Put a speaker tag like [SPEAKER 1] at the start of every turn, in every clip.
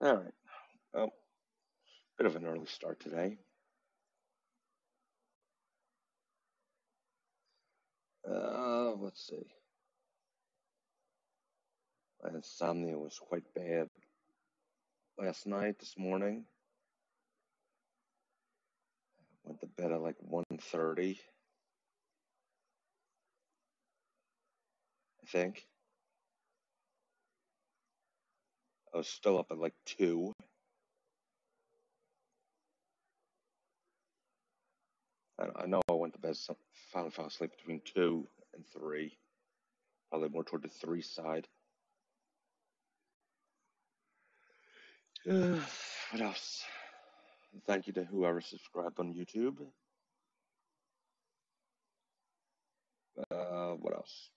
[SPEAKER 1] All right. Well, bit of an early start today. Uh, let's see. My insomnia was quite bad last night, this morning. Went to bed at like 1.30, I think. I was still up at like 2. I, know I went to bed, finally fell asleep between 2 and 3. Probably more toward the 3 side. Uh, what else? Thank you to whoever subscribed on YouTube. Uh, what else?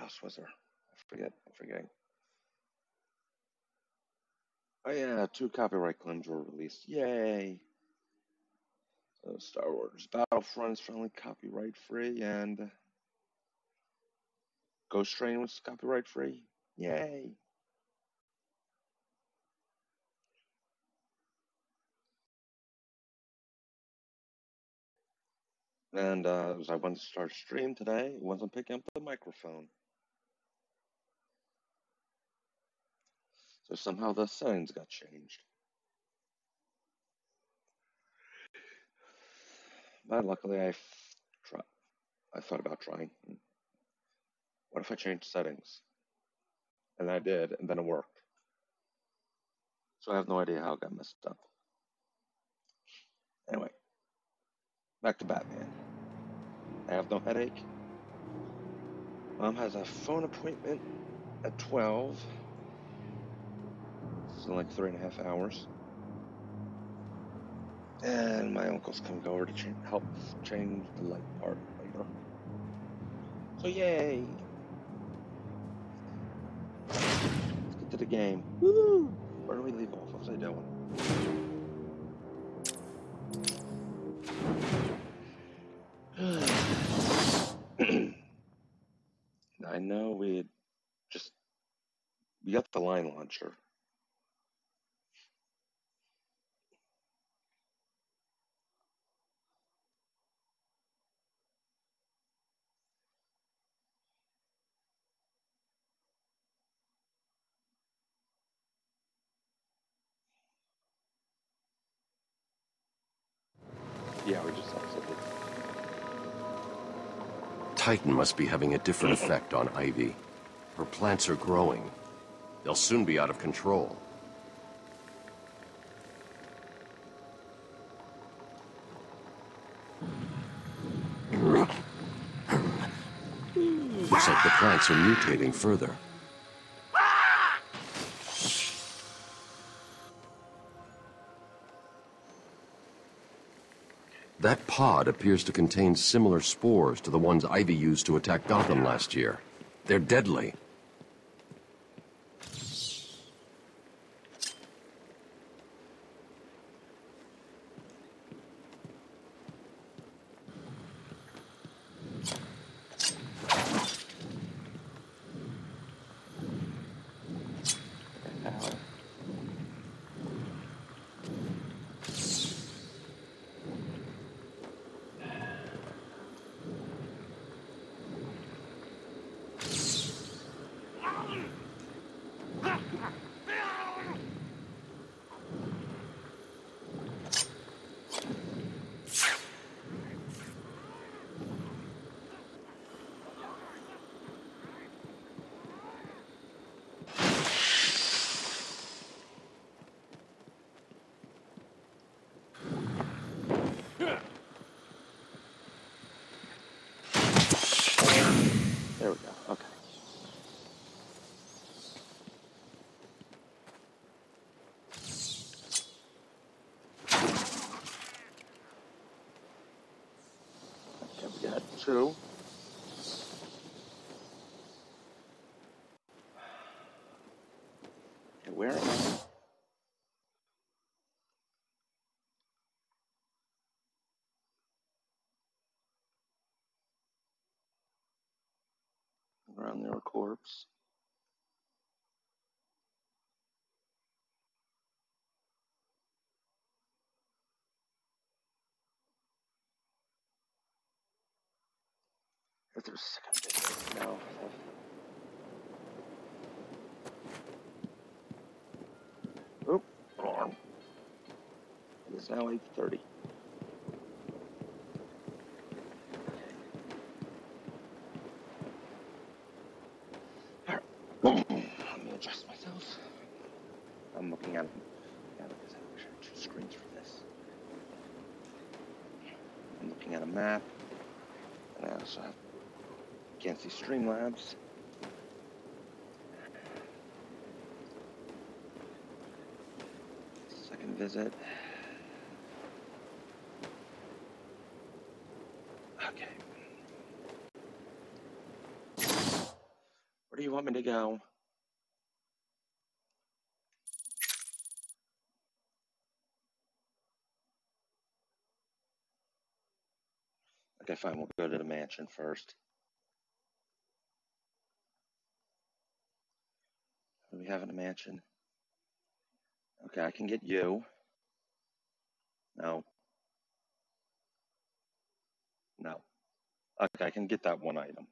[SPEAKER 1] Else was there? I forget. I'm forgetting. Oh yeah, two copyright claims were released. Yay! So Star Wars Battlefront is finally copyright free, and Ghost Train was copyright free. Yay! And uh, as I went to start stream today, it wasn't picking up the microphone. So somehow the settings got changed. But luckily, I try, I thought about trying. What if I changed settings? And I did, and then it worked. So I have no idea how it got messed up. Anyway, back to Batman. I have no headache. Mom has a phone appointment at 12. In like three and a half hours. And my uncle's coming over to ch- help change the light part later. So yay! Let's get to the game. Woo! Where do we leave off? What's I doing? I know we just we got the line launcher.
[SPEAKER 2] Titan must be having a different effect on Ivy. Her plants are growing. They'll soon be out of control. Looks like the plants are mutating further. That pod appears to contain similar spores to the ones Ivy used to attack Gotham last year. They're deadly.
[SPEAKER 1] Ow. There we go. Okay. Okay, we got two. Okay, where am I? Around there, a corpse. Is there a second visit? No. Oop, alarm. Now 8.30. Alright. Let me myself. I'm looking at two screens for this. I'm looking at a map, and I also can't see Streamlabs. Second visit. Okay. Where do you want me to go? Okay, fine. We'll go to the mansion first. Do we have in the mansion? Okay, I can get you. No. No. Okay, I can get that one item.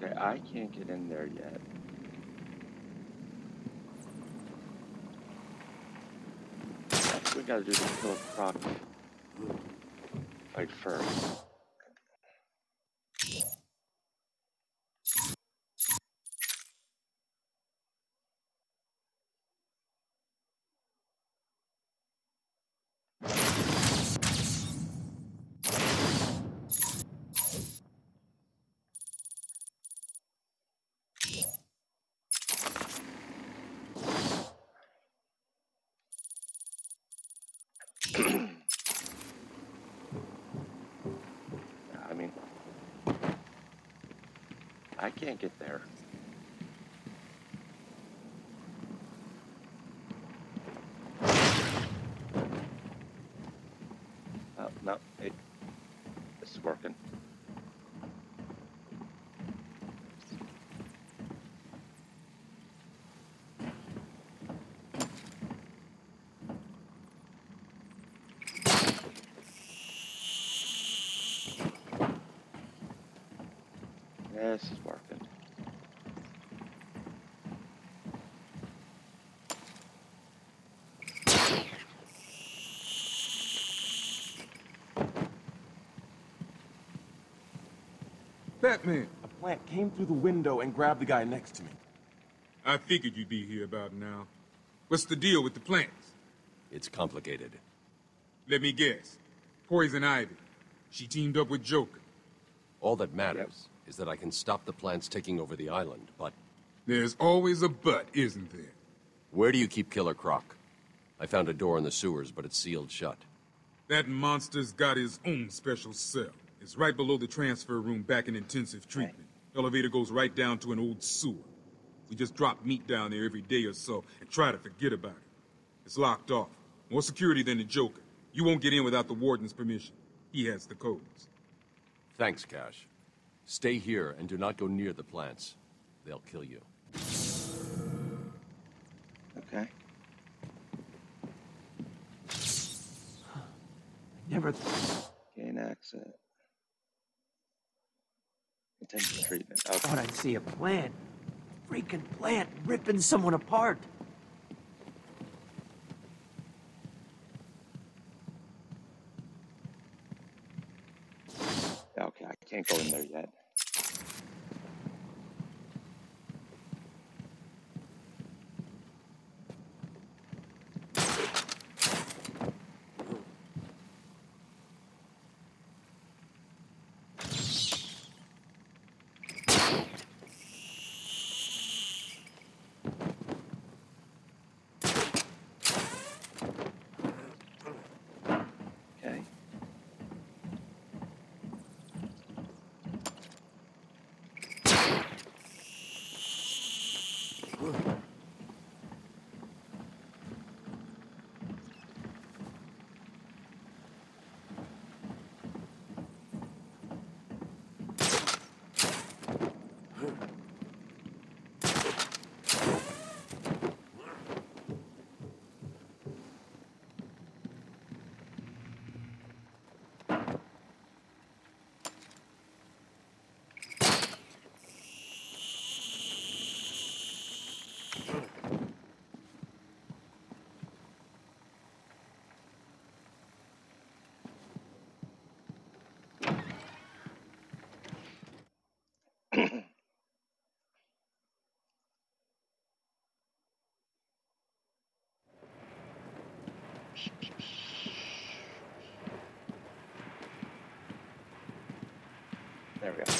[SPEAKER 1] Okay, I can't get in there yet. We gotta do the Killer Croc fight first. I mean, I can't get there. Oh, no, it, this is working. This is working.
[SPEAKER 3] Batman,
[SPEAKER 4] A plant came through the window and grabbed the guy next to me.
[SPEAKER 3] I figured you'd be here about now. What's the deal with the plants?
[SPEAKER 2] It's complicated.
[SPEAKER 3] Let me guess. Poison Ivy. She teamed up with Joker.
[SPEAKER 2] All that matters is that I can stop the plants taking over the island, but
[SPEAKER 3] There's always a but, isn't there?
[SPEAKER 2] where do you keep Killer Croc? I found a door in the sewers, but it's sealed shut.
[SPEAKER 3] That monster's got his own special cell. It's right below the transfer room back in intensive treatment. Elevator goes right down to an old sewer. We just drop meat down there every day or so and try to forget about it. It's locked off. More security than the Joker. You won't get in without the warden's permission. He has the codes.
[SPEAKER 2] Thanks, Cash. Stay here and do not go near the plants. They'll kill you.
[SPEAKER 1] Okay.
[SPEAKER 5] Never
[SPEAKER 1] Gain access. Intensive treatment. Okay.
[SPEAKER 5] thought I'd see a plant. Freaking plant ripping someone apart.
[SPEAKER 1] Okay, I can't go in there yet. Okay. There we go.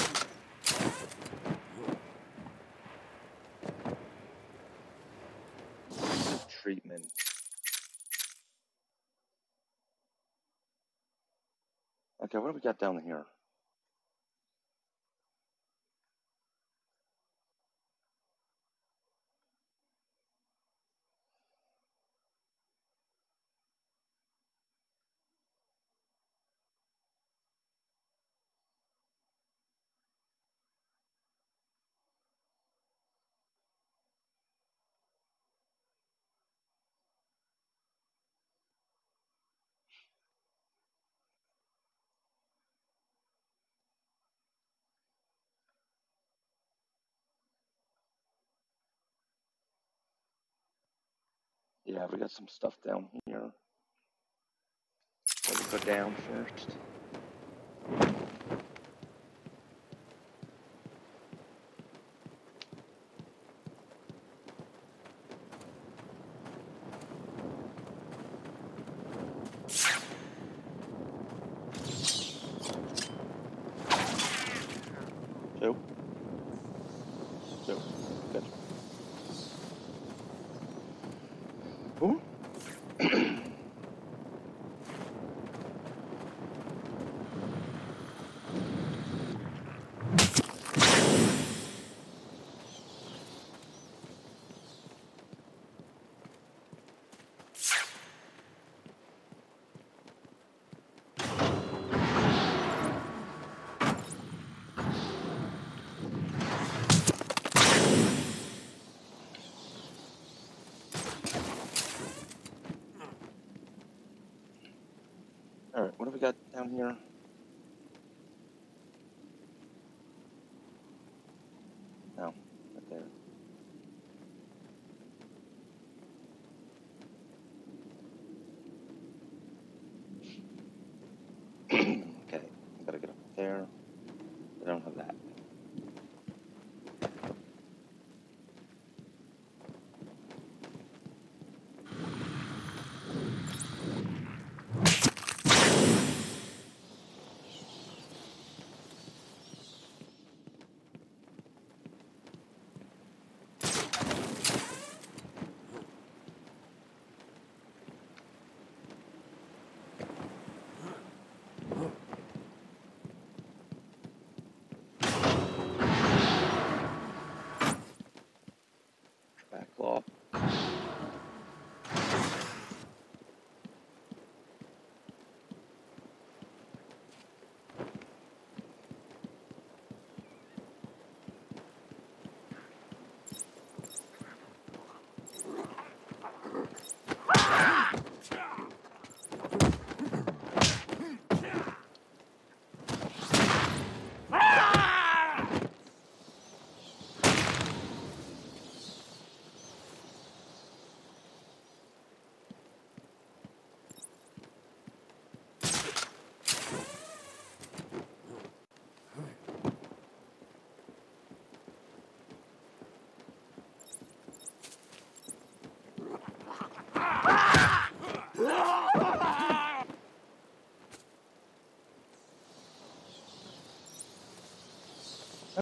[SPEAKER 1] Treatment. Okay, what do we got down here? Yeah, we got some stuff down here. Let me go down first. Two. Two. Good. Ooh. All right, what do we got down here? No, not there. okay, gotta get up there. I don't have that. Backlog.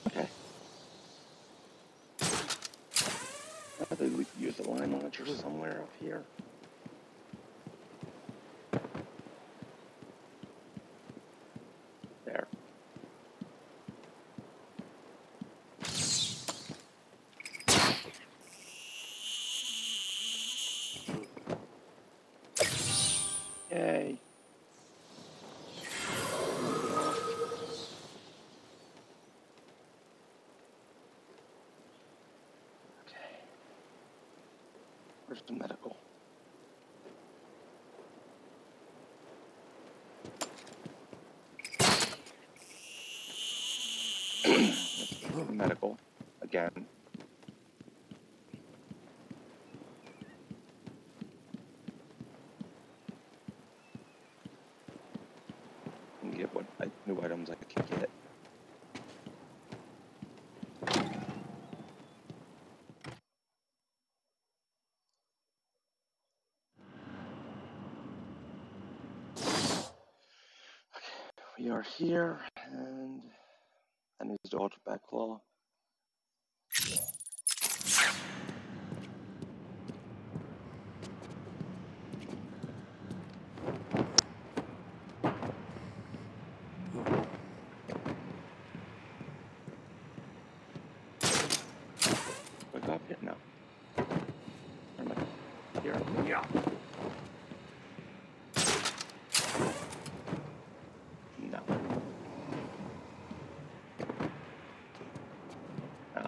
[SPEAKER 1] Okay. I think we could use a line launcher somewhere up here. There. Yay. Okay. Where's the medical? medical again. And get what I, new items I can get. We are here, and I need to alter back claw. Do I go up here? No. Where am I? Here. Yeah. No. Oh.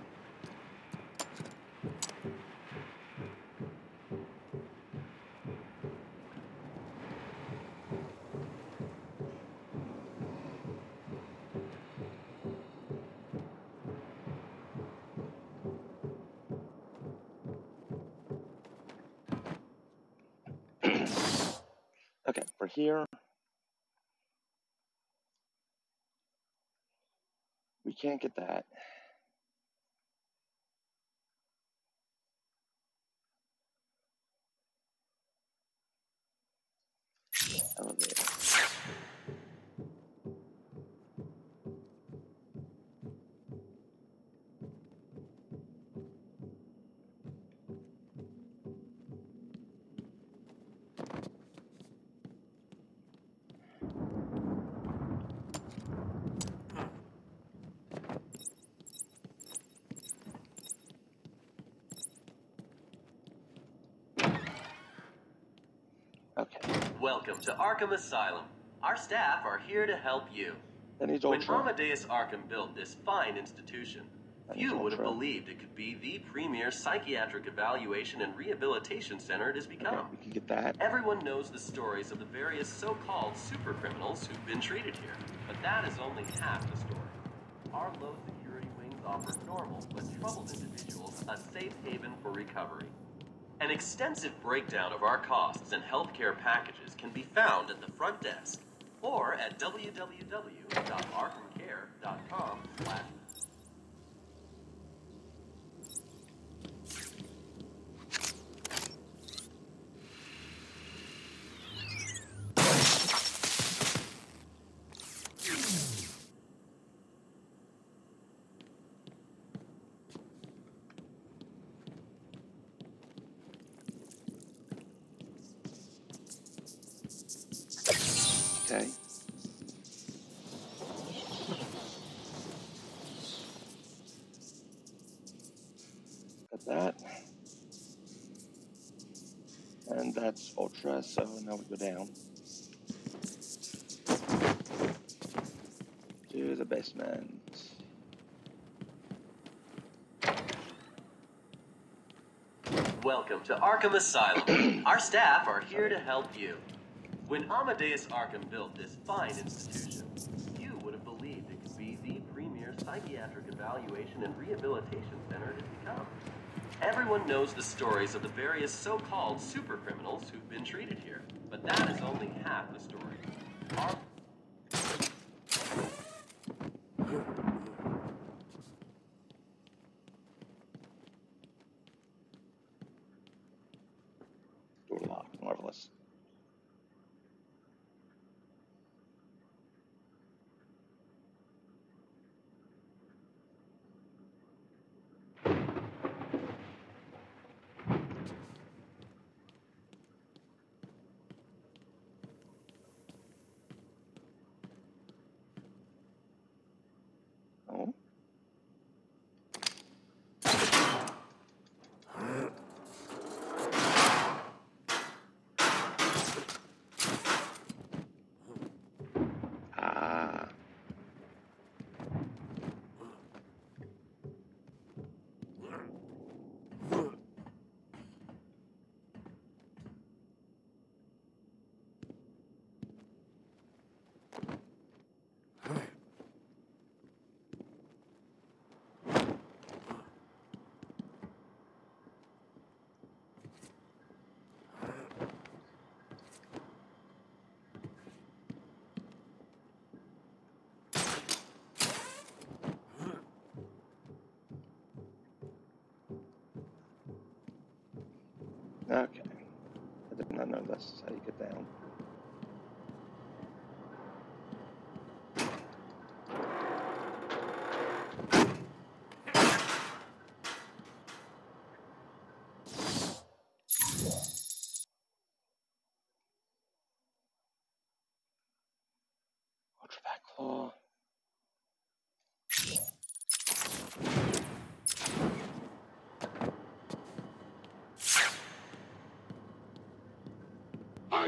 [SPEAKER 1] Okay, for here, we can't get that.
[SPEAKER 6] Welcome to Arkham Asylum. Our staff are here to help you.
[SPEAKER 1] that needs
[SPEAKER 6] When
[SPEAKER 1] Ultra.
[SPEAKER 6] Amadeus Arkham built this fine institution, few would have believed it could be the premier psychiatric evaluation and rehabilitation center it has
[SPEAKER 1] Okay,
[SPEAKER 6] become.
[SPEAKER 1] we can get that.
[SPEAKER 6] Everyone knows the stories of the various so-called super criminals who've been treated here, but that is only half the story. Our low security wings offer normal but troubled individuals a safe haven for recovery. An extensive breakdown of our costs and healthcare packages can be found at the front desk or at www.arkhamcare.com
[SPEAKER 1] Ultra, so now we go down. To the basement.
[SPEAKER 6] Welcome to Arkham Asylum. Our staff are here to help you. When Amadeus Arkham built this fine institution, you would have believed it could be the premier psychiatric evaluation and rehabilitation center it has become. Everyone knows the stories of the various so-called super criminals who've been treated here, but that is only half the story. Our
[SPEAKER 1] Door locked. Marvelous. Oh. Ah. Okay. I did not know that's how you get down. Ultra back claw.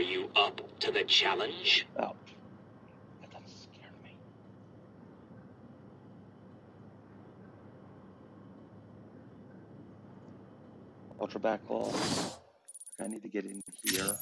[SPEAKER 7] Are you up to the challenge?
[SPEAKER 1] Oh. Me. Ultra back. Okay, I need to get in here.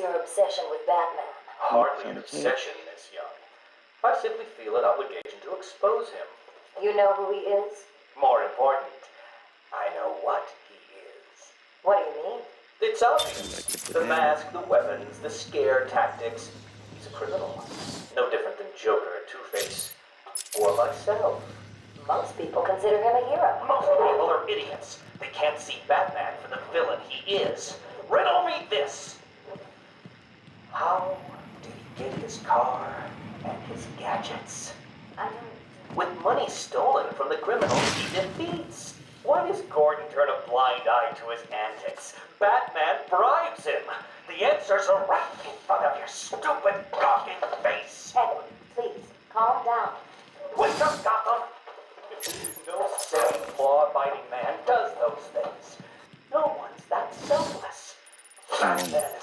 [SPEAKER 8] Your obsession with Batman?
[SPEAKER 9] Hardly an obsession, Miss Young. I simply feel an obligation to expose him.
[SPEAKER 8] You know who he is?
[SPEAKER 9] More important, I know what he is.
[SPEAKER 8] What do you mean?
[SPEAKER 9] It's obvious. The mask, the weapons, the scare tactics. He's a criminal. No different than Joker, Two-Face, or myself.
[SPEAKER 8] Most people consider him a hero.
[SPEAKER 9] Most people are idiots. They can't see Batman for the villain he is. Riddle me this. How did he get his car and his gadgets?
[SPEAKER 8] I don't.
[SPEAKER 9] With money stolen from the criminals he defeats. Why does Gordon turn a blind eye to his antics? Batman bribes him. The answers are right in front of your stupid, gawking face.
[SPEAKER 8] Edward, please, calm down.
[SPEAKER 9] Wake up, Gotham! No sane, law-abiding man does those things. No one's that selfless.
[SPEAKER 8] Hmm. Batman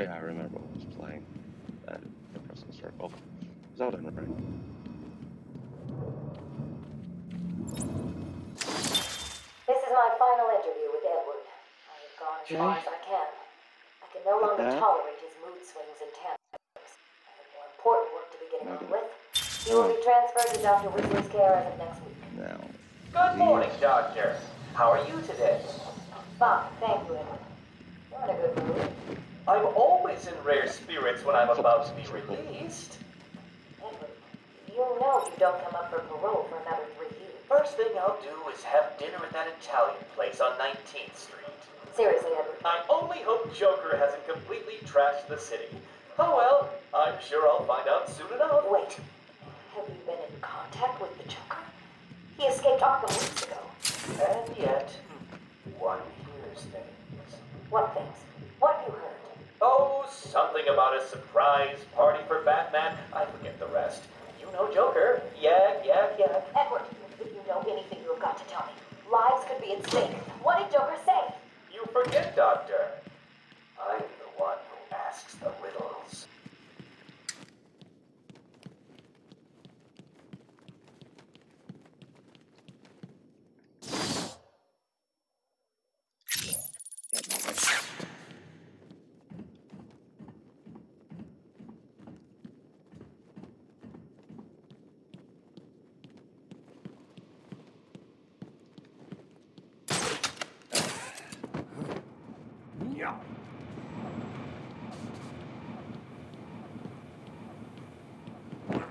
[SPEAKER 1] Yeah, I remember what was playing. That depressing circle. Zelda in the brain.
[SPEAKER 8] This is my final interview with Edward. I have gone as far as I can. I can no longer
[SPEAKER 1] Okay.
[SPEAKER 8] tolerate his mood swings and tantrums. I have more important work to be getting on with. He will be transferred to Dr. Whistler's care as of next week.
[SPEAKER 1] Now.
[SPEAKER 9] Good morning, Doctor. How are you today?
[SPEAKER 8] Fine, thank you, Edward. You're in a good mood.
[SPEAKER 9] I'm always in rare spirits when I'm about to be released.
[SPEAKER 8] Edward, you know you don't come up for parole for another three years.
[SPEAKER 9] First thing I'll do is have dinner at that Italian place on 19th Street.
[SPEAKER 8] Seriously, Edward.
[SPEAKER 9] I only hope Joker hasn't completely trashed the city. Oh well, I'm sure I'll find out soon enough.
[SPEAKER 8] Wait. Have you been in contact with the Joker? He escaped Arkham weeks ago.
[SPEAKER 9] And yet, one hears things.
[SPEAKER 8] What things? What have you heard?
[SPEAKER 9] Oh, something about a surprise party for Batman. I forget the rest. You know Joker. Yeah, yeah, yeah.
[SPEAKER 8] Edward, if you know anything, you have got to tell me. Lives could be at stake. What did Joker say?
[SPEAKER 9] You forget, Doctor. I'm the one who asks the riddles.
[SPEAKER 1] Yeah, no, wait.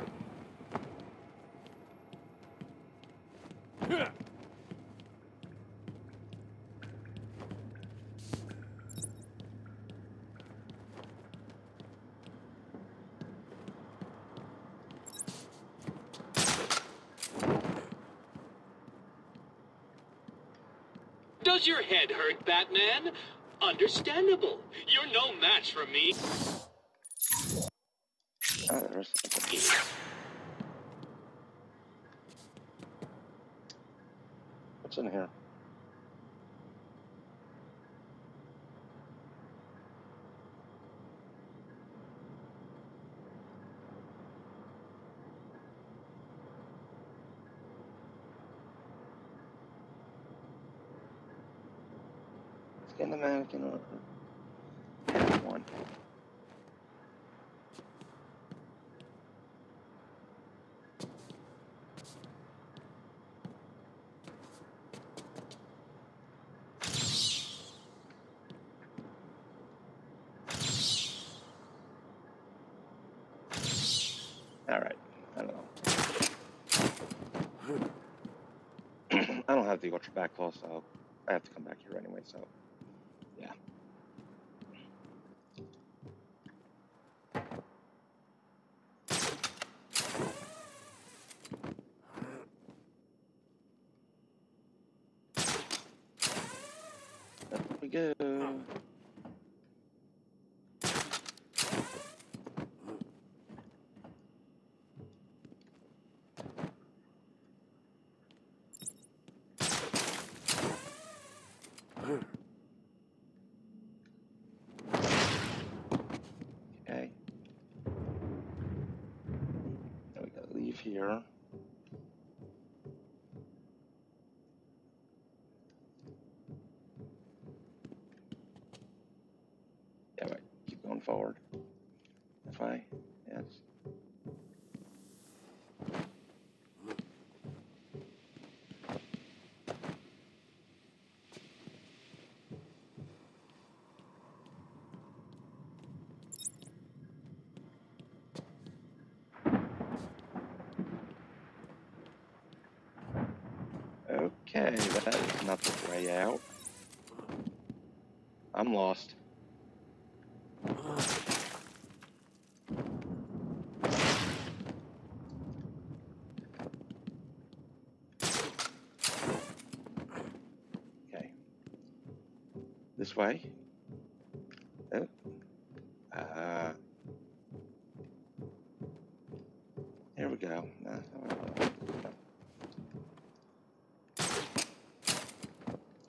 [SPEAKER 7] Does your head hurt, Batman? Understandable. You're no match for me.
[SPEAKER 1] Ah, there's okay. What's in here? Scan the mannequin over. One. Have the Ultra Batclaw, so I have to come back here anyway, so yeah. There we go. Okay. Now we gotta leave here. Yeah, right. Keep going forward. If I, yes. Okay, that is not the way out. I'm lost. Way. Oh. Uh. There we go. No, no, no,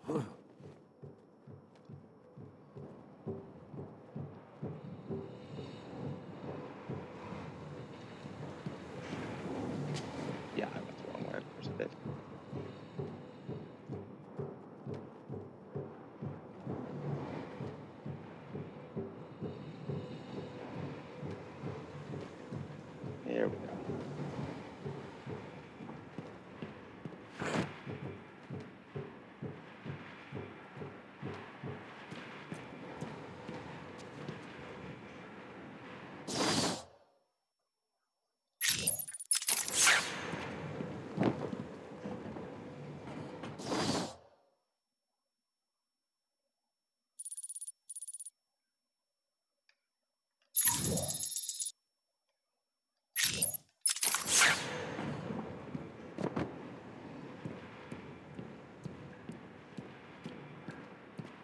[SPEAKER 1] no. Yeah, I went the wrong way. Of course I did. Here we go.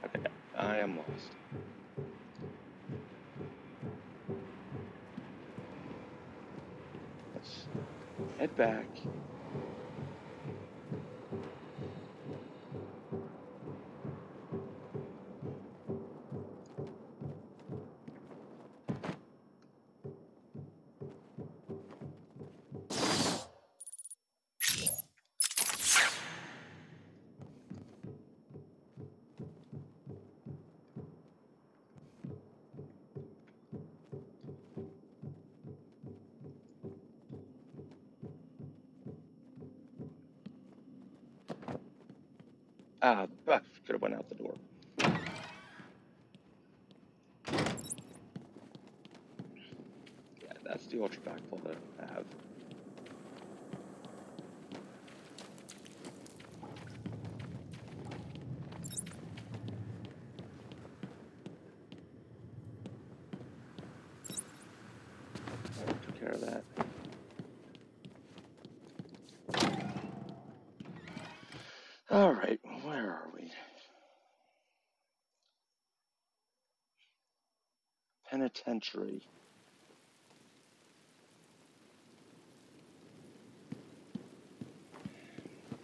[SPEAKER 1] Okay, I am lost. Let's head back. Have went out the door. Yeah, that's the Ultra Batclaw that I have. All right, where are we? Penitentiary.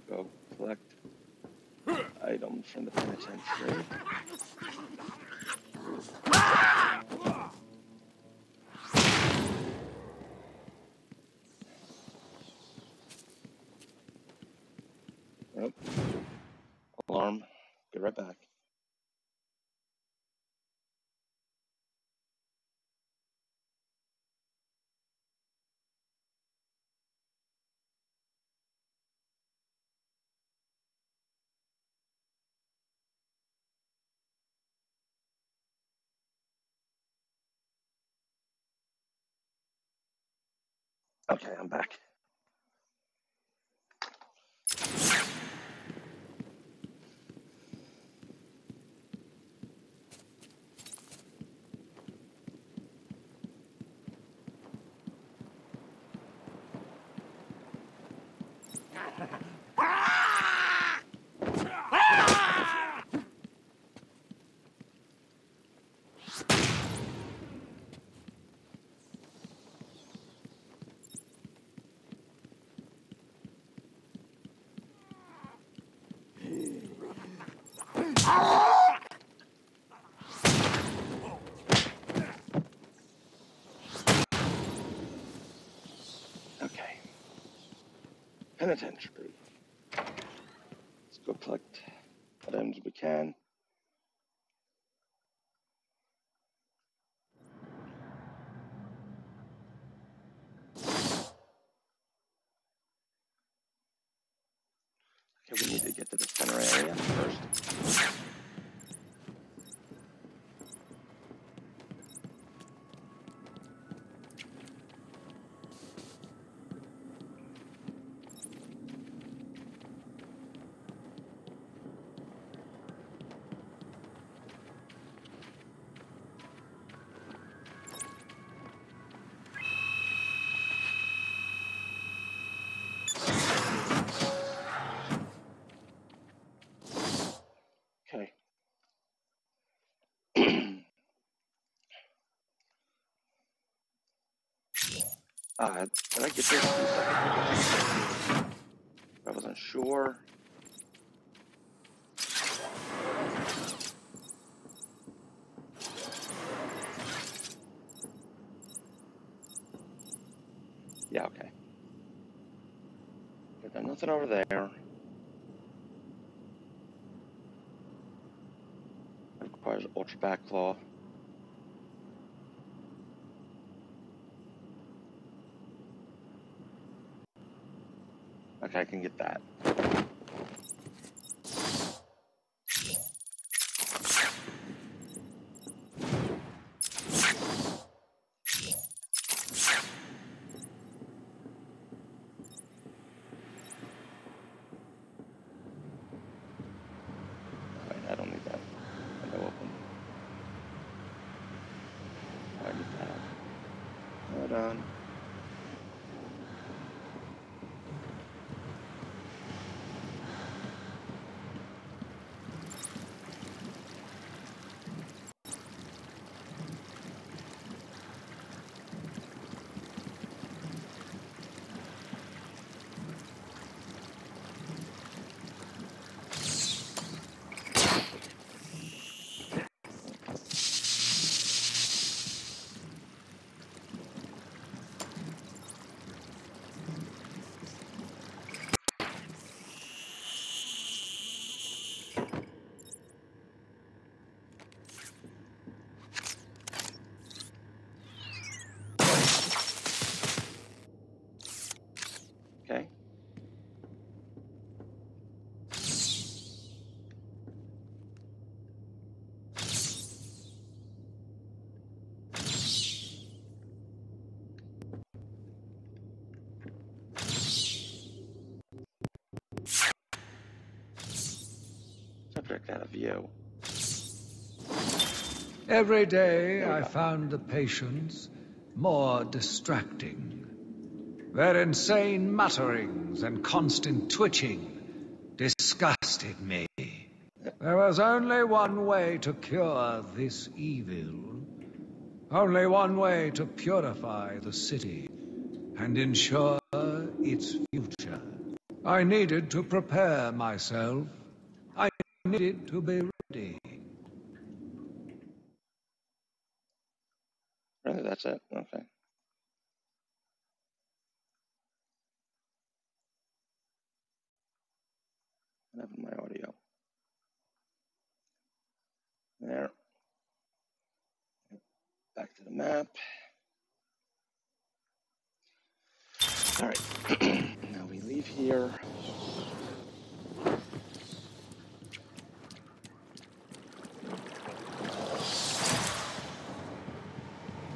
[SPEAKER 1] Go collect items from the penitentiary. Nope. Alarm. Get right back. Okay, I'm back. Penitentiary. Let's go collect items we can. Okay, we need to get to the center area first. Okay. Uh, did I get this? I wasn't sure. Yeah, okay. Got nothing over there. requires Ultra Batclaw. Okay, I can get that. Wait, I don't need that. Window open. I need that. Hold on. Okay. Subject out of view.
[SPEAKER 10] Every day I found the patients more distracting. Their insane mutterings and constant twitching disgusted me. There was only one way to cure this evil. Only one way to purify the city and ensure its future. I needed to prepare myself. Needed to be ready.
[SPEAKER 1] Really, that's it? Okay. I have my audio. There. Back to the map. All right. now we leave here.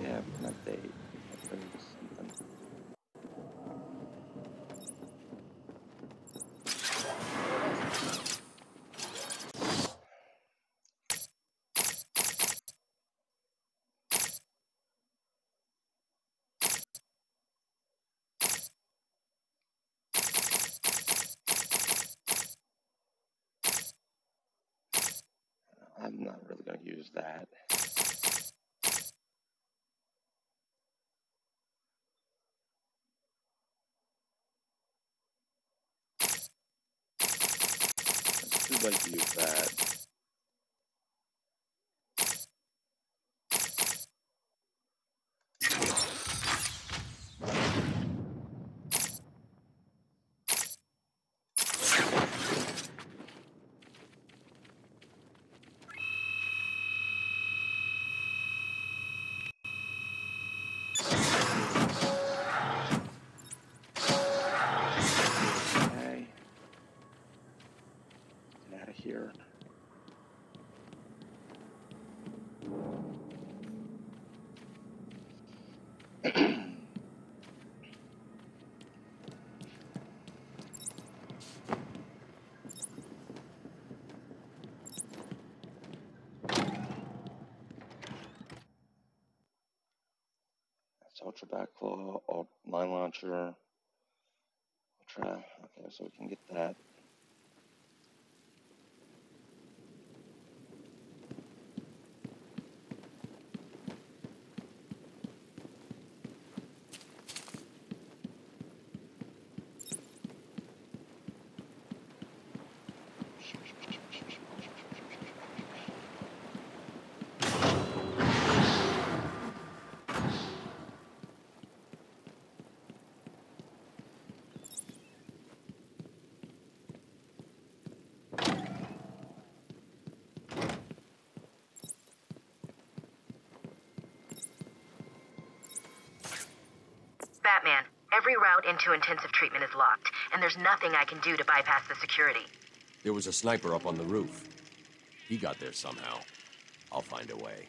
[SPEAKER 1] Yeah, an update. Upgrade something. I'm not really going to use that. I would like to use that. here. That's Ultra Batclaw, Alt Mine Launcher. Ultra, okay, so we can get that.
[SPEAKER 11] Batman, every route into intensive treatment is locked, and there's nothing I can do to bypass the security.
[SPEAKER 2] There was a sniper up on the roof. He got there somehow. I'll find a way.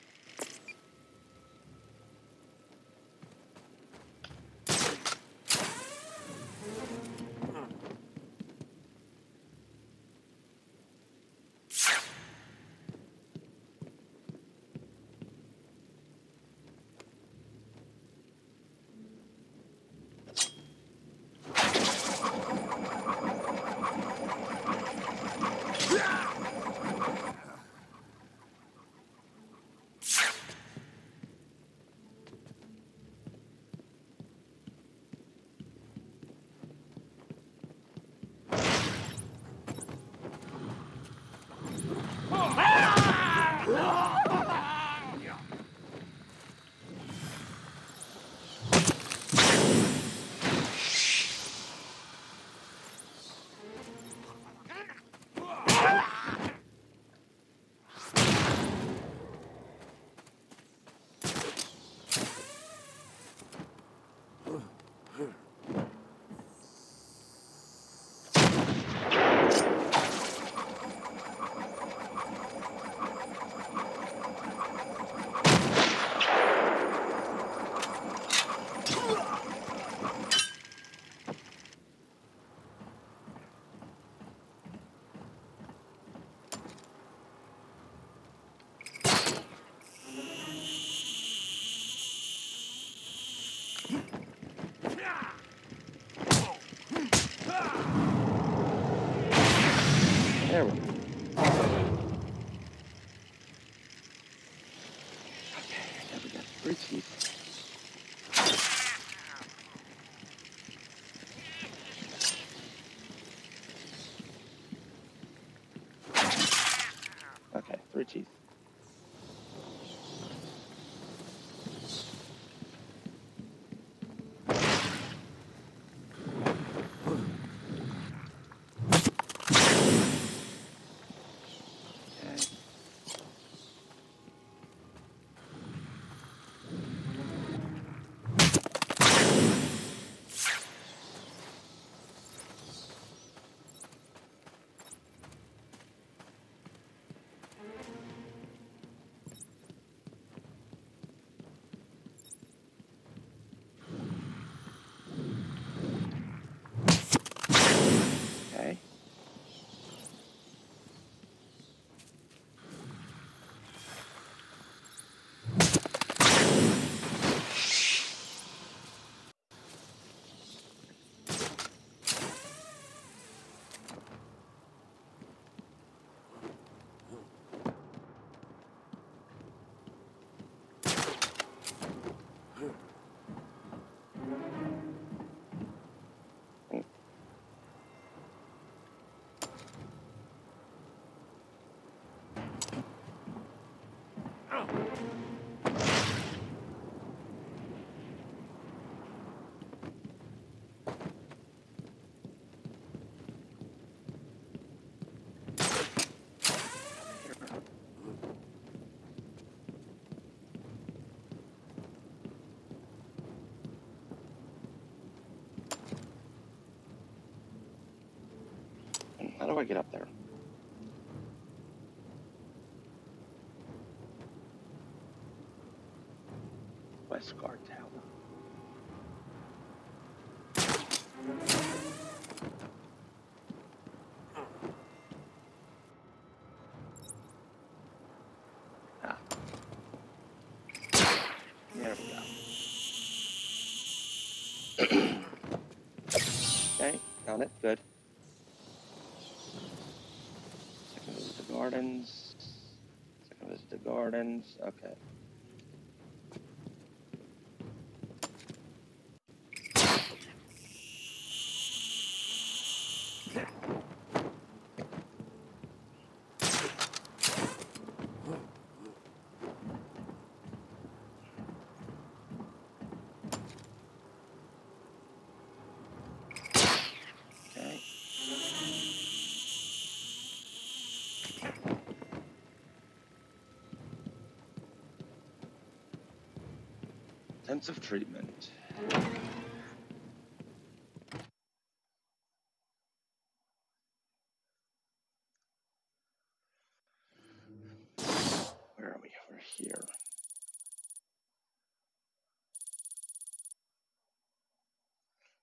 [SPEAKER 1] How do I get up there? my scar tower. Ah. There we go. Found it. Good. Second visit to gardens. Second visit to gardens. Okay. Intensive treatment. Where are we? We're here.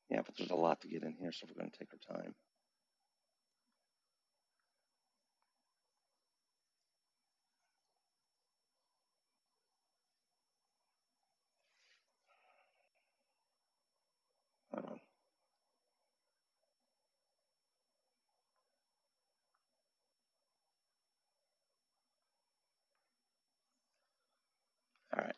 [SPEAKER 1] Yeah, but there's a lot to get in here, so we're going to take our time. Hold on. All right.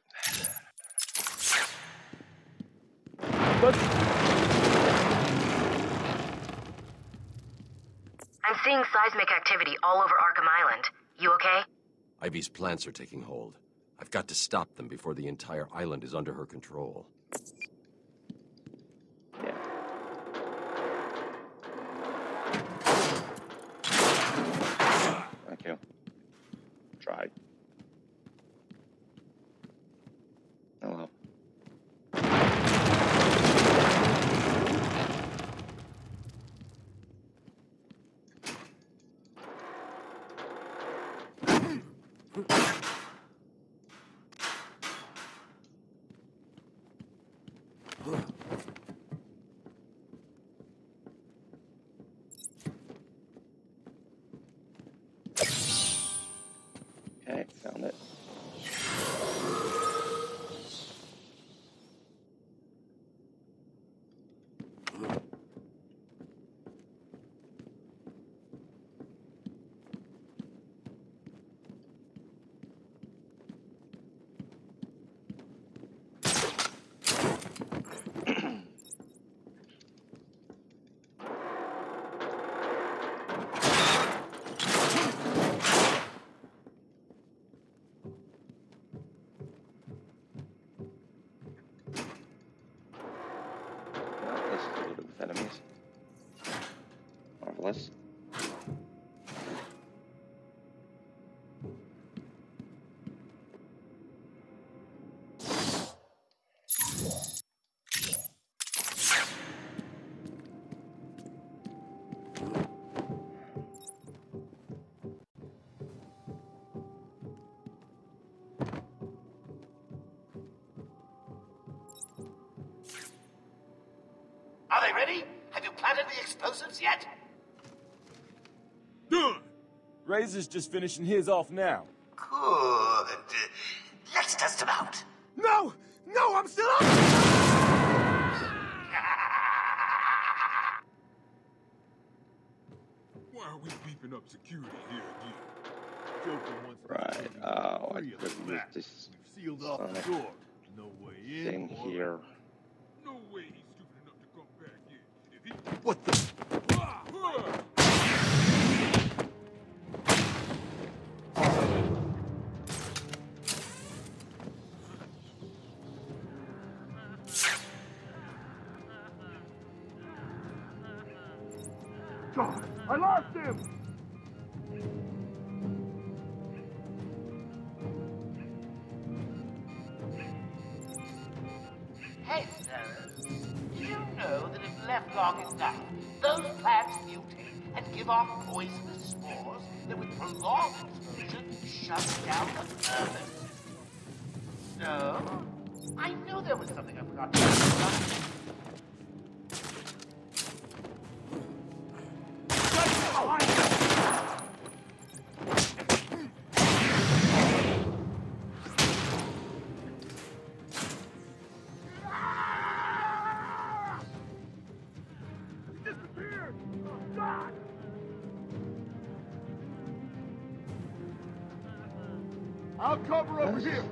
[SPEAKER 11] I'm seeing seismic activity all over Arkham Island. You okay?
[SPEAKER 2] Ivy's plants are taking hold. I've got to stop them before the entire island is under her control.
[SPEAKER 12] Explosives yet?
[SPEAKER 3] Done!
[SPEAKER 13] Razor's just finishing his off now.
[SPEAKER 14] Cover over here.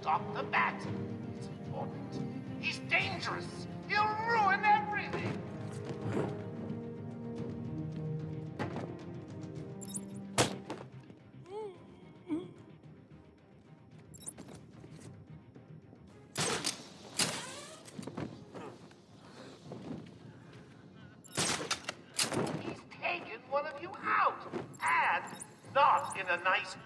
[SPEAKER 13] Stop the bat. It's important. He's dangerous. He'll ruin everything. He's taken one of you out. And not in a nice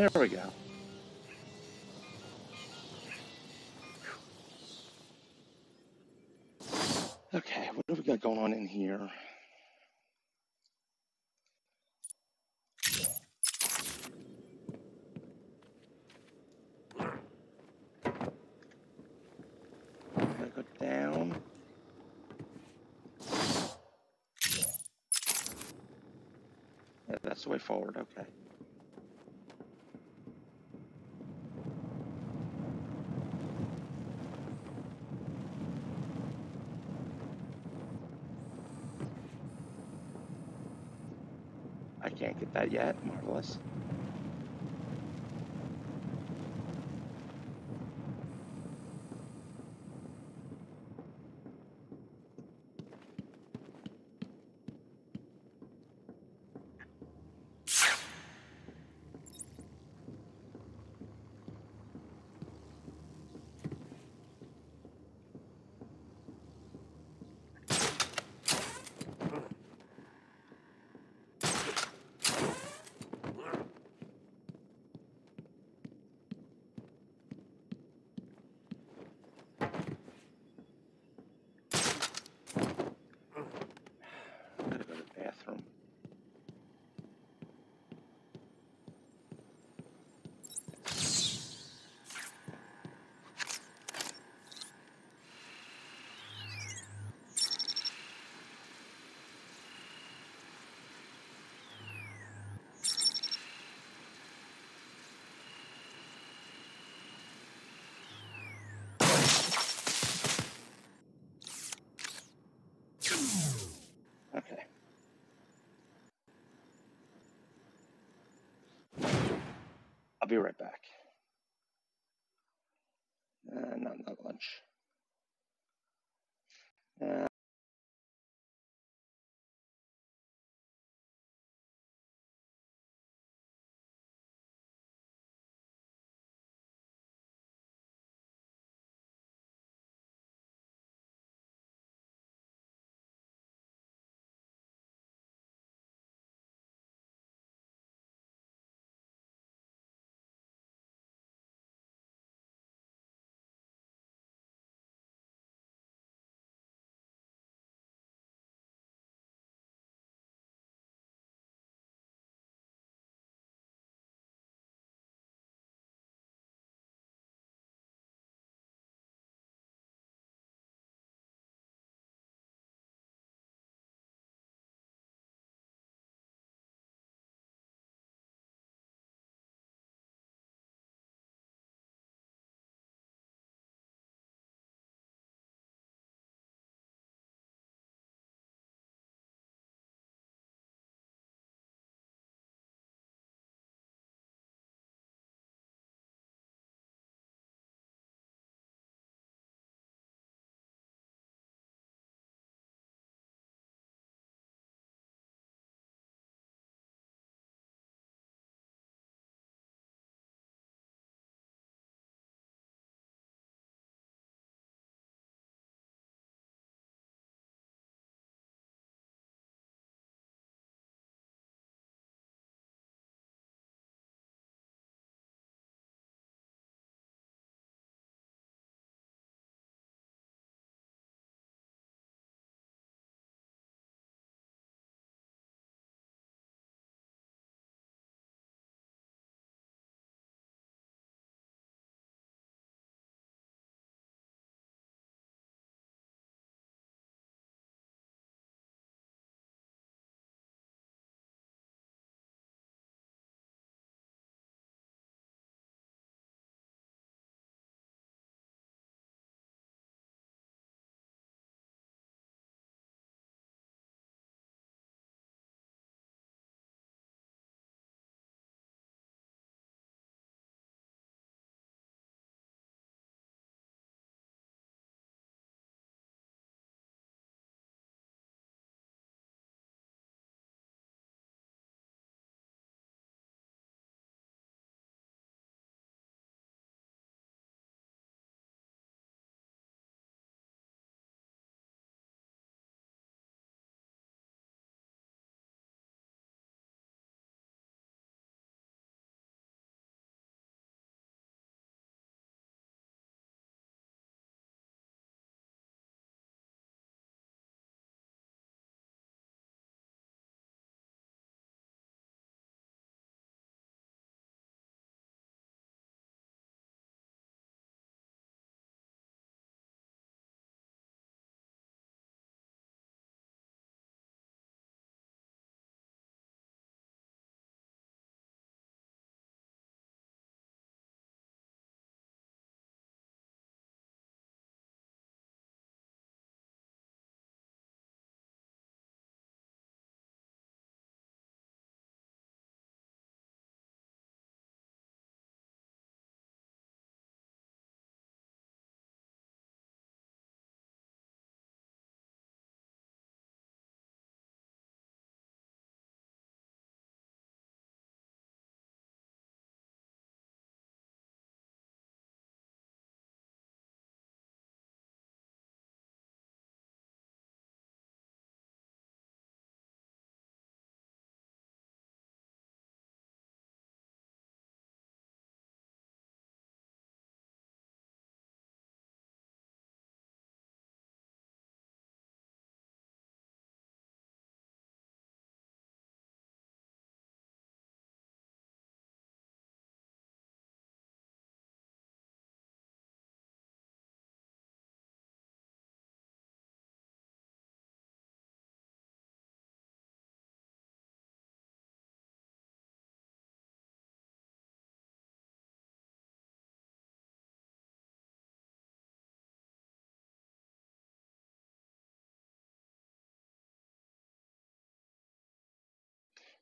[SPEAKER 1] There we go. Okay, what do we got going on in here? That's the way forward, okay. I can't get that yet. Marvelous. Gotta go to the bathroom. Okay. I'll be right back.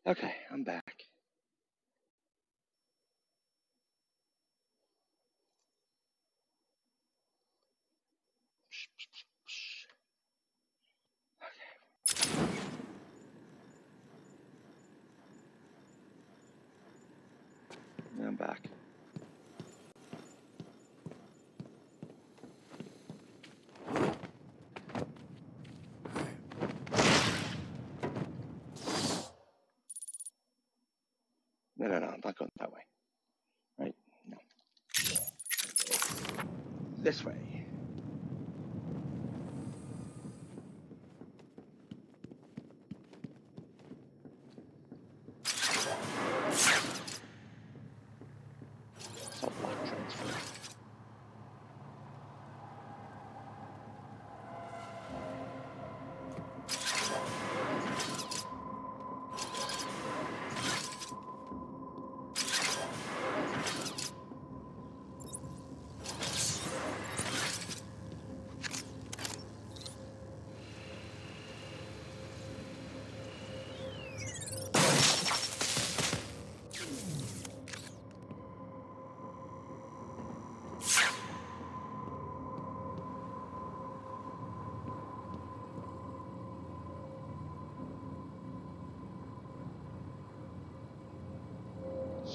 [SPEAKER 1] Okay, I'm back. Okay. I'm back. No, no, I'm not going that way. Right? No. This way.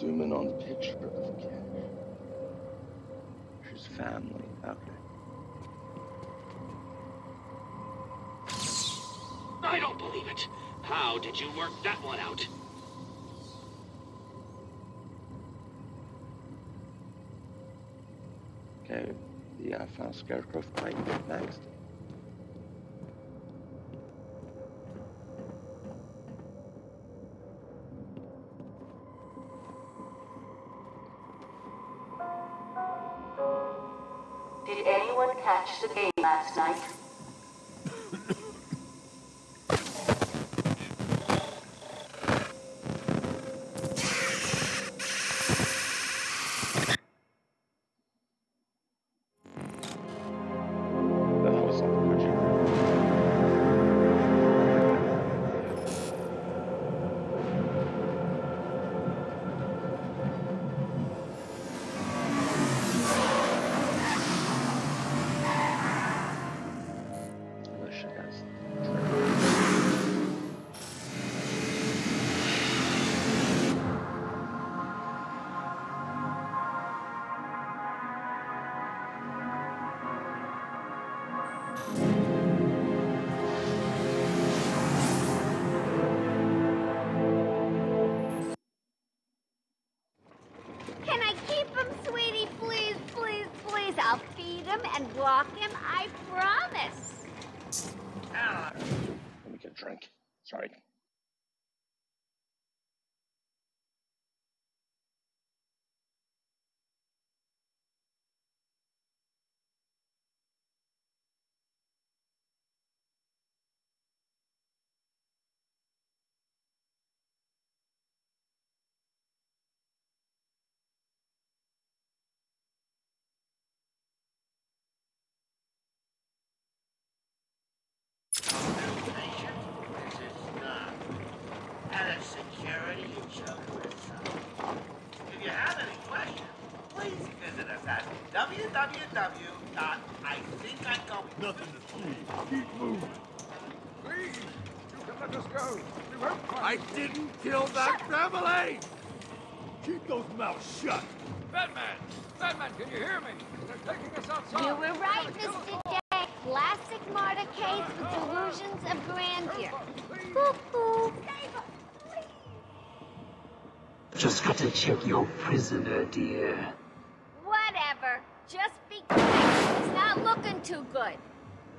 [SPEAKER 1] Zoom in on the picture of Cash. She's family. Okay.
[SPEAKER 7] I don't believe it. How did you work that one out?
[SPEAKER 1] Okay, the uh, final scarecrow fight next.
[SPEAKER 15] And walk him. I promise.
[SPEAKER 1] Let me get a drink. Sorry.
[SPEAKER 13] And a security and If you have any questions, please visit us at www.ithinkICome. Nothing to see. Keep moving.
[SPEAKER 14] Please, you can let us go. We won't
[SPEAKER 13] I didn't kill that family!
[SPEAKER 14] Keep those mouths shut.
[SPEAKER 10] Batman! Batman, can you hear me? They're taking us outside.
[SPEAKER 15] You were right, Mr. J. Classic case with delusions of grandeur. Hoo-hoo.
[SPEAKER 5] Just got to check your prisoner, dear.
[SPEAKER 15] Whatever. Just be quick. He's not looking too good.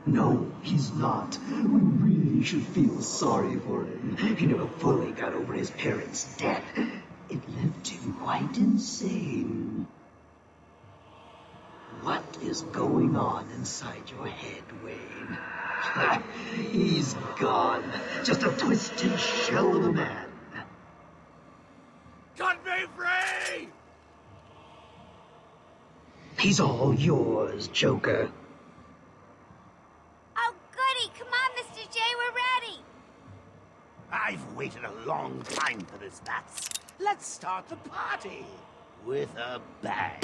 [SPEAKER 5] No, he's not. We really should feel sorry for him. He never fully got over his parents' death. It left him quite insane. What is going on inside your head, Wayne? He's gone. Just a twisted shell of a man.
[SPEAKER 13] Cut me free!
[SPEAKER 5] He's all yours, Joker.
[SPEAKER 15] Oh, goody. Come on, Mr. J. We're ready.
[SPEAKER 13] I've waited a long time for this, Bats. Let's start the party with a bang.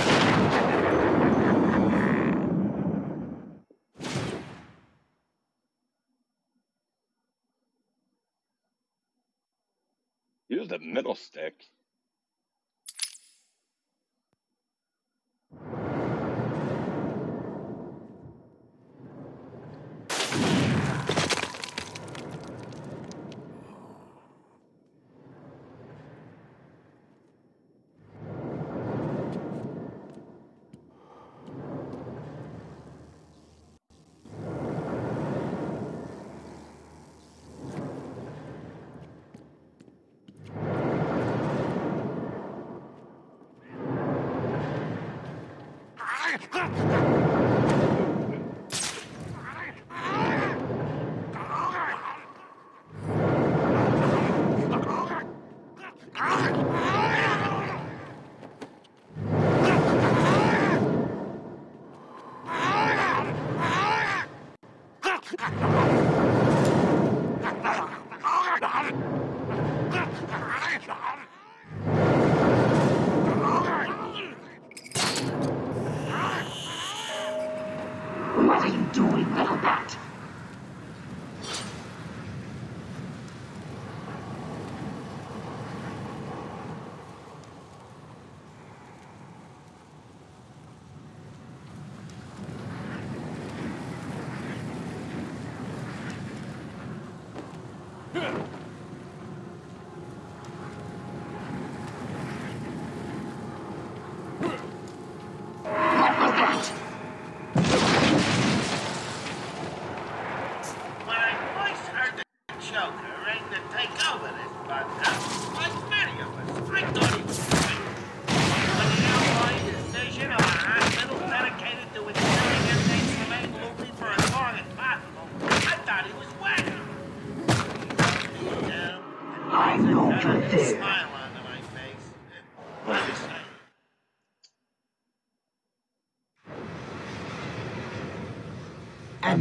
[SPEAKER 1] Use the middle stick.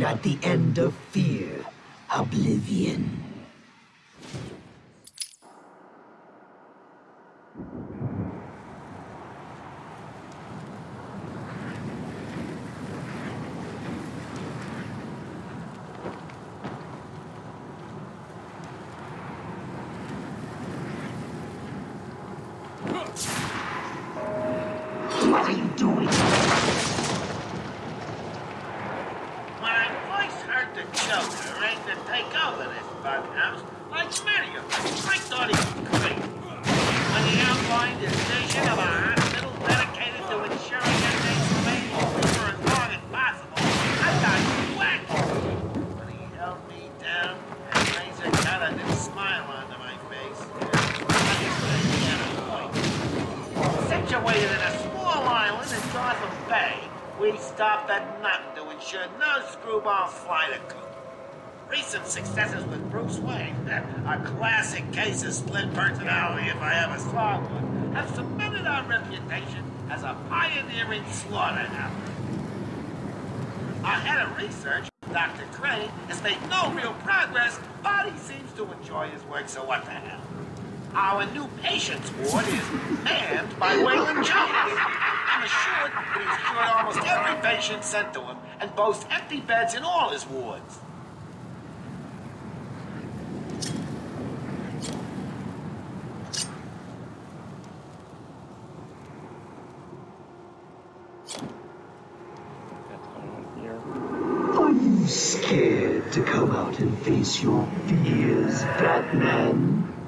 [SPEAKER 5] At the end of fear, oblivion.
[SPEAKER 13] successes with Bruce Wayne, a classic case of split personality if I ever saw one, have cemented our reputation as a pioneering slaughterhouse. Our head of research, Dr. Crane, has made no real progress, but he seems to enjoy his work, so what the hell? Our new patients ward is manned by Waylon Jones. I'm assured that he's cured almost every patient sent to him and boasts empty beds in all his wards.
[SPEAKER 5] to come out and face your fears, Batman.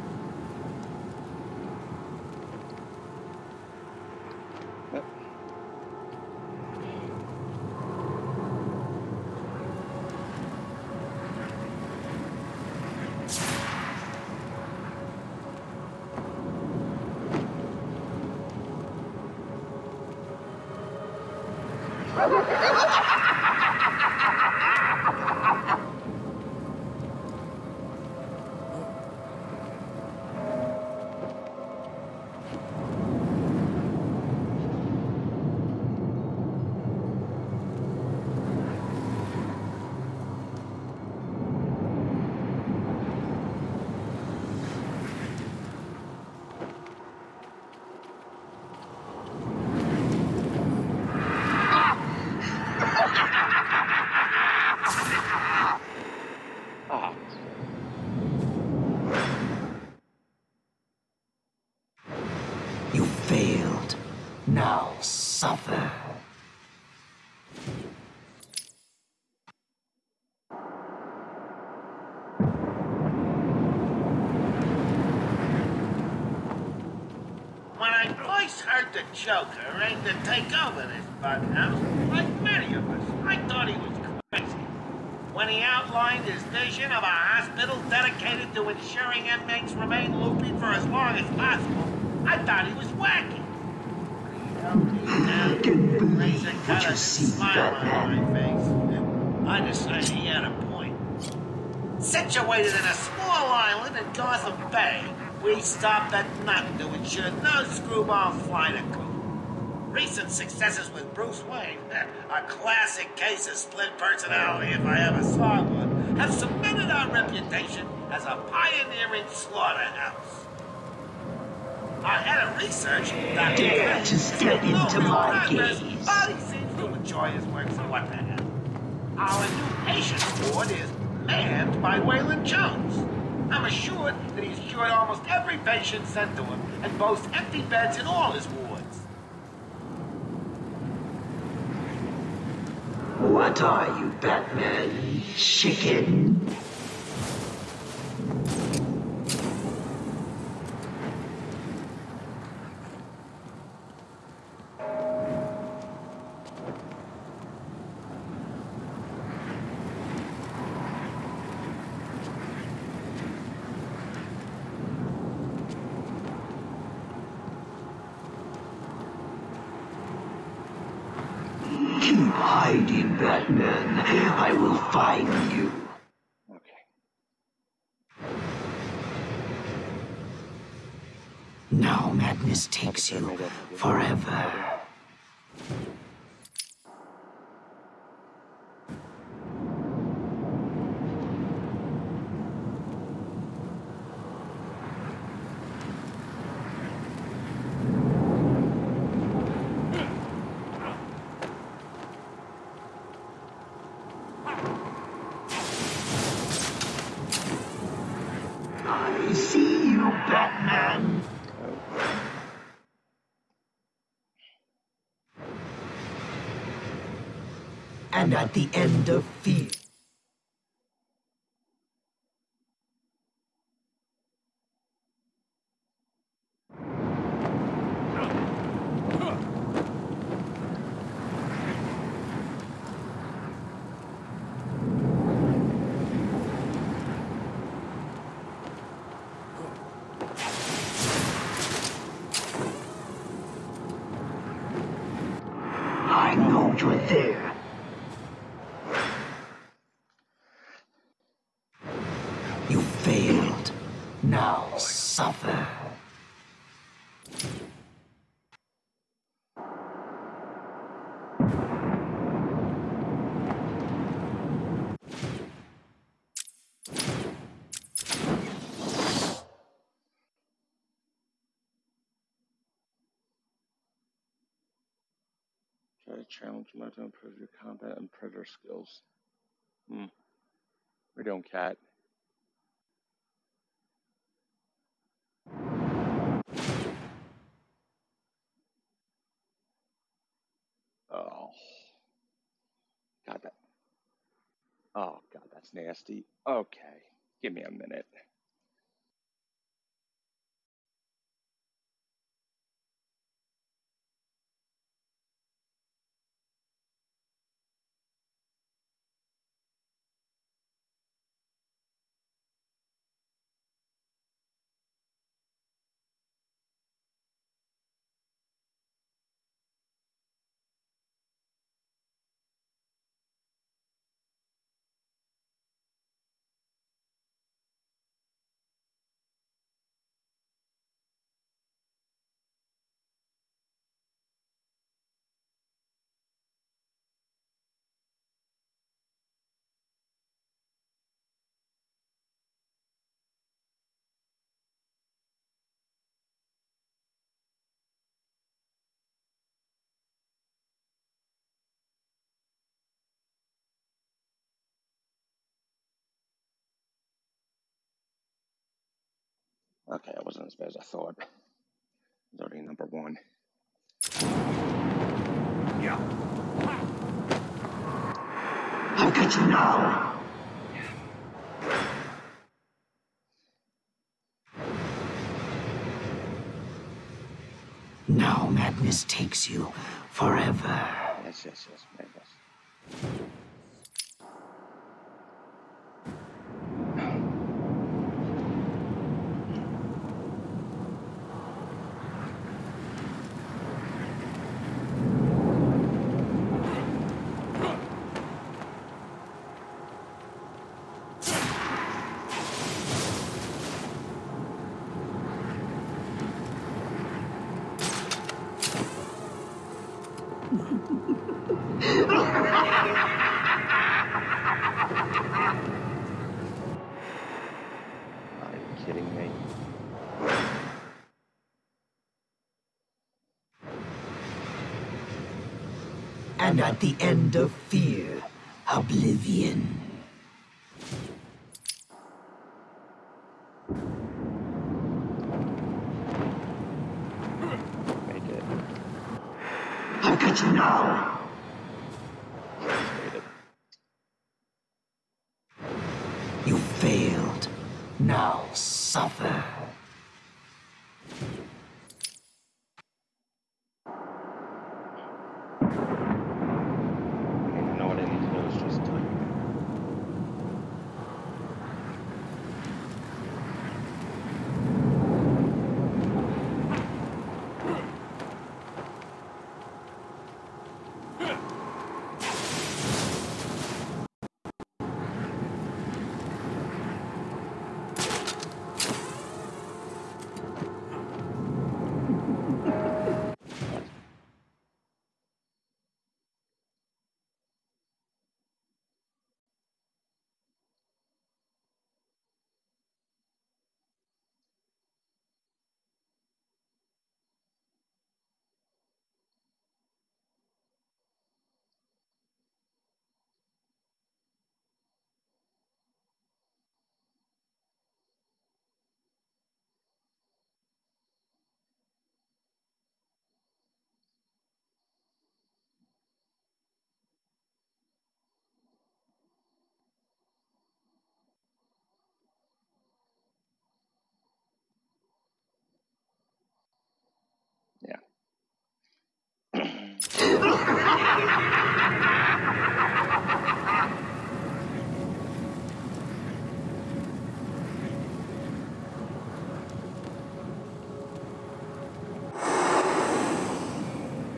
[SPEAKER 13] long as possible, I thought he was wacky. I
[SPEAKER 5] couldn't believe what you see
[SPEAKER 13] decided he had a point. Situated in a small island in Gotham Bay, we stopped at nothing to ensure no screwball flight occurred. Recent successes with Bruce Wayne, a classic case of split personality if I ever saw one, have cemented our reputation as a pioneering slaughterhouse. Our head of research, Dr.
[SPEAKER 5] Dare to step into my gaze.
[SPEAKER 13] But he seems to enjoy his work, so what the hell? Our new patient ward is manned by Waylon Jones. I'm assured that he's cured almost every patient sent to him and boasts empty beds in all his wards.
[SPEAKER 5] What are you, Batman? Chicken? Keep hiding, Batman. I will find you. Now madness takes you forever. I see you, Batman. And at the end of fear. I know you're there. You failed. Now suffer.
[SPEAKER 1] Try to mode to improve your combat and predator skills. Hmm. We're doing cat. Oh. God, that. Oh, God, that's nasty. Okay. Give me a minute. Okay, I wasn't as bad as I thought. It was already number one. Yeah.
[SPEAKER 5] How could you know? Now madness takes you forever.
[SPEAKER 1] Yes, yes, yes, madness. Are you kidding me?
[SPEAKER 5] And at the end of fear, oblivion.
[SPEAKER 1] Make it.
[SPEAKER 5] Got you now. You failed. Now suffer.
[SPEAKER 1] I don't know what I need to do is just type.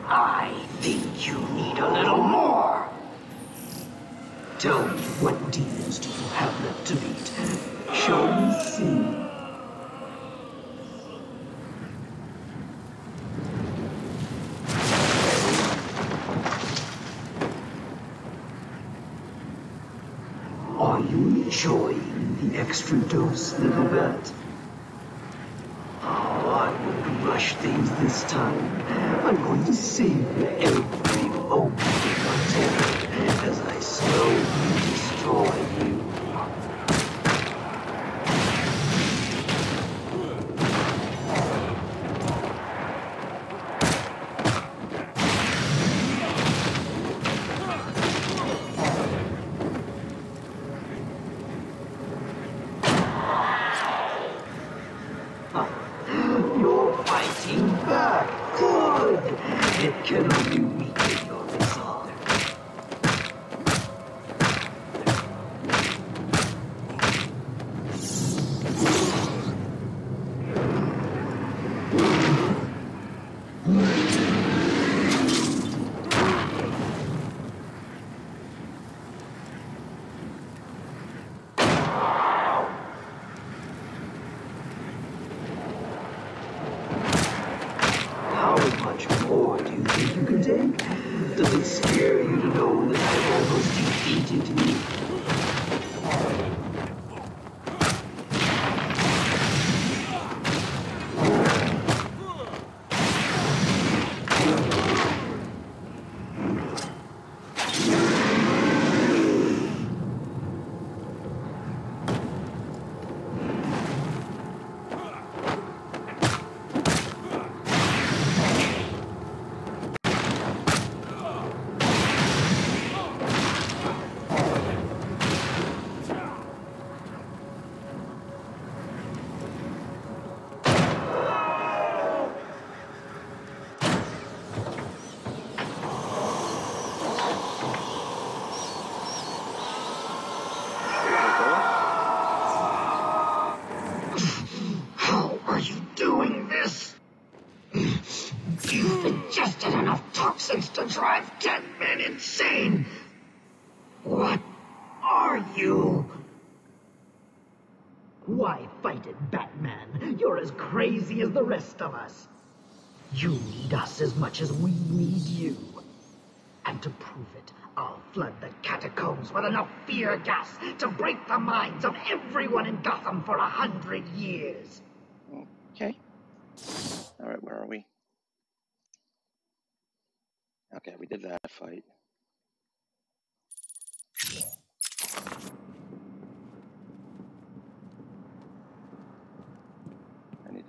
[SPEAKER 5] I think you need a little more. Tell me, what demons do you have left to beat? Show me see. Are you enjoying the extra dose, little bat? Oh, I things this time. I'm going to save every of us. You need us as much as we need you. And to prove it, I'll flood the catacombs with enough fear gas to break the minds of everyone in Gotham for a hundred years.
[SPEAKER 13] Okay. All right, where are we? Okay, we did that fight.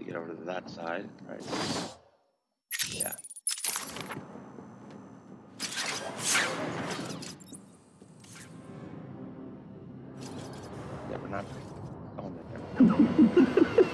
[SPEAKER 13] I get over to that side, right? Yeah. Yeah, we're not going there. There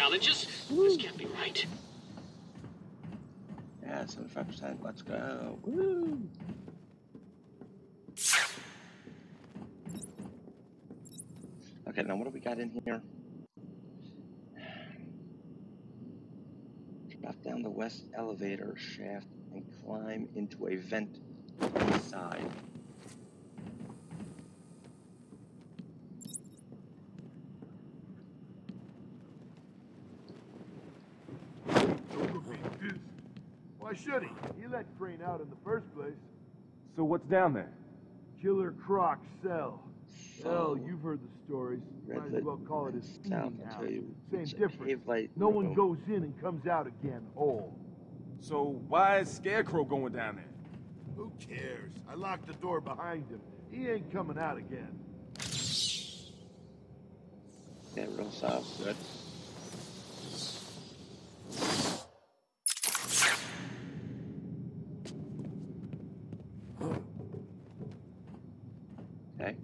[SPEAKER 9] 75% of my challenges? This can't be right.
[SPEAKER 13] Yeah, 75%. Let's go. Woo! Okay, now what do we got in here? Drop down the west elevator shaft and climb into a vent inside.
[SPEAKER 14] Why should he? He let Crane out in the first place.
[SPEAKER 4] So what's down there?
[SPEAKER 14] Killer Croc cell. Hell,
[SPEAKER 13] So,
[SPEAKER 14] you've heard the stories.
[SPEAKER 13] Red
[SPEAKER 14] Might as well call it a
[SPEAKER 13] south,
[SPEAKER 14] steaming
[SPEAKER 13] I'll
[SPEAKER 14] house.
[SPEAKER 13] tell you.
[SPEAKER 14] Same
[SPEAKER 13] It's a
[SPEAKER 14] difference.
[SPEAKER 13] cave light
[SPEAKER 14] No one goes in and comes out again whole.
[SPEAKER 4] So why is Scarecrow going down there?
[SPEAKER 14] Who cares? I locked the door behind him. He ain't coming out again.
[SPEAKER 13] Yeah, real soft. Good. Okay.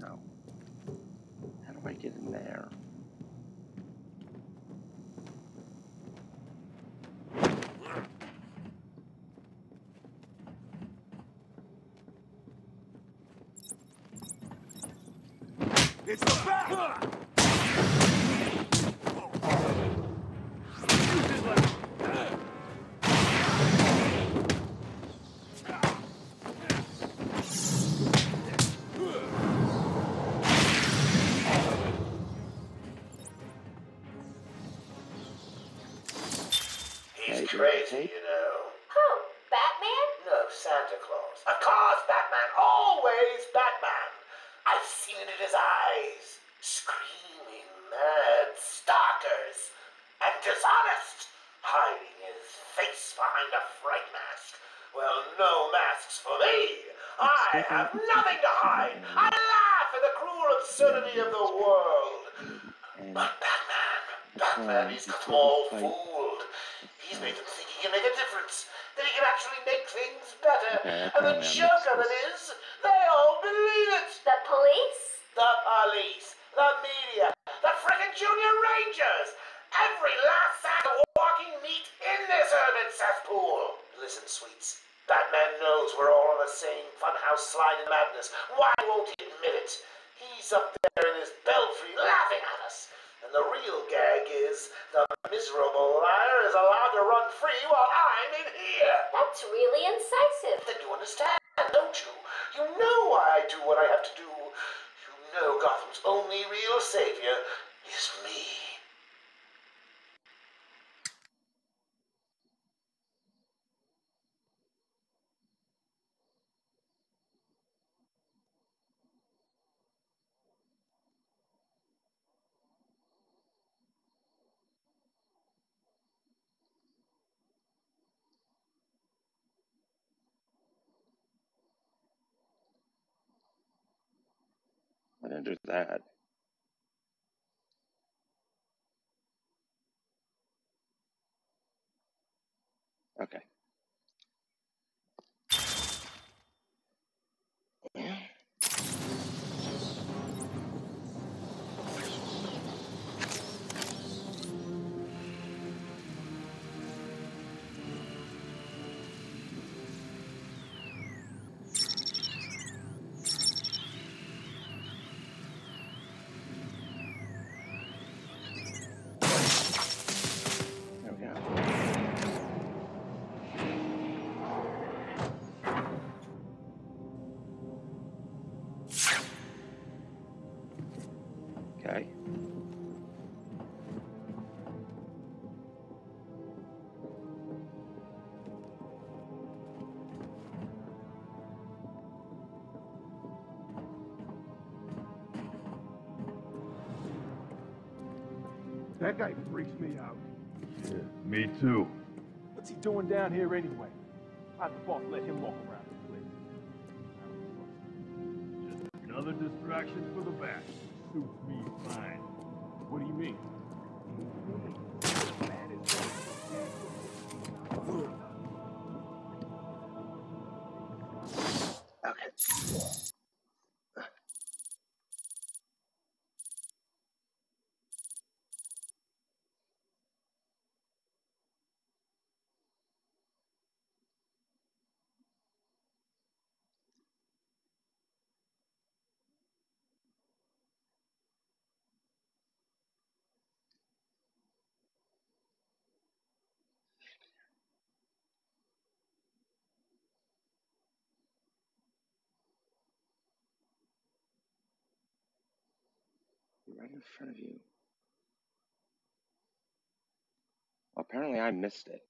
[SPEAKER 13] No. How do I get in there?
[SPEAKER 14] It's the bat!
[SPEAKER 13] I have nothing to hide. I laugh at the cruel absurdity of the world. But Batman, Batman, he's got them all fooled. He's made them think he can make a difference, that he can actually make things better. And the joke of it is, they all believe it.
[SPEAKER 15] The police?
[SPEAKER 13] The police, the media, the frickin' junior rangers. Every last sack of walking meat in this urban cesspool. Listen, sweets. Batman knows we're all on the same slide in madness. Why won't he admit it? He's up there in his belfry laughing at us. And the real gag is the miserable liar is allowed to run free while I'm in here.
[SPEAKER 15] That's really incisive.
[SPEAKER 16] Freaks me out.
[SPEAKER 14] Yeah, me too. What's he doing down here anyway? How'd the boss let him walk around the place? Just another distraction for the back. Suits me fine.
[SPEAKER 1] In front of you. Apparently I missed it.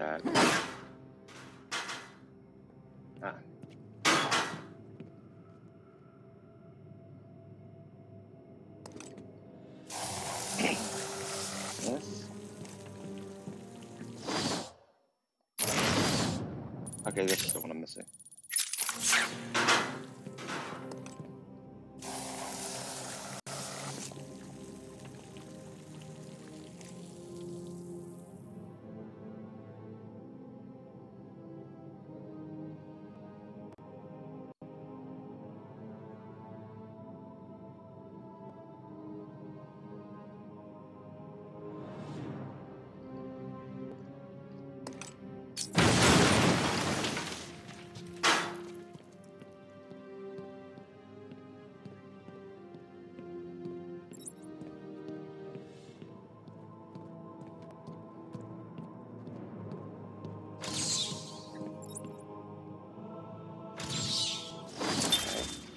[SPEAKER 1] Cat. Ah. Yes. Okay, this is the one I'm missing.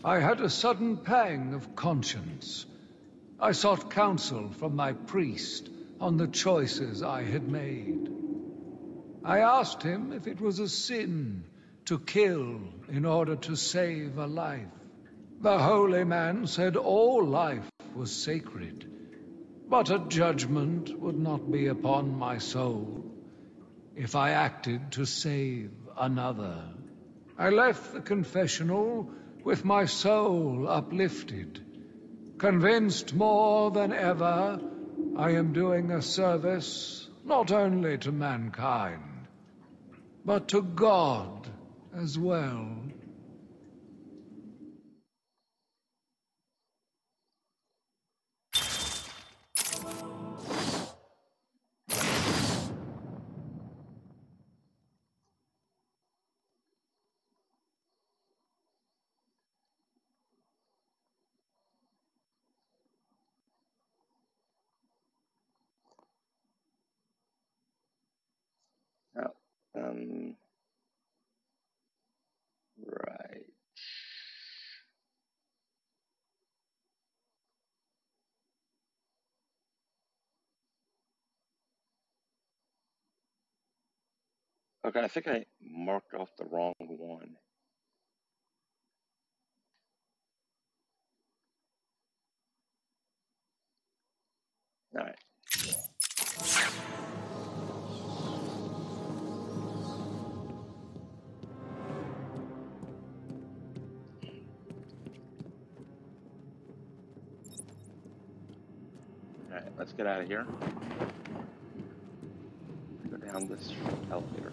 [SPEAKER 10] I had a sudden pang of conscience. I sought counsel from my priest on the choices I had made. I asked him if it was a sin to kill in order to save a life. The holy man said all life was sacred, but a judgment would not be upon my soul if I acted to save another. I left the confessional with my soul uplifted, convinced more than ever I am doing a service not only to mankind, but to God as well.
[SPEAKER 1] Oh, um, right. Okay, I think I marked off the wrong one. All right. All right, let's get out of here. Go down this elevator.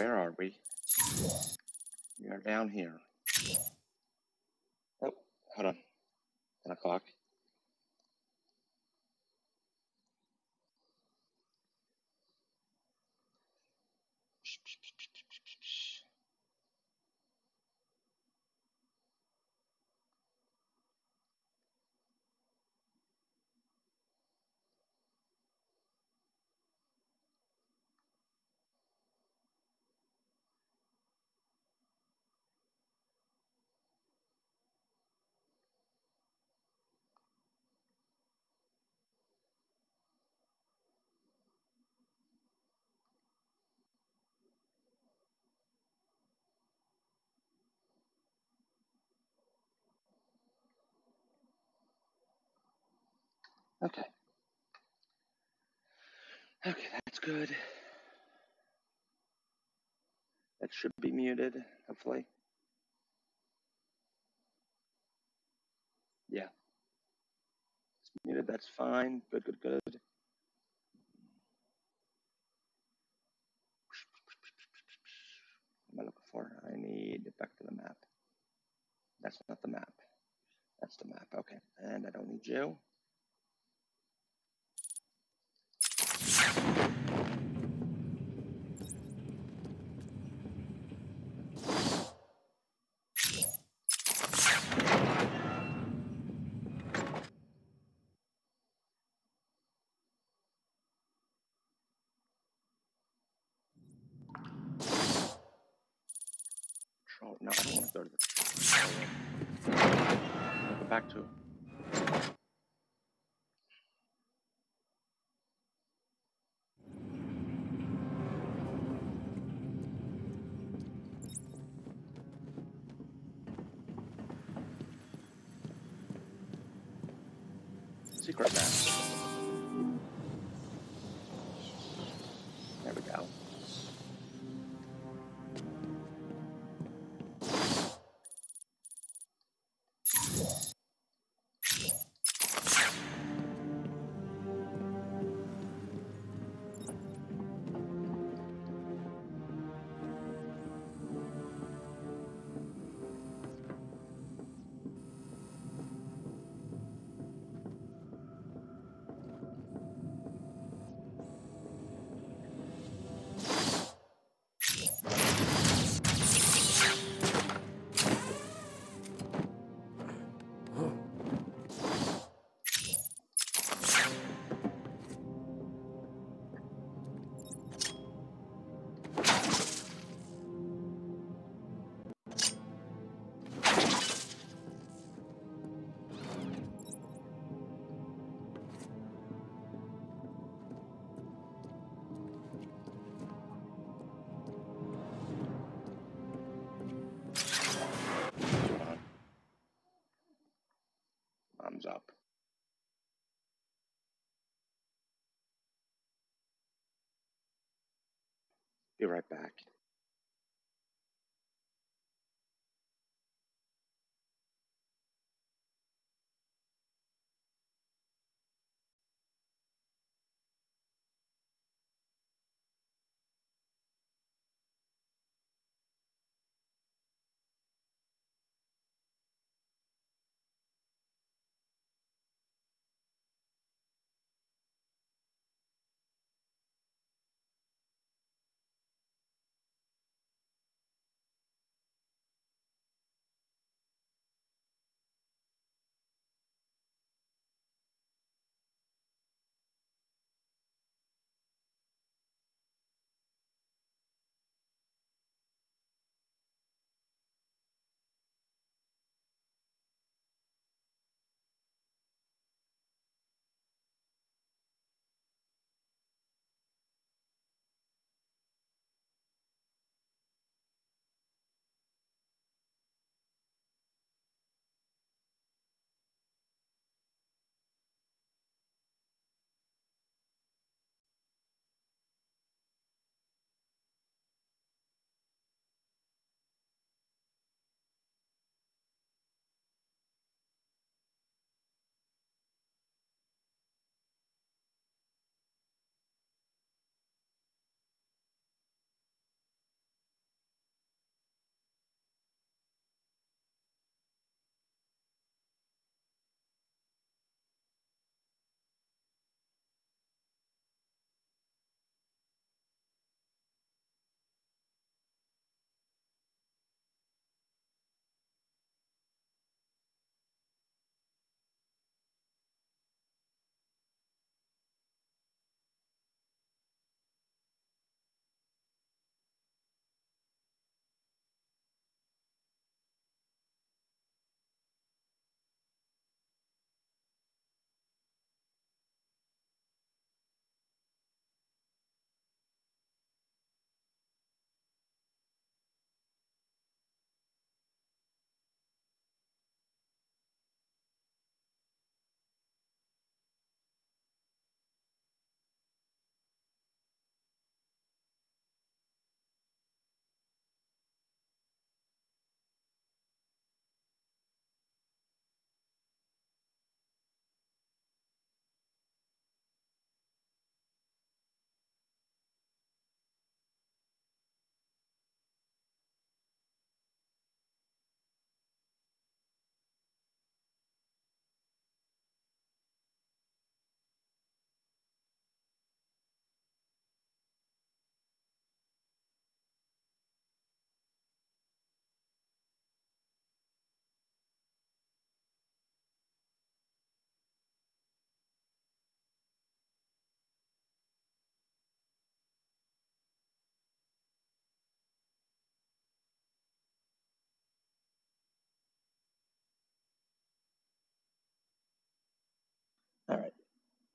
[SPEAKER 1] Where are we? We are down here. Oh, hold on. 10 o'clock. Okay. Okay, that's good. That should be muted, hopefully. Yeah. It's muted, that's fine. Good, good, good. What am I looking for? I need back to the map. That's not the map. That's the map. Okay. And I don't need you. Control. No, I don't want to go to the. Go back to. Be right back.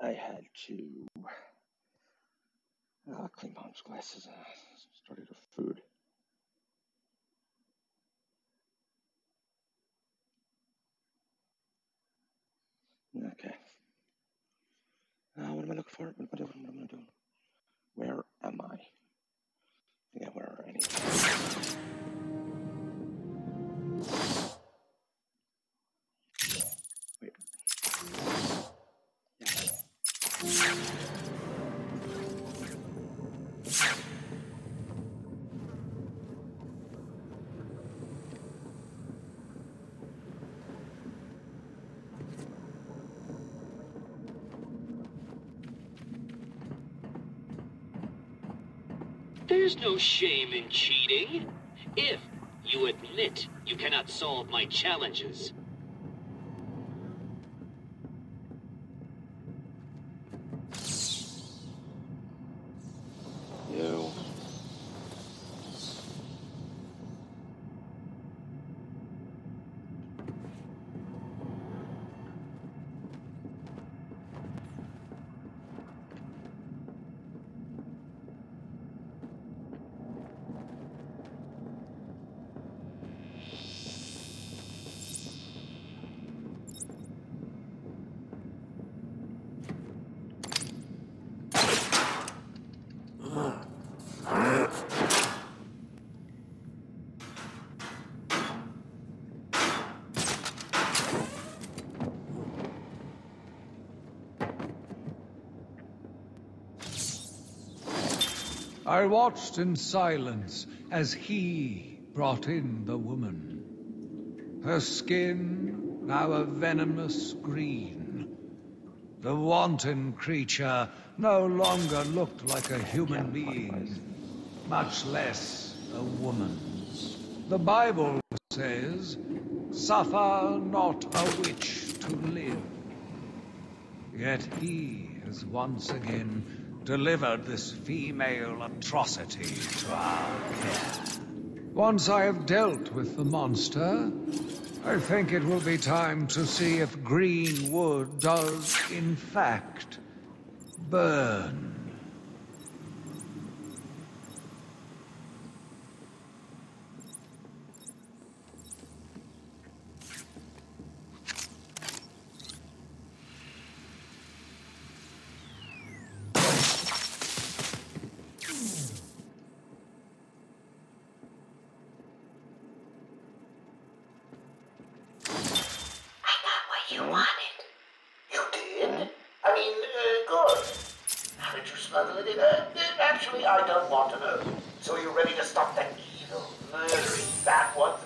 [SPEAKER 1] I had to uh, clean mom's glasses. Uh, started with food. Okay. Uh, what am I looking for? What am I doing? What am I doing? Where am I? Yeah, where are any?
[SPEAKER 9] No shame in cheating. If you admit you cannot solve my challenges.
[SPEAKER 10] I watched in silence as he brought in the woman. Her skin now a venomous green. The wanton creature no longer looked like a human being, much less a woman. The Bible says, suffer not a witch to live. Yet he has once again delivered this female atrocity to our care. Once I have dealt with the monster, I think it will be time to see if green wood does, in fact, burn.
[SPEAKER 13] what you wanted. You did? I mean, uh, good. How did you smuggle it in? Uh, uh, actually, I don't want to know. So are you ready to stop that evil, murdering bat once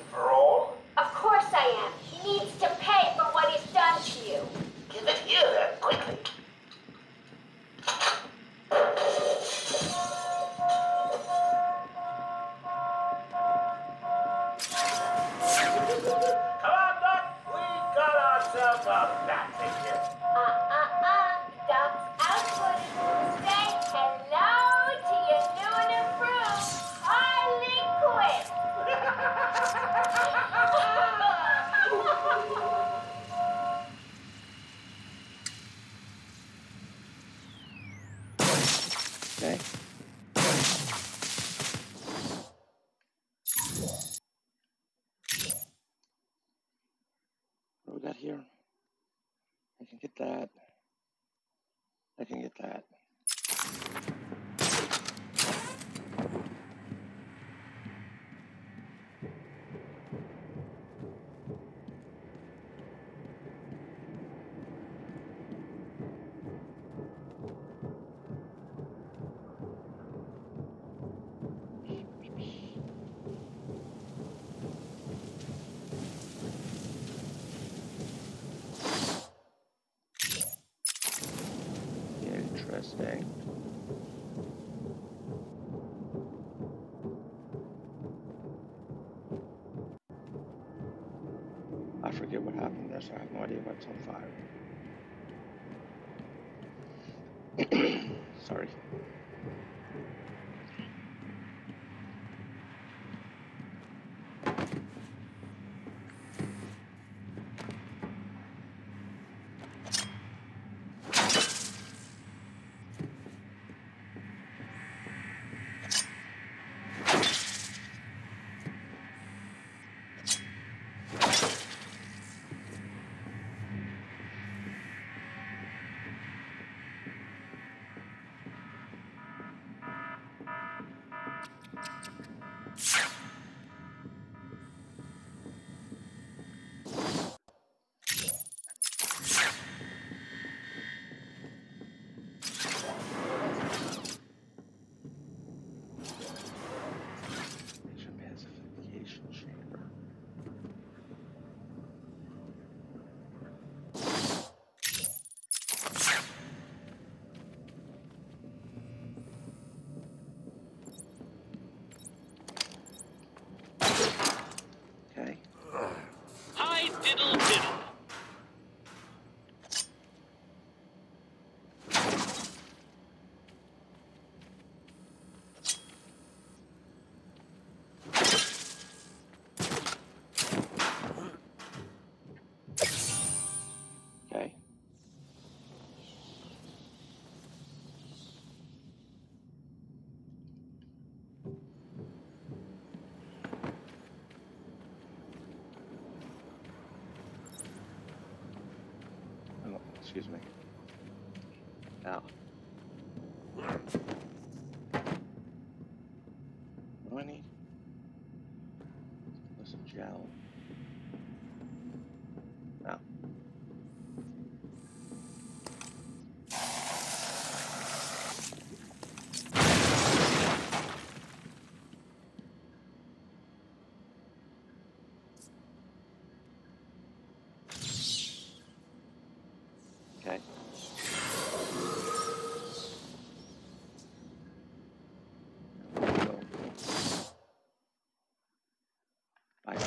[SPEAKER 1] excuse me. Ow. What do I need? Listen, gel. Ow. Okay. Bye.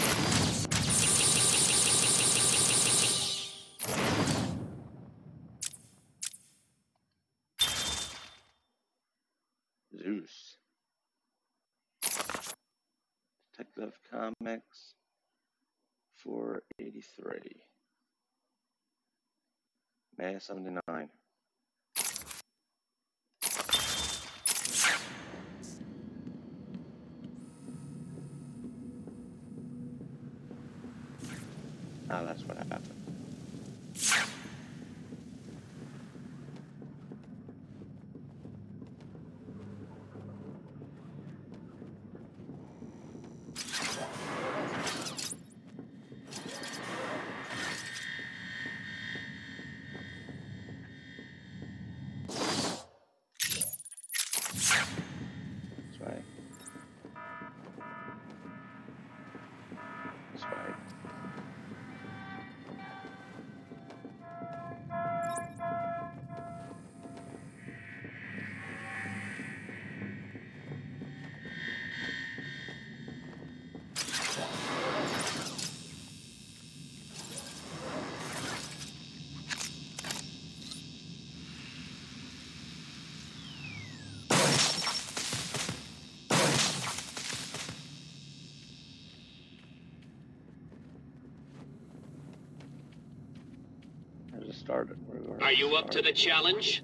[SPEAKER 1] Zeus. Detective Comics 483. May 79. Ah, that's what happened. That's right. That's right. I just started. Where we were
[SPEAKER 7] Are you up to the challenge?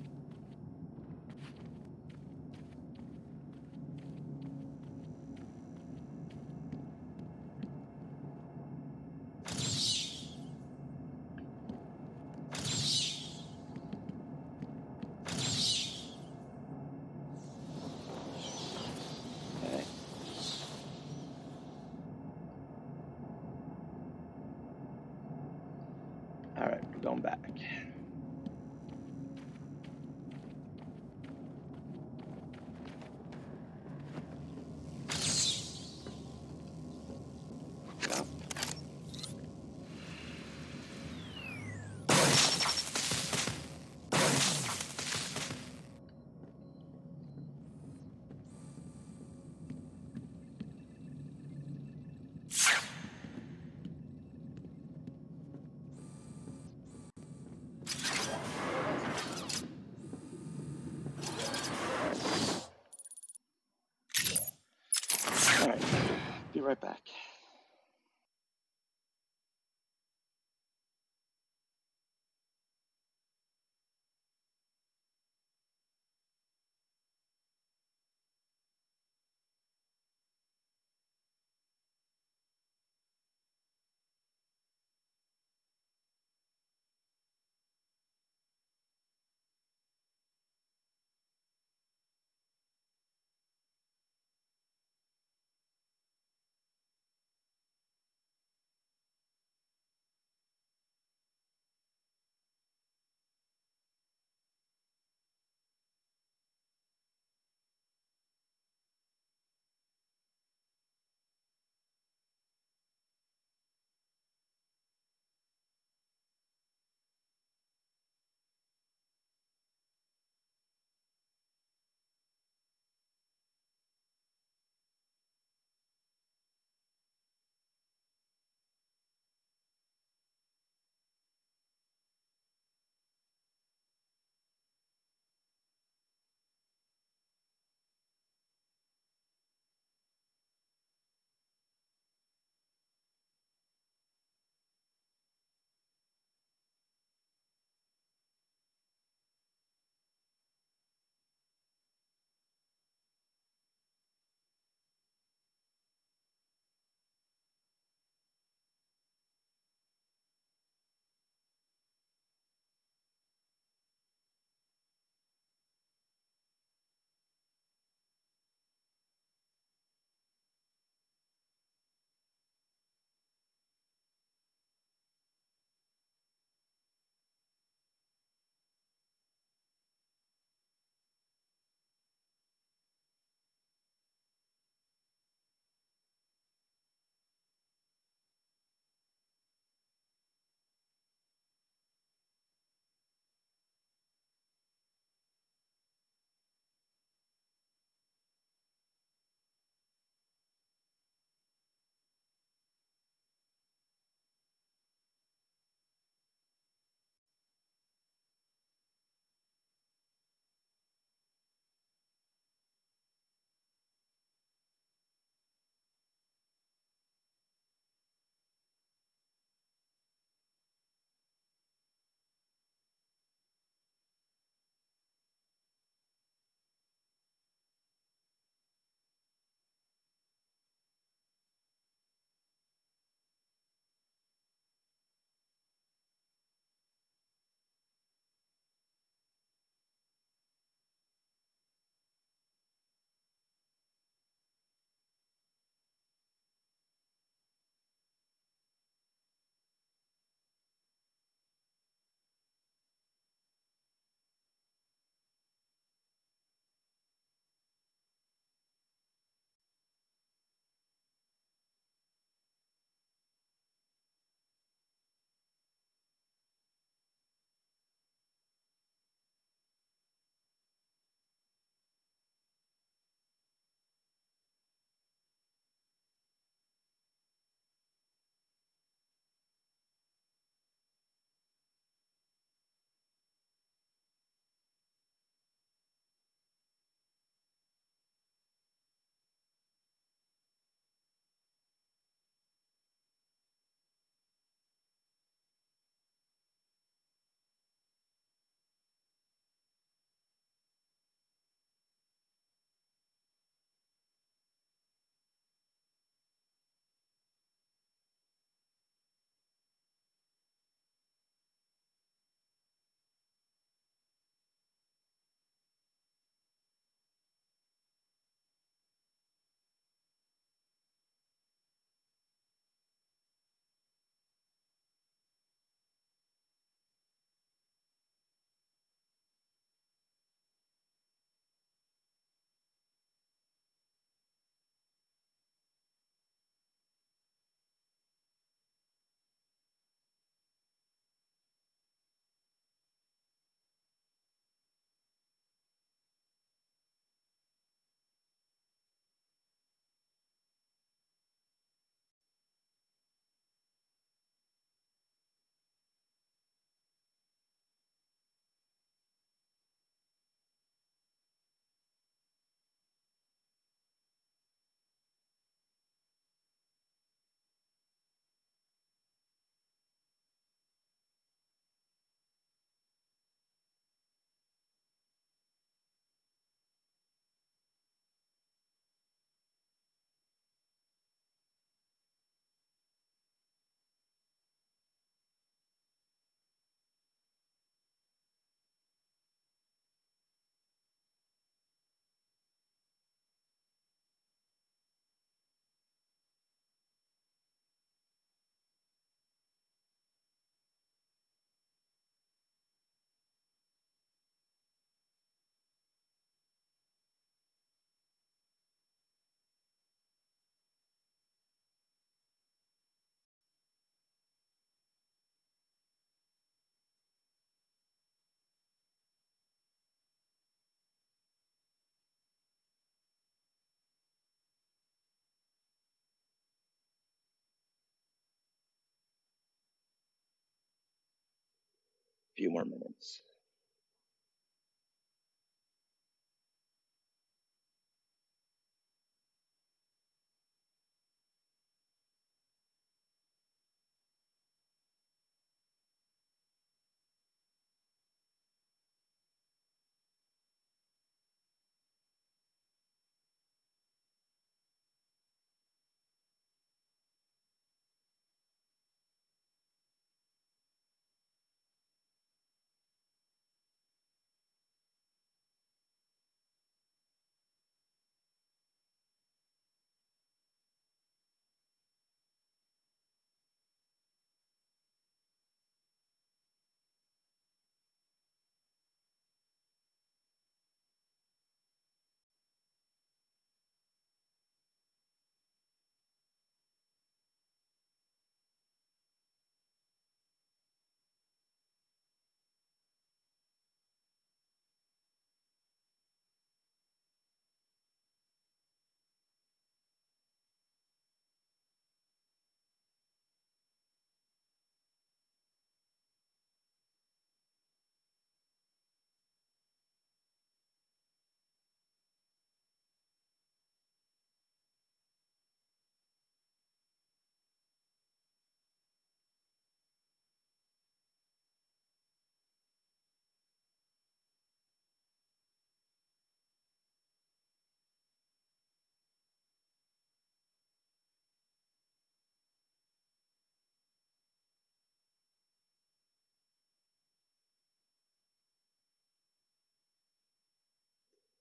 [SPEAKER 1] few more minutes.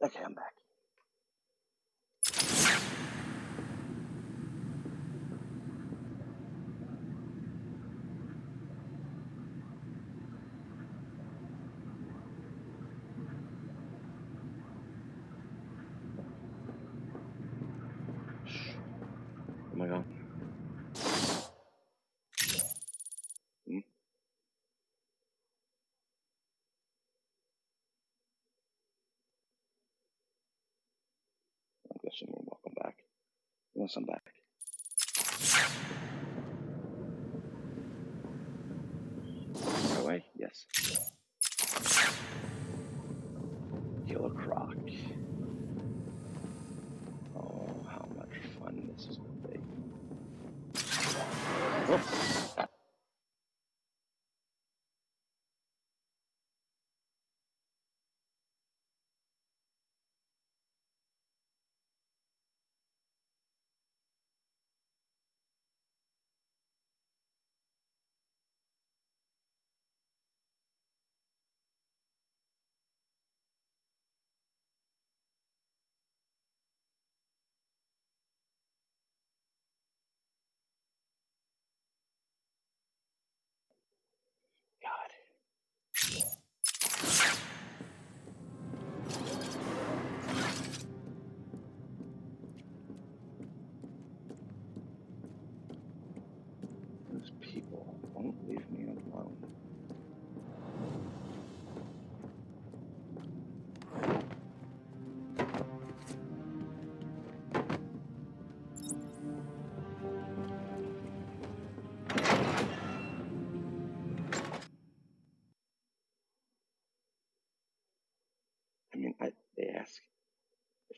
[SPEAKER 1] Okay, I'm back. much, welcome back. Once I'm back. Right away, yes. Killer Croc.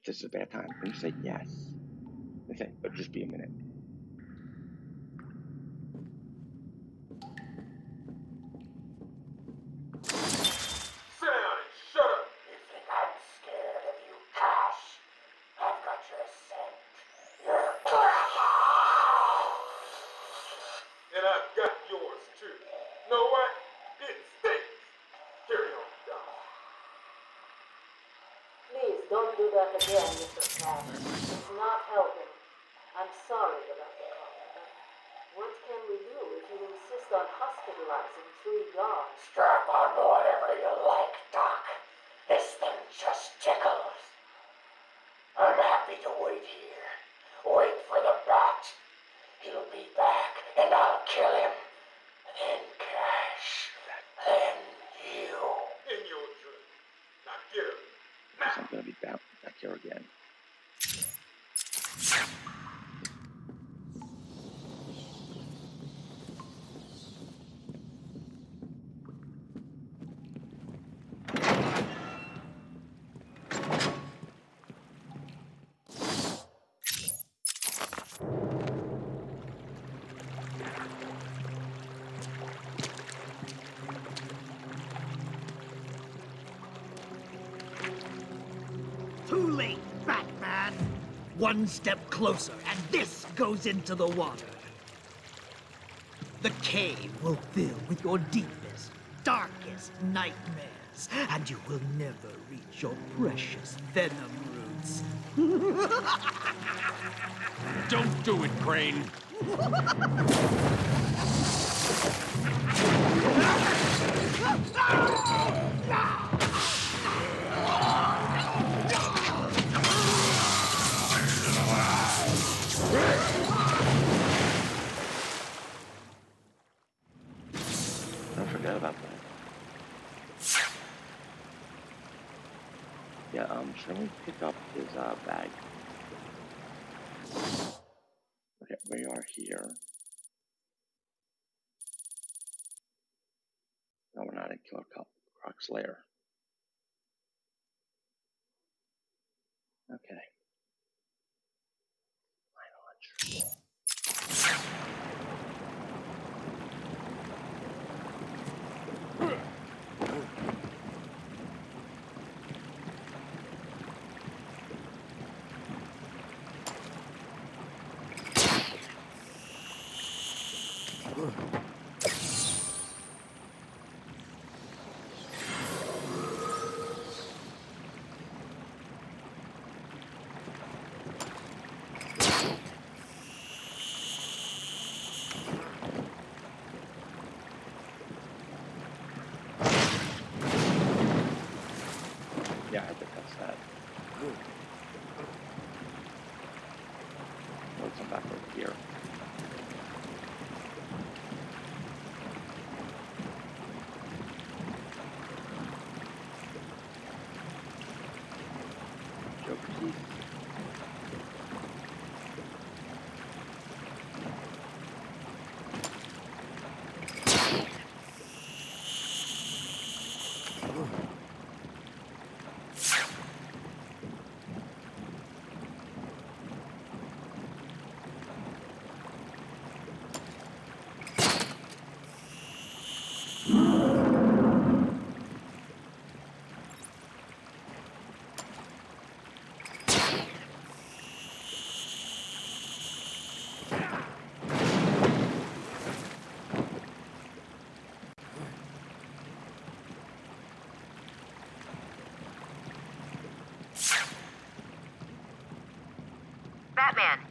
[SPEAKER 1] this is a bad time. And you say, yes. I say, but just be a minute.
[SPEAKER 13] dogs and
[SPEAKER 1] food
[SPEAKER 5] One step closer, and this goes into the water. The cave will fill with your deepest, darkest nightmares, and you will never reach your precious venom roots.
[SPEAKER 2] Don't do it, Crane.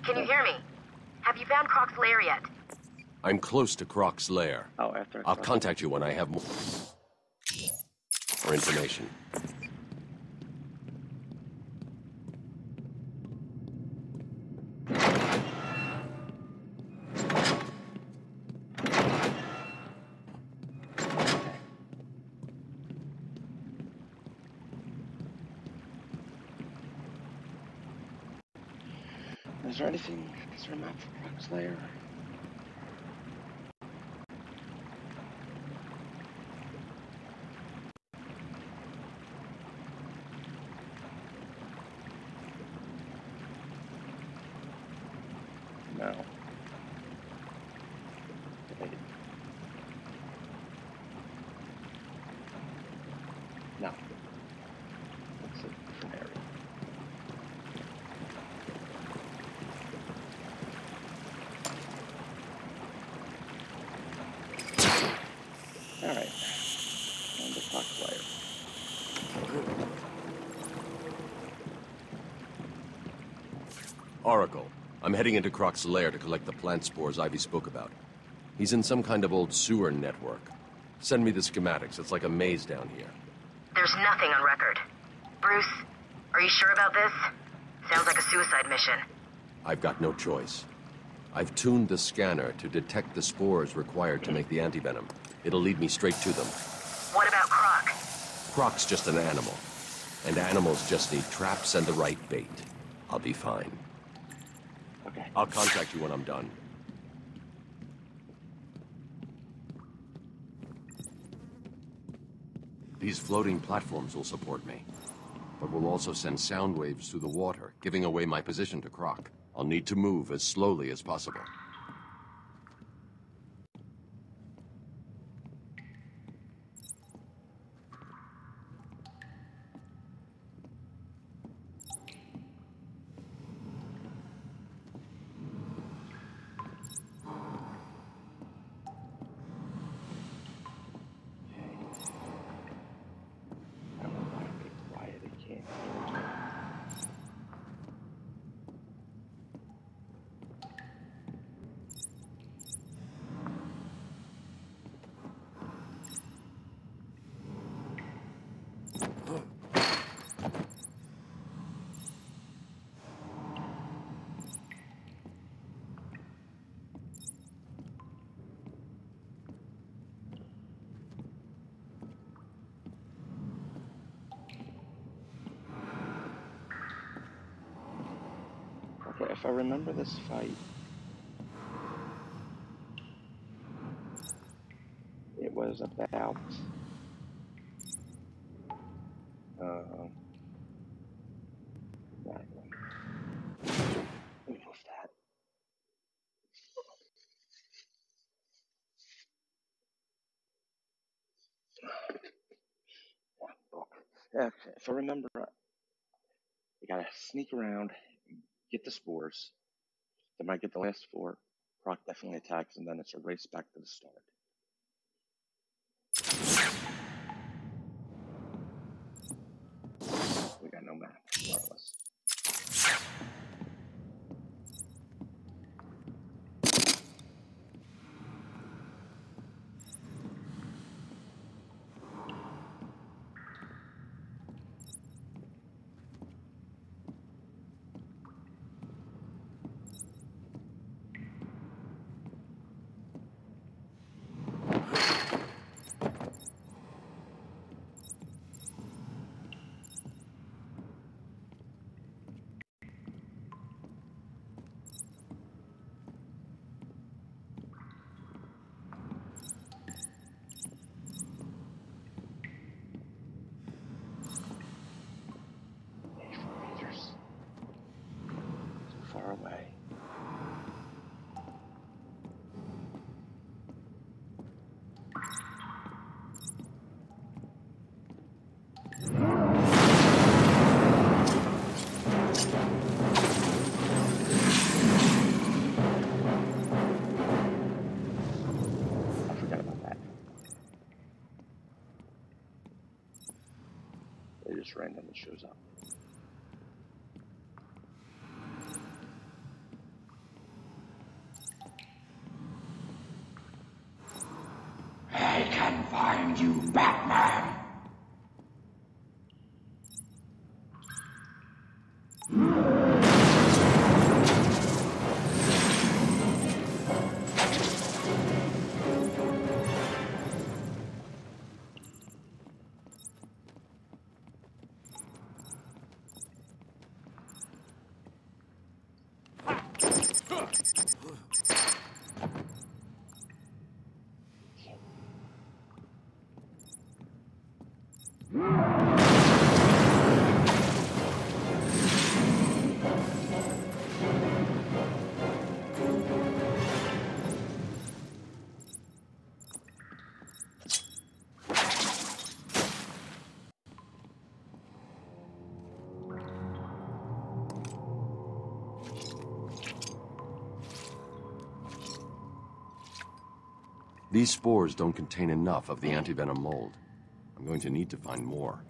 [SPEAKER 11] can you hear me? Have you found Croc's lair yet?
[SPEAKER 2] I'm close to Croc's lair.
[SPEAKER 1] Oh, after
[SPEAKER 2] I'll contact you when I have more more information.
[SPEAKER 1] Is there anything? Is there a map for Croc's lair? No. Wait. No. That's a different area. Alright. On the clock layer.
[SPEAKER 2] Oracle, I'm heading into Croc's lair to collect the plant spores Ivy spoke about. He's in some kind of old sewer network. Send me the schematics. It's like a maze down here.
[SPEAKER 11] There's nothing on record. Bruce, are you sure about this? Sounds like a suicide mission.
[SPEAKER 2] I've got no choice. I've tuned the scanner to detect the spores required to make the antivenom. It'll lead me straight to them.
[SPEAKER 11] What about Croc?
[SPEAKER 2] Croc's just an animal. And animals just need traps and the right bait. I'll be fine. I'll contact you when I'm done. These floating platforms will support me, but will also send sound waves through the water, giving away my position to Croc. I'll need to move as slowly as possible.
[SPEAKER 1] if I remember this fight, it was about. Uh, move that. Book. Yeah, if I remember, uh, you gotta sneak around, get the spores. They might get the last four. Croc definitely attacks, and then it's a race back to the start.
[SPEAKER 2] These spores don't contain enough of the antivenom mold. I'm going to need to find more.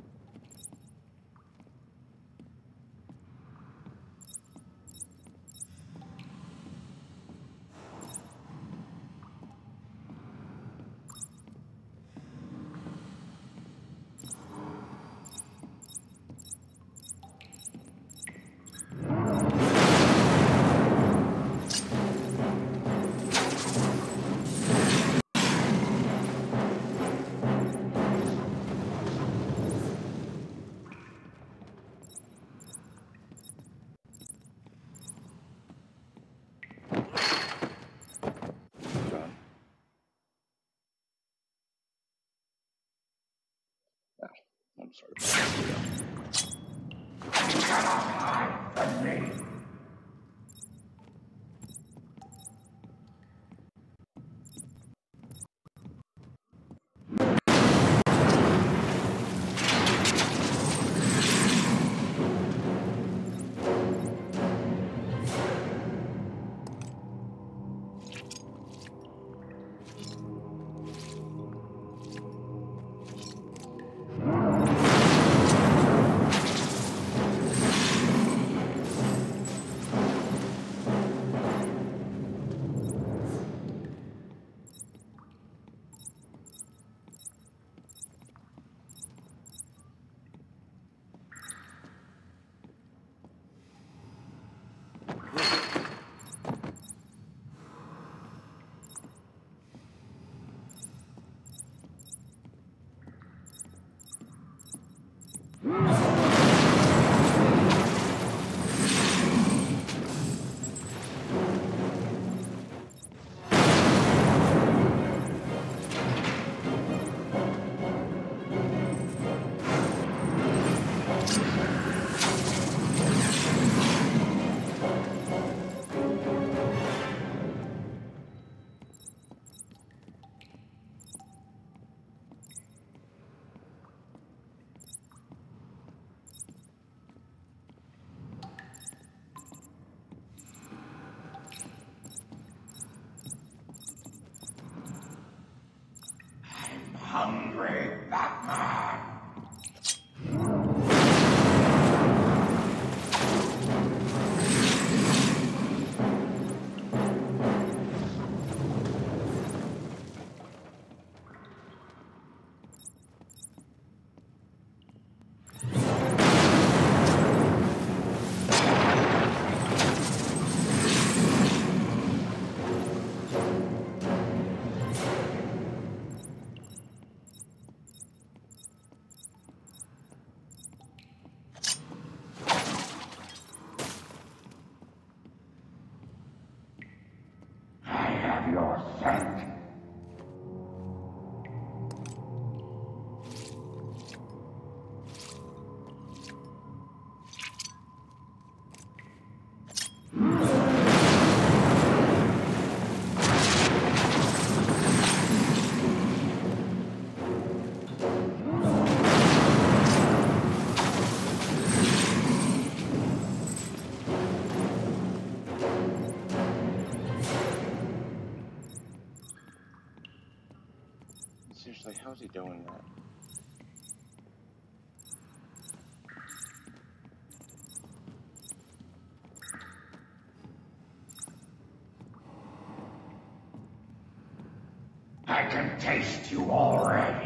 [SPEAKER 17] I can taste you already.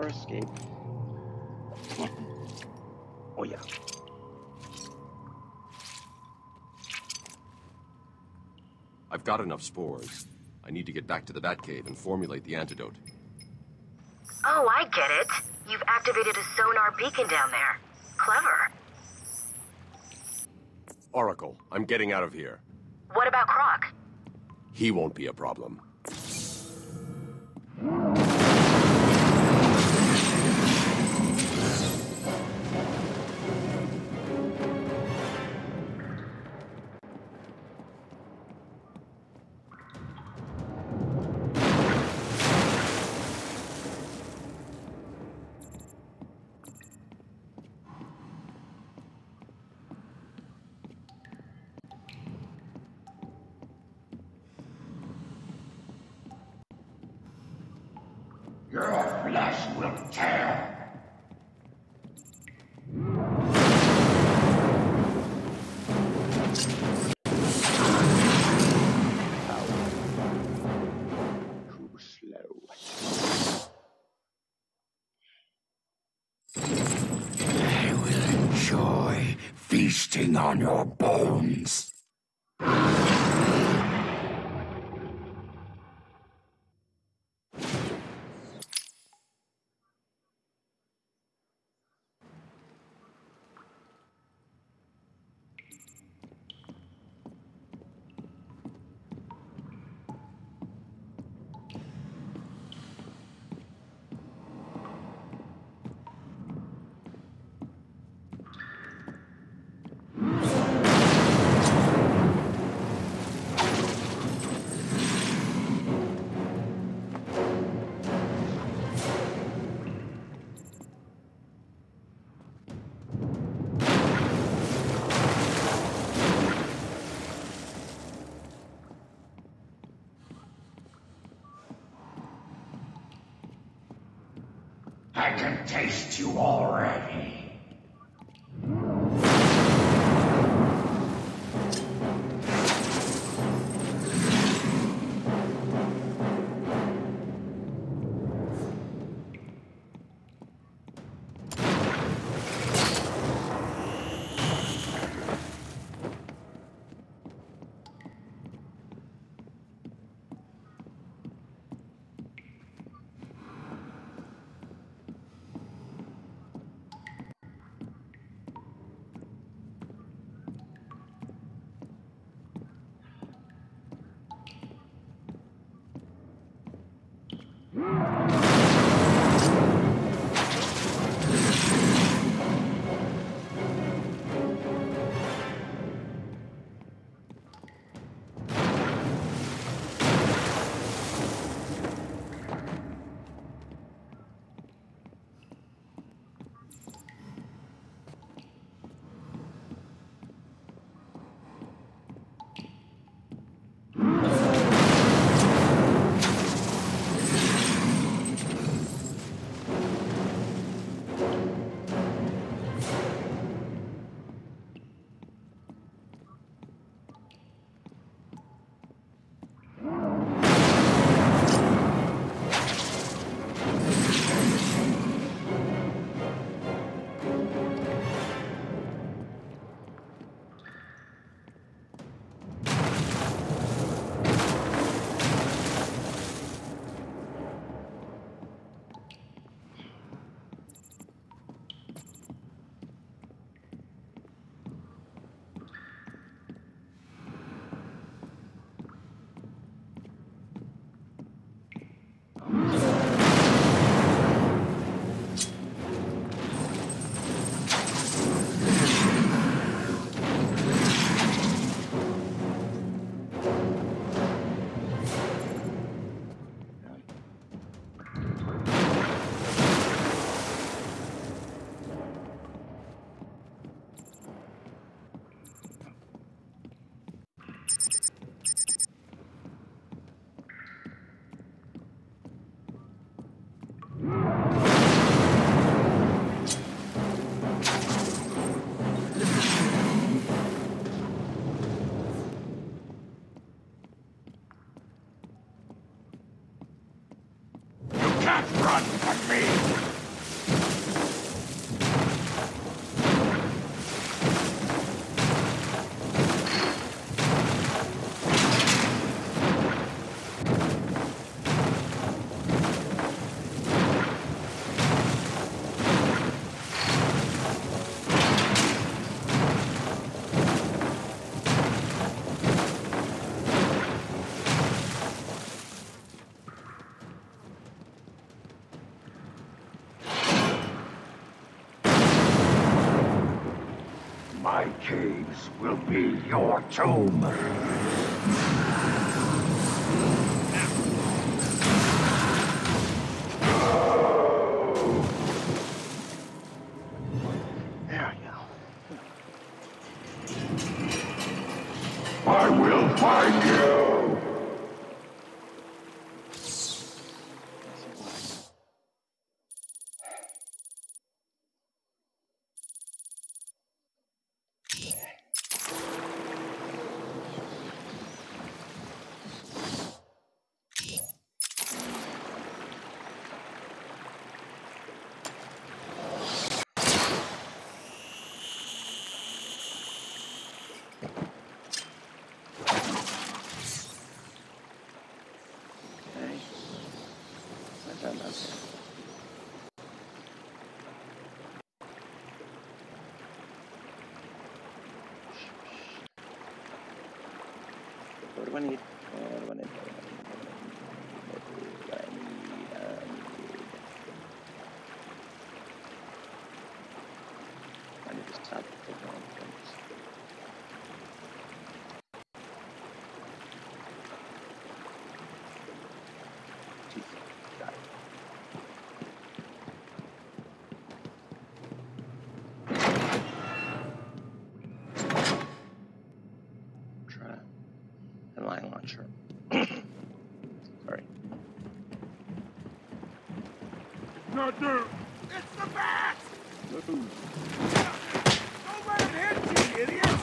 [SPEAKER 1] Got to make our escape. oh yeah.
[SPEAKER 2] I've got enough spores. I need to get back to the Batcave and formulate the antidote.
[SPEAKER 11] Oh, I get it. You've activated a sonar beacon down there. Clever.
[SPEAKER 2] Oracle, I'm getting out of here.
[SPEAKER 11] What about Croc?
[SPEAKER 2] He won't be a problem.
[SPEAKER 17] On your bones. you all tomb.
[SPEAKER 1] what do I need? Uh, what do I need? What do I need? I
[SPEAKER 4] do?
[SPEAKER 14] It's the bat! Don't let him hit you, idiot!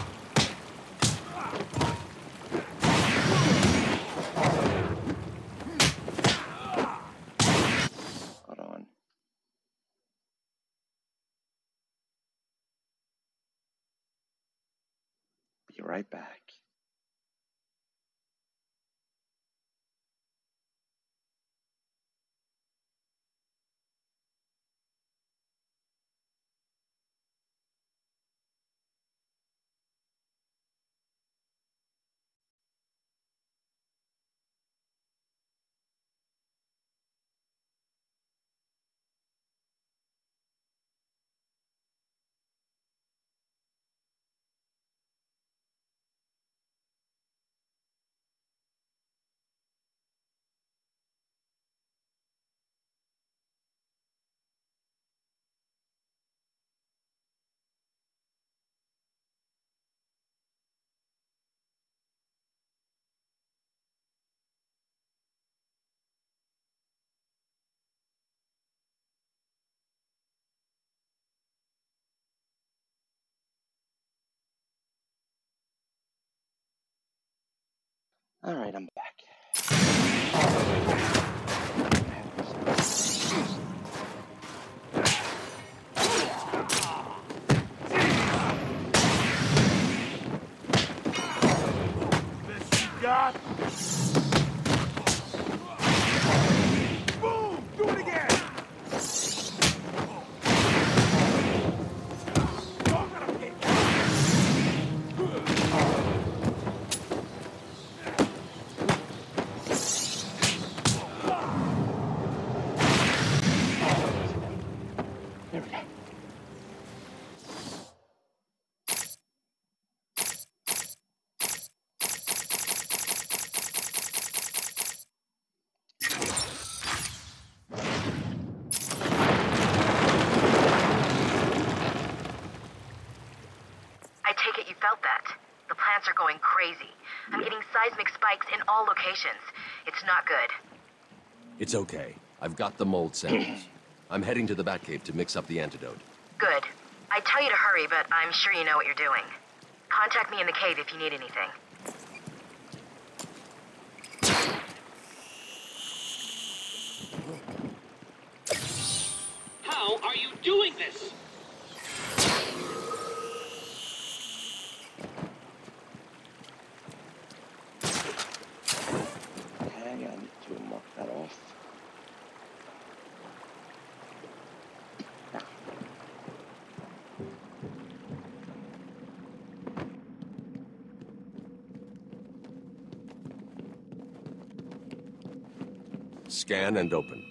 [SPEAKER 1] All right, I'm back.
[SPEAKER 11] In all locations. It's not good.
[SPEAKER 2] It's okay. I've got the mold samples. I'm heading to the Batcave to mix up the antidote.
[SPEAKER 11] Good. I tell you to hurry, but I'm sure you know what you're doing. Contact me in the cave if you need anything.
[SPEAKER 7] How are you doing this?
[SPEAKER 1] Hang on to mark that off.
[SPEAKER 2] Scan and open.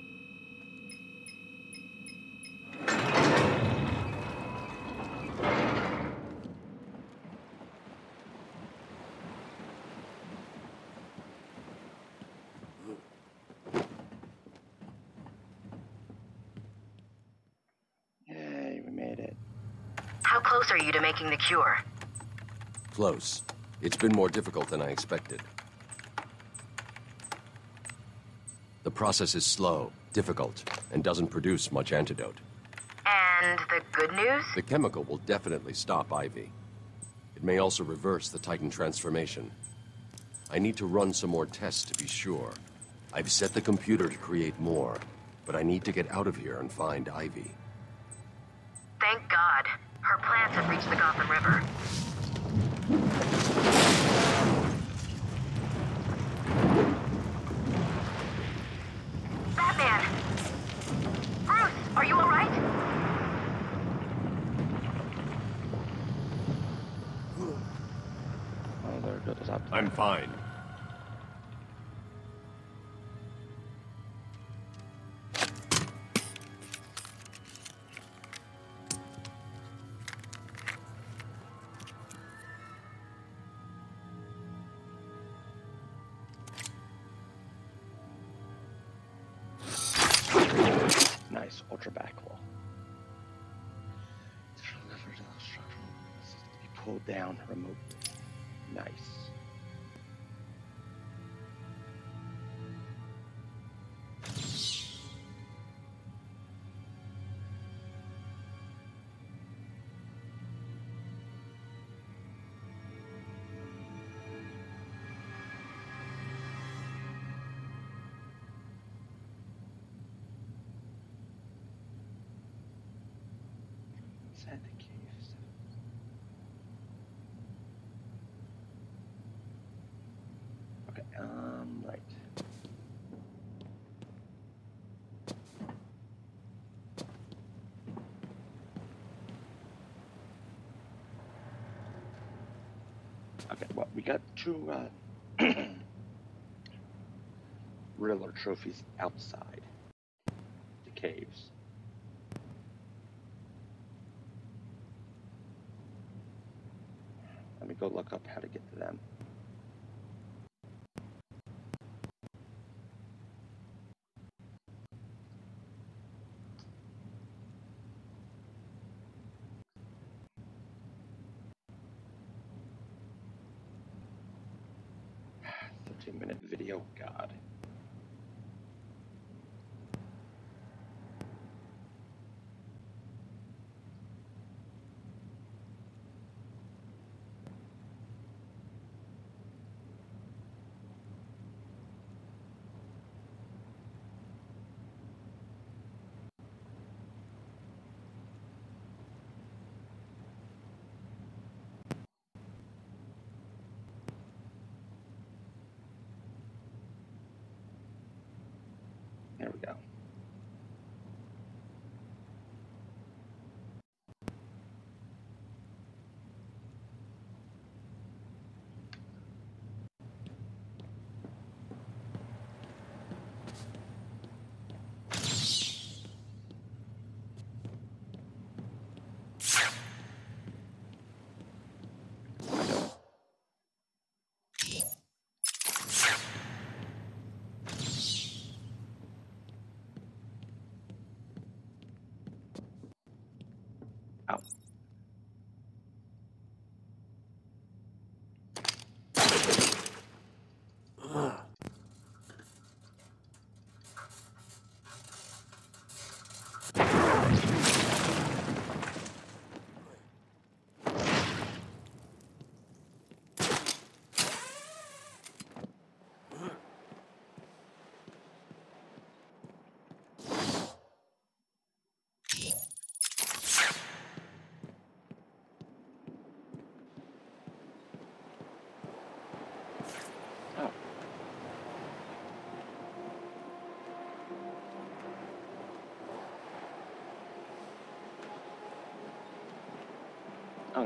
[SPEAKER 1] Yay, we made it.
[SPEAKER 11] How close are you to making the cure?
[SPEAKER 2] Close. It's been more difficult than I expected. The process is slow, difficult, and doesn't produce much antidote.
[SPEAKER 11] And the good news?
[SPEAKER 2] The chemical will definitely stop Ivy. It may also reverse the Titan transformation. I need to run some more tests to be sure. I've set the computer to create more, but I need to get out of here and find Ivy.
[SPEAKER 11] Thank God. Her plants have reached the Gotham River.
[SPEAKER 1] Down remotely. got two uh, Riddler trophies outside.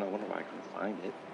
[SPEAKER 1] don't know if I can find it.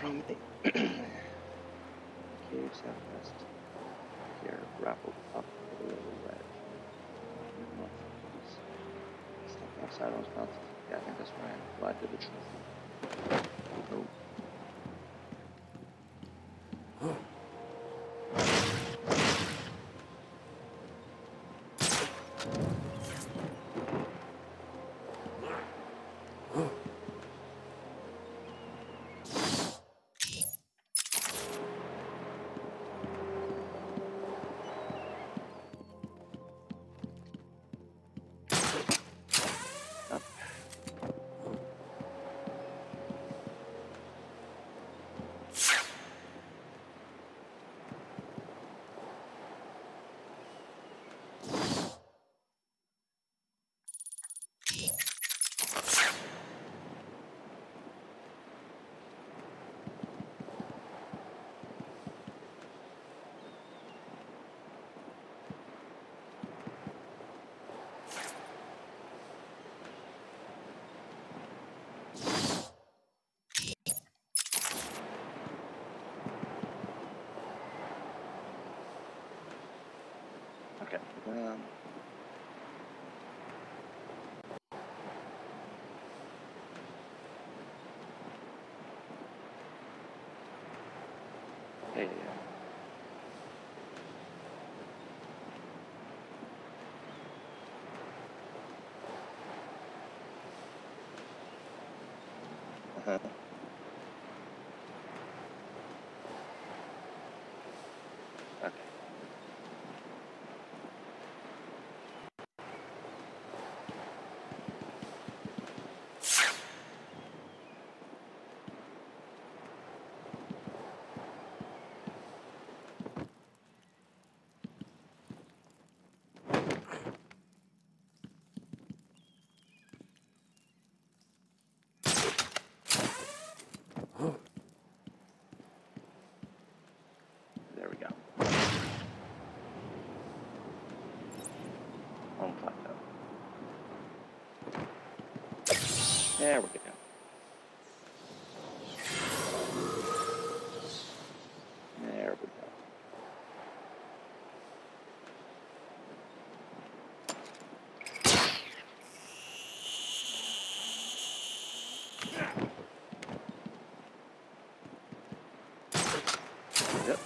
[SPEAKER 1] trying to. Okay. Um, yeah, yeah, yeah. Uh-huh. Okay. There we go. On plateau. There we go. There we go. Yep.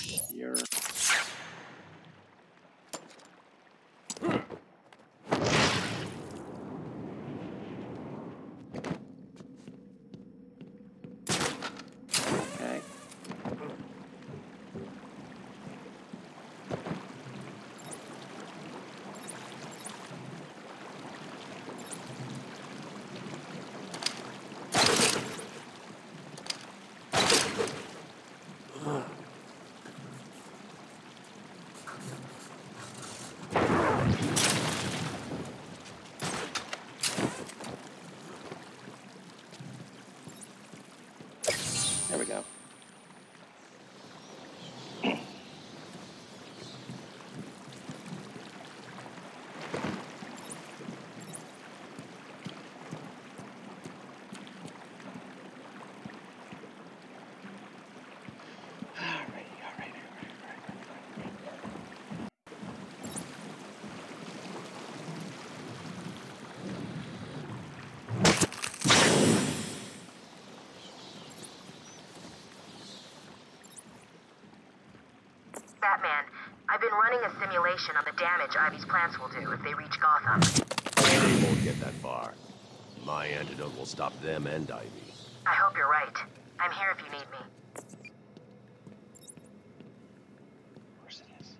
[SPEAKER 1] Okay. Here. Okay. There we go.
[SPEAKER 11] Batman, I've been running a simulation on the damage Ivy's plants will do if they reach Gotham.
[SPEAKER 2] They won't get that far. My antidote will stop them and Ivy.
[SPEAKER 11] I hope you're right. I'm here if you need me.
[SPEAKER 1] Of course it is.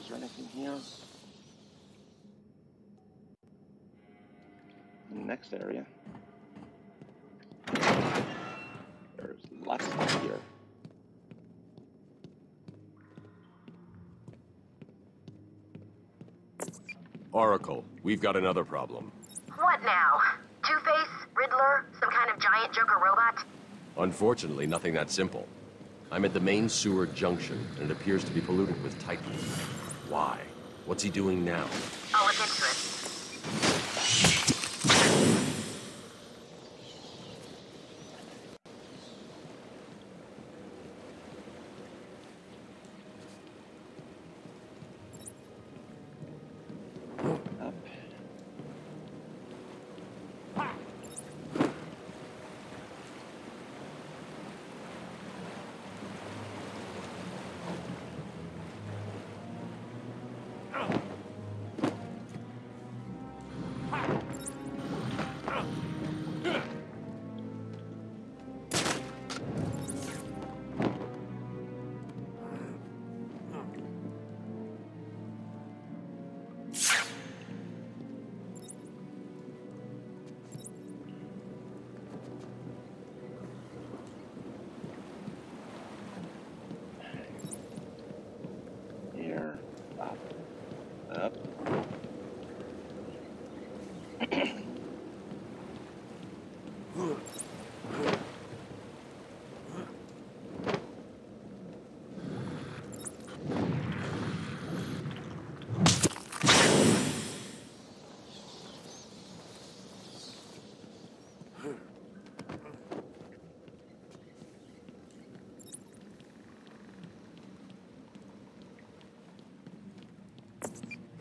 [SPEAKER 1] Is there anything here? In the next area. There's lots here.
[SPEAKER 2] Oracle, we've got another problem.
[SPEAKER 11] What now? Two-Face? Riddler? Some kind of giant Joker robot?
[SPEAKER 2] Unfortunately, nothing that simple. I'm at the main sewer junction, and it appears to be polluted with Titan. Why? What's he doing now?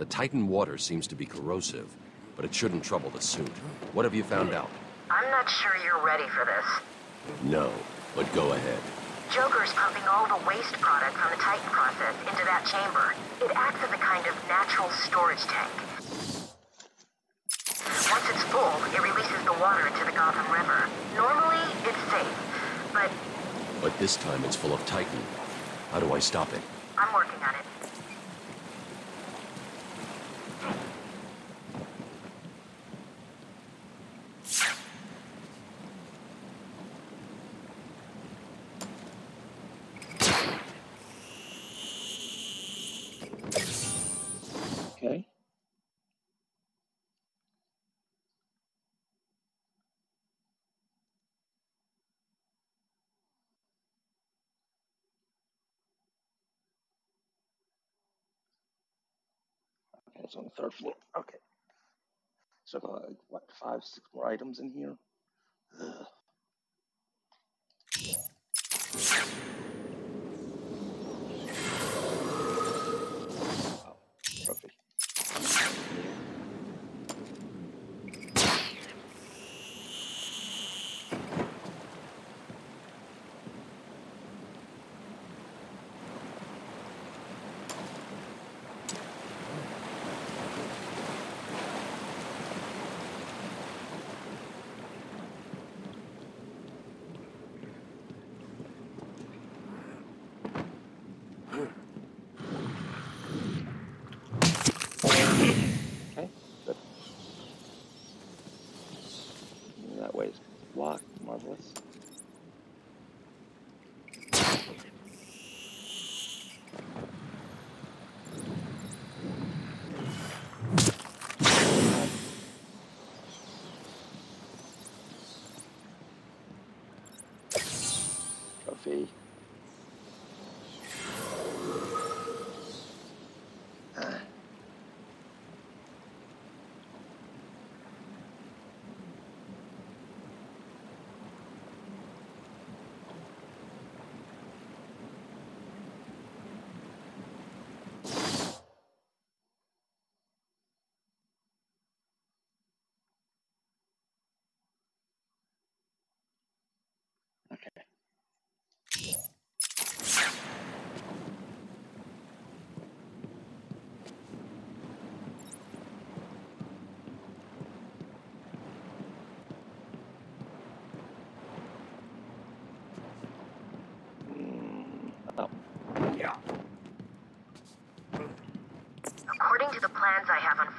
[SPEAKER 2] The Titan water seems to be corrosive, but it shouldn't trouble the suit. What have you found out?
[SPEAKER 11] I'm not sure you're ready for this.
[SPEAKER 2] No, but go ahead.
[SPEAKER 11] Joker's pumping all the waste product from the Titan process into that chamber. It acts as a kind of natural storage tank. Once it's full, it releases the water into the Gotham River. Normally, it's safe, but
[SPEAKER 2] But this time it's full of Titan. How do I stop it?
[SPEAKER 1] Third floor. Okay. So, uh, what, five, six more items in here?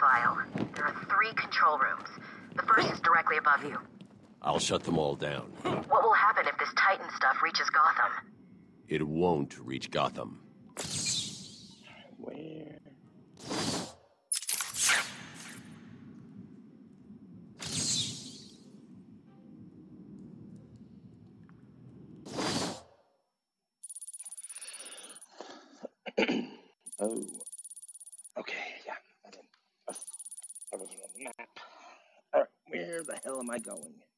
[SPEAKER 11] File, there are three control rooms. The first is directly above you.
[SPEAKER 2] I'll shut them all down.
[SPEAKER 11] What will happen if this Titan stuff reaches Gotham?
[SPEAKER 2] It won't reach Gotham.
[SPEAKER 1] Where? oh. Okay, yeah. I didn't. I wasn't on the map. Alright, where the hell am I going?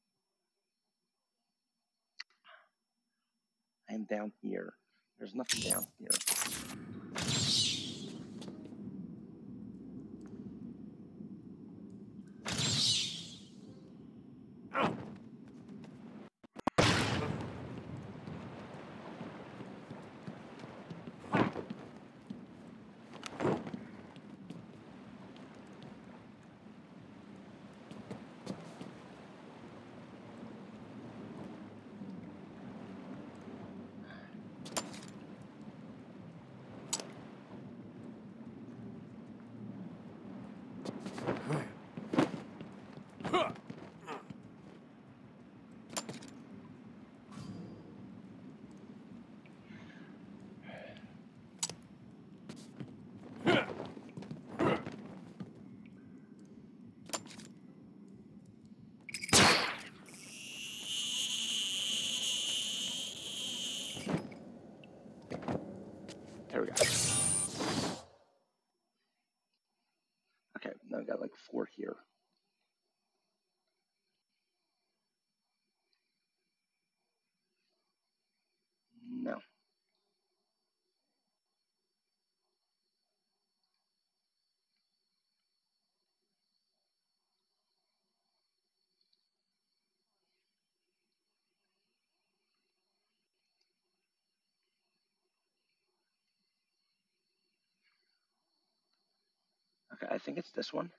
[SPEAKER 1] Okay, I think it's this one.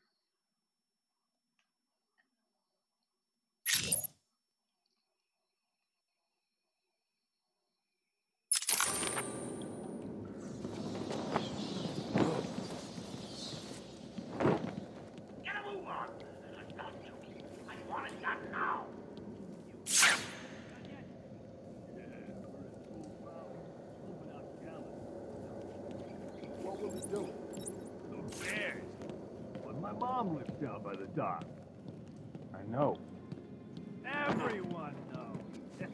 [SPEAKER 13] Get a move on. Not joking. I want it done now.
[SPEAKER 14] What will we do? The bears. But my mom lives down by the dock.
[SPEAKER 4] I know.
[SPEAKER 14] Everyone knows.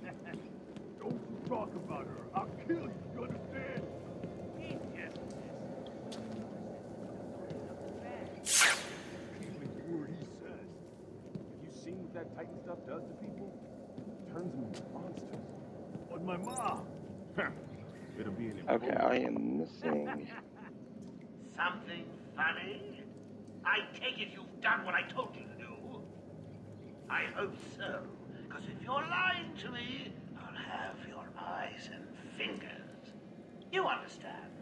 [SPEAKER 14] Don't talk about her. I'll kill you. You understand?
[SPEAKER 4] Every word he says. Have you seen what that Titan stuff does to people? It turns them into monsters.
[SPEAKER 14] But my mom.
[SPEAKER 4] It'll be an
[SPEAKER 1] Okay, I am missing.
[SPEAKER 13] Something funny? I take it you've done what I told you to do. I hope so, because if you're lying to me, I'll have your eyes and fingers. You understand?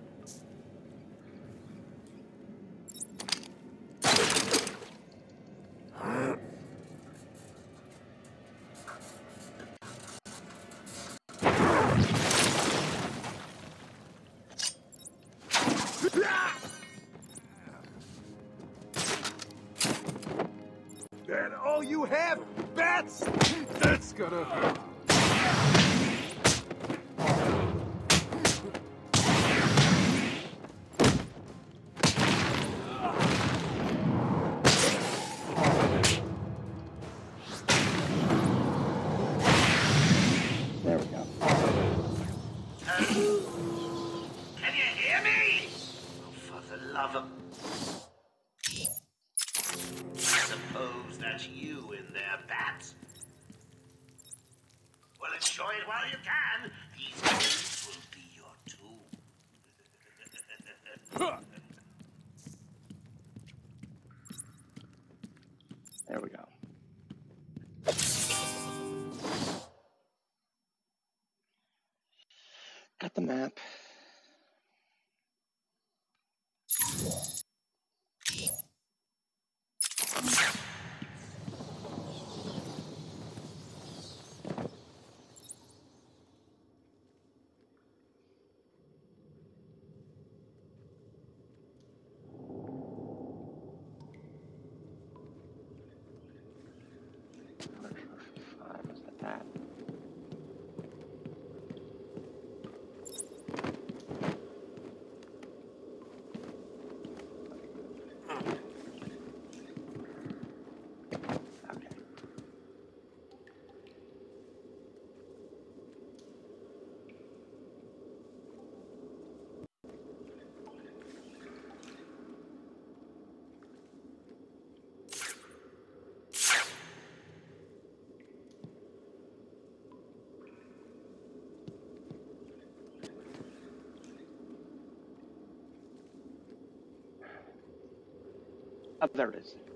[SPEAKER 4] You have? Bats? That's gonna hurt.
[SPEAKER 1] There we go.
[SPEAKER 13] Can you hear me? Oh, for the love of... I suppose that's you in there, Bats. Well, enjoy it while you can. These games will be your tomb.
[SPEAKER 1] There we go. Got the map. Five, is that that? Oh,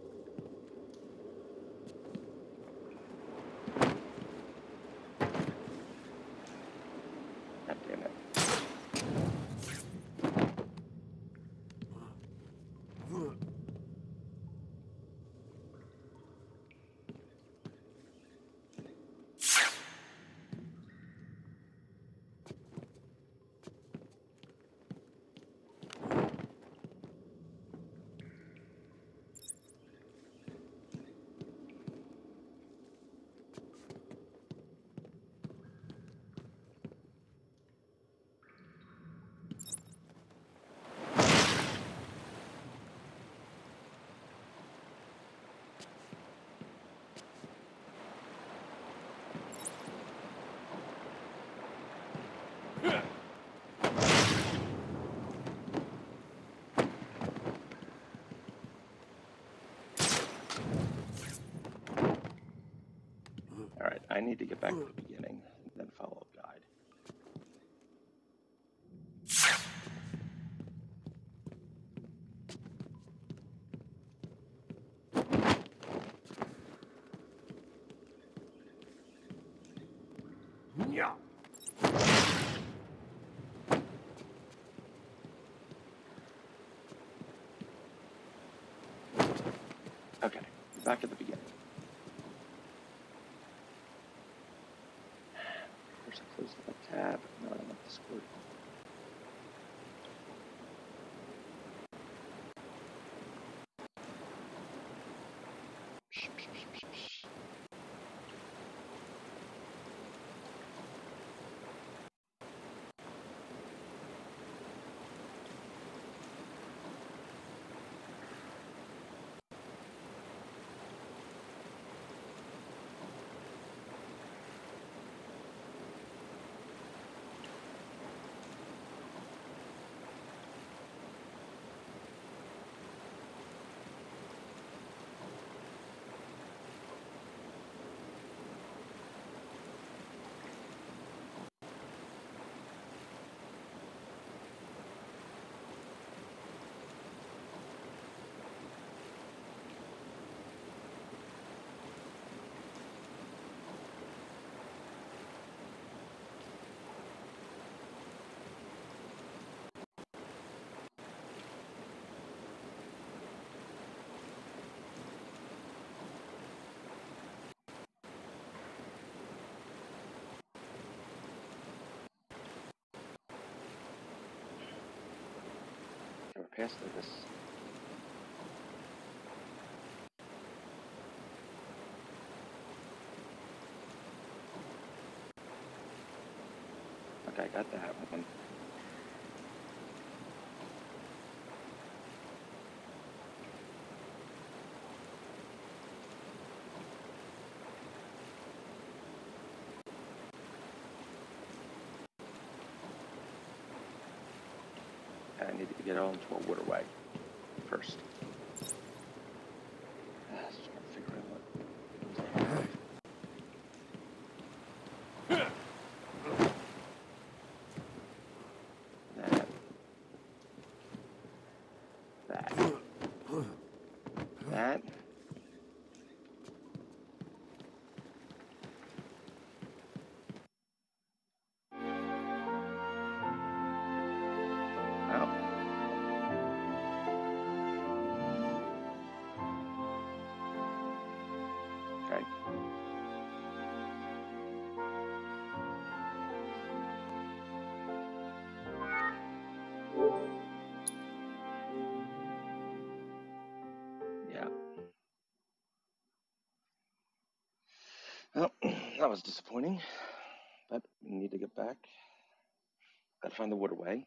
[SPEAKER 1] I need to get back to the hmm. beginning and then follow a guide.
[SPEAKER 17] Yeah.
[SPEAKER 1] Okay, back at the beginning. Past this. Okay, I got that one. A waterway first. That was disappointing, but we need to get back. Gotta find the waterway.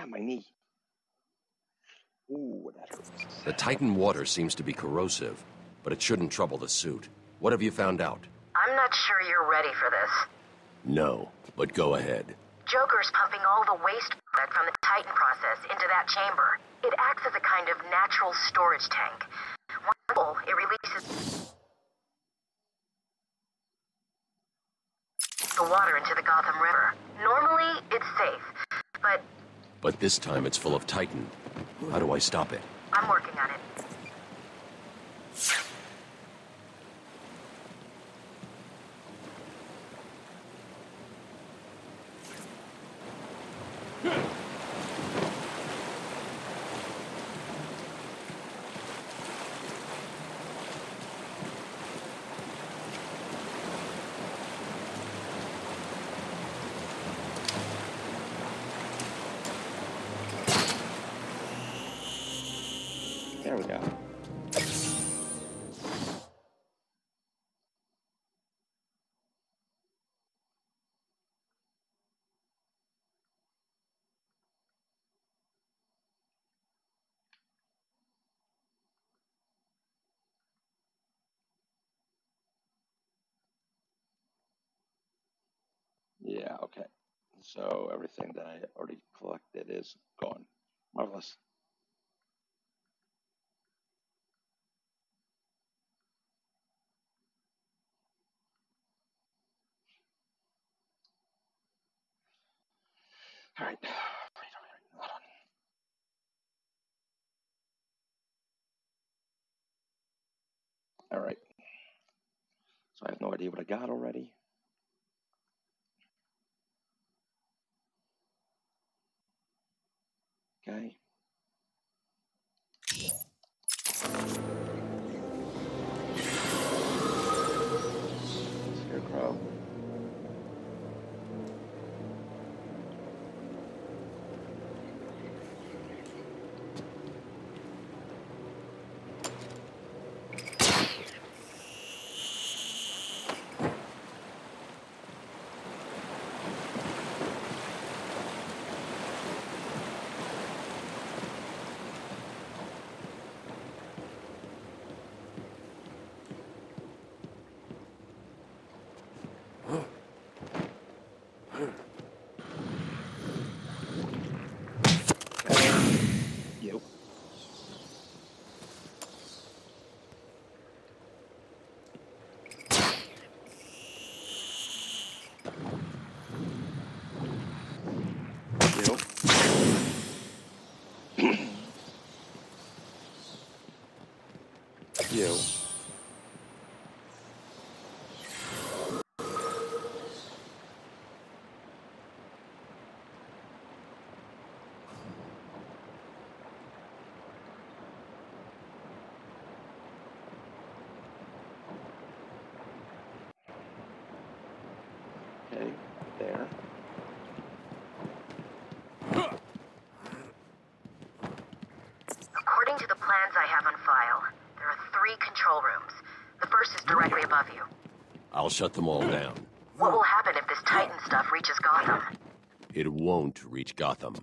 [SPEAKER 1] Ah, my knee. Ooh, that hurts.
[SPEAKER 2] The Titan water seems to be corrosive, but it shouldn't trouble the suit. What have you found out?
[SPEAKER 11] I'm not sure you're ready for this.
[SPEAKER 2] No, but go ahead.
[SPEAKER 11] Joker's pumping all the waste product from the Titan process into that chamber. It acts as a kind of natural storage tank. Once full, it releases the water into the Gotham River. Normally, it's safe, but
[SPEAKER 14] But this time it's full of Titan. How do I stop it?
[SPEAKER 11] I'm working on it.
[SPEAKER 1] There we go. Yeah, okay. So everything that I already collected is gone. Marvelous. All right. All right. So I have no idea what I got already. Okay. You. Okay, there.
[SPEAKER 11] According to the plans I have on file, there are three control rooms. The first is directly above you.
[SPEAKER 14] I'll shut them all down.
[SPEAKER 11] What will happen if this Titan stuff reaches Gotham?
[SPEAKER 14] It won't reach Gotham.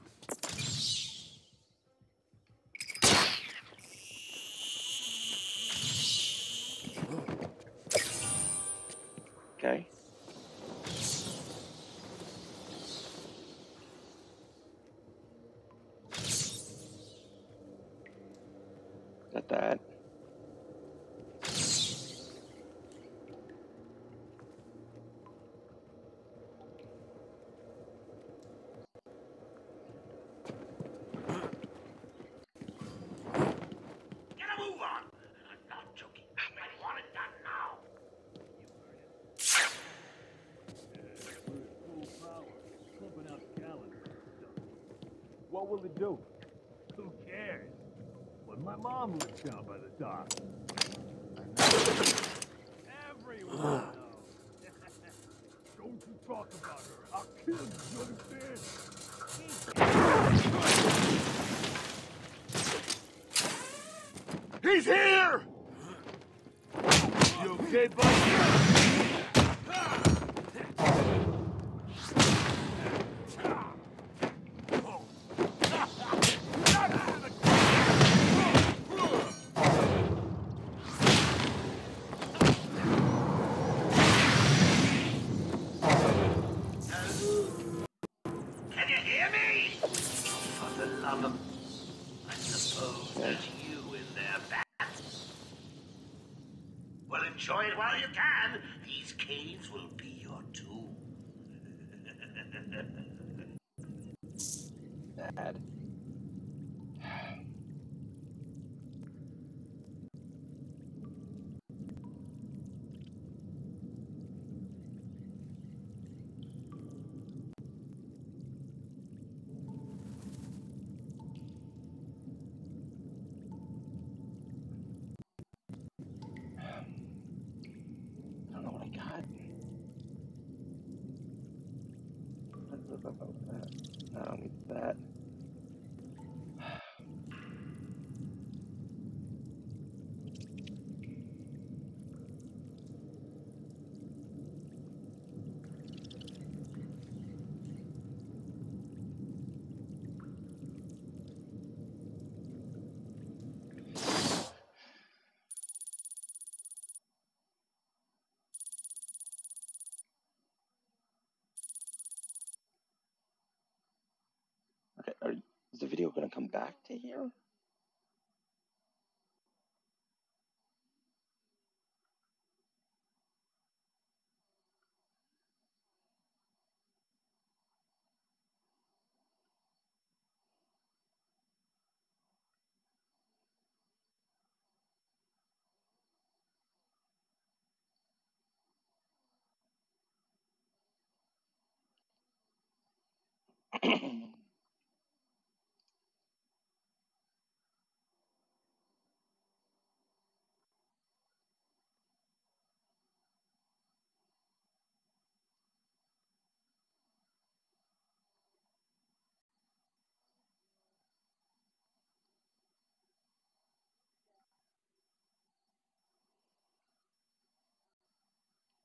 [SPEAKER 13] Well, enjoy it while you can. These caves will be your tomb.
[SPEAKER 1] bad. I don't know what I got. I don't need that. Okay, are, is the video going to come back to here?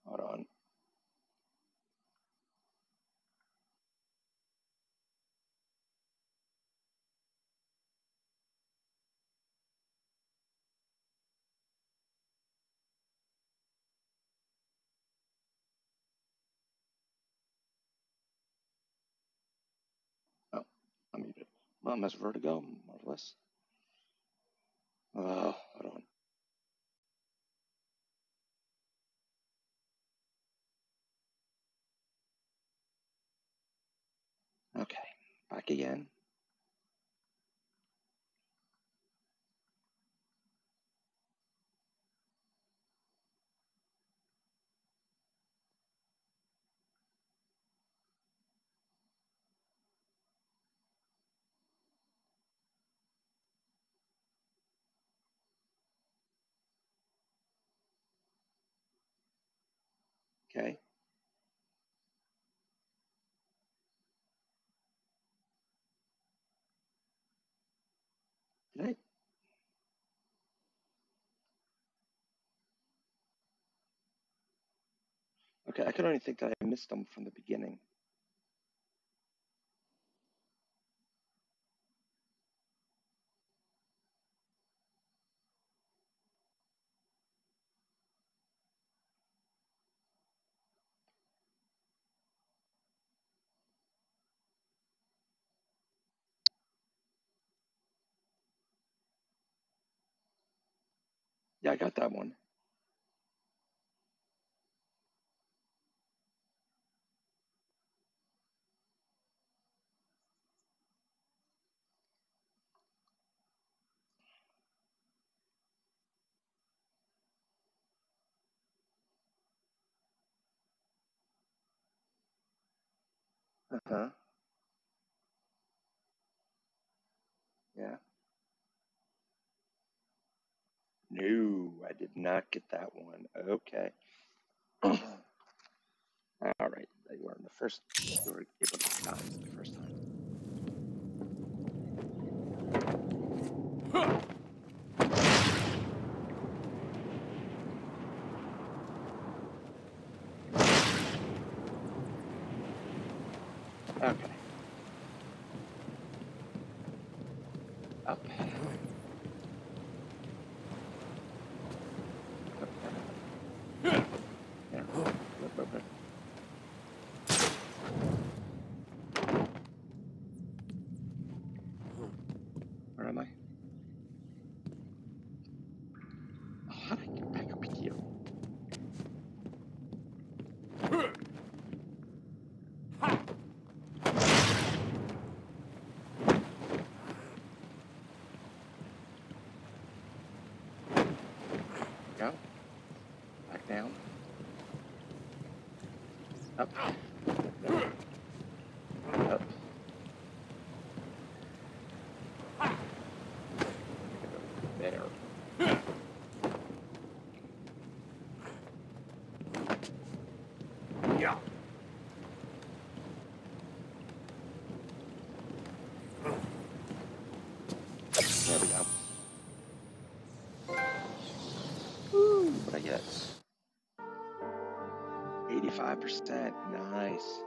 [SPEAKER 1] Hold on. Oh, I'm Mom has vertigo. Marvelous. Oh, hold on. Okay, back again. Okay. Okay, I can only think that I missed them from the beginning. Yeah, I got that one. Uh huh. Yeah. No, I did not get that one. Okay. All right. They were in the first. They were able to count the first time. Okay. Up. There. Up, up, up. Where am I? Oh, how did I get back up here? Up. Nice.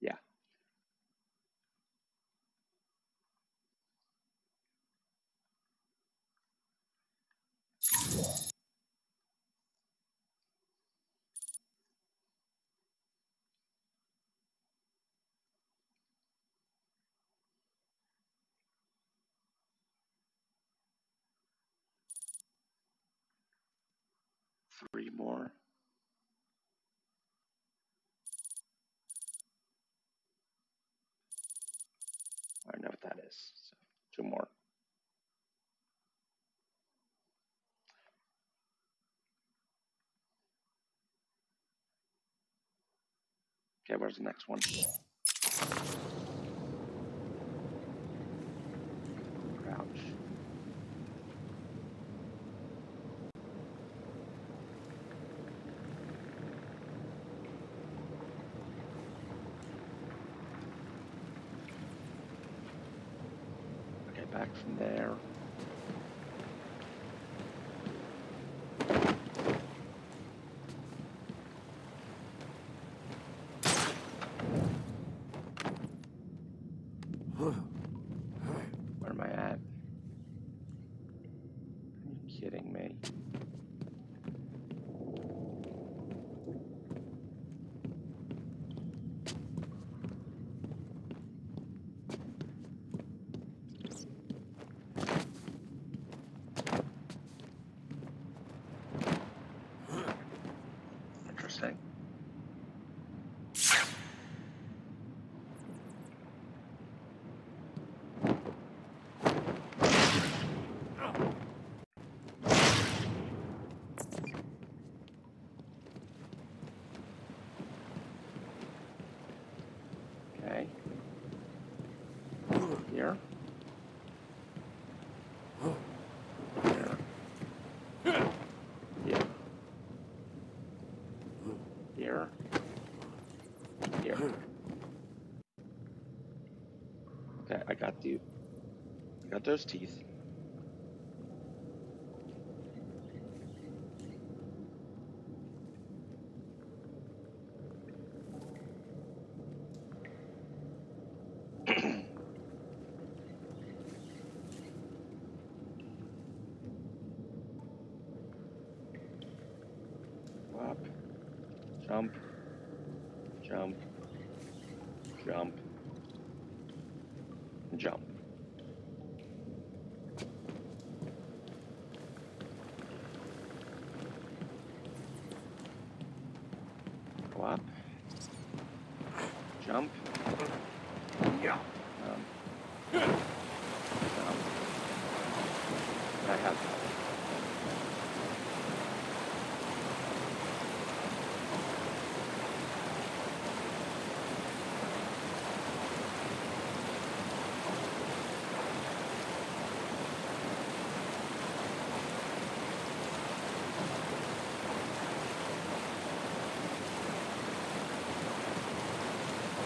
[SPEAKER 1] Yeah. Three more. I don't know what that is. So two more. Okay, where's the next one? Crouch. Okay, back from there. Where am I at? Are you kidding me? Interesting. Okay. Here. Here. Here. Here. Here. Okay, I got the I got those teeth. Go up. Jump. Jump. Jump. Jump. Go up. Jump.
[SPEAKER 17] Yeah.
[SPEAKER 1] Um, jump. I have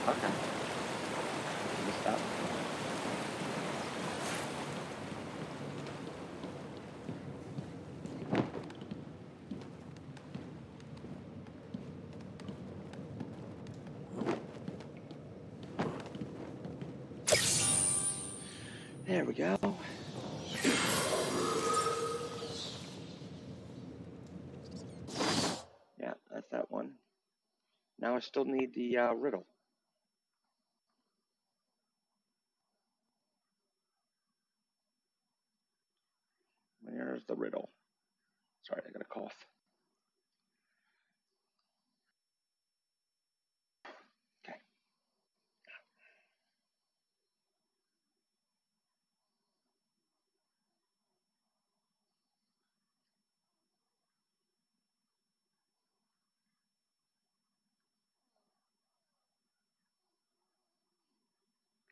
[SPEAKER 1] Okay. Missed that. There we go. Yeah, that's that one. Now I still need the uh, riddle. There's the riddle. Sorry, I got a cough.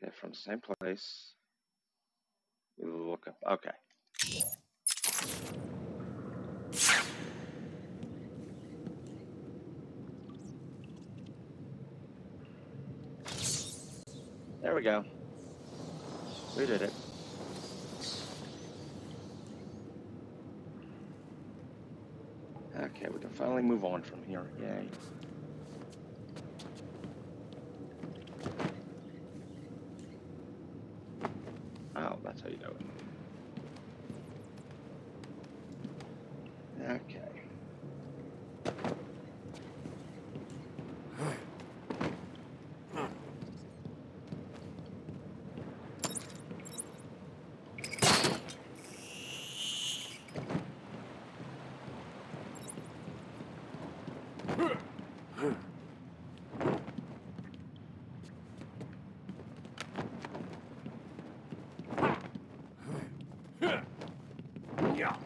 [SPEAKER 1] Okay, from the same place. We look up. Okay. There we go. We did it. Okay, we can finally move on from here. Yay. Oh, that's how you do it. Okay.
[SPEAKER 14] Yeah.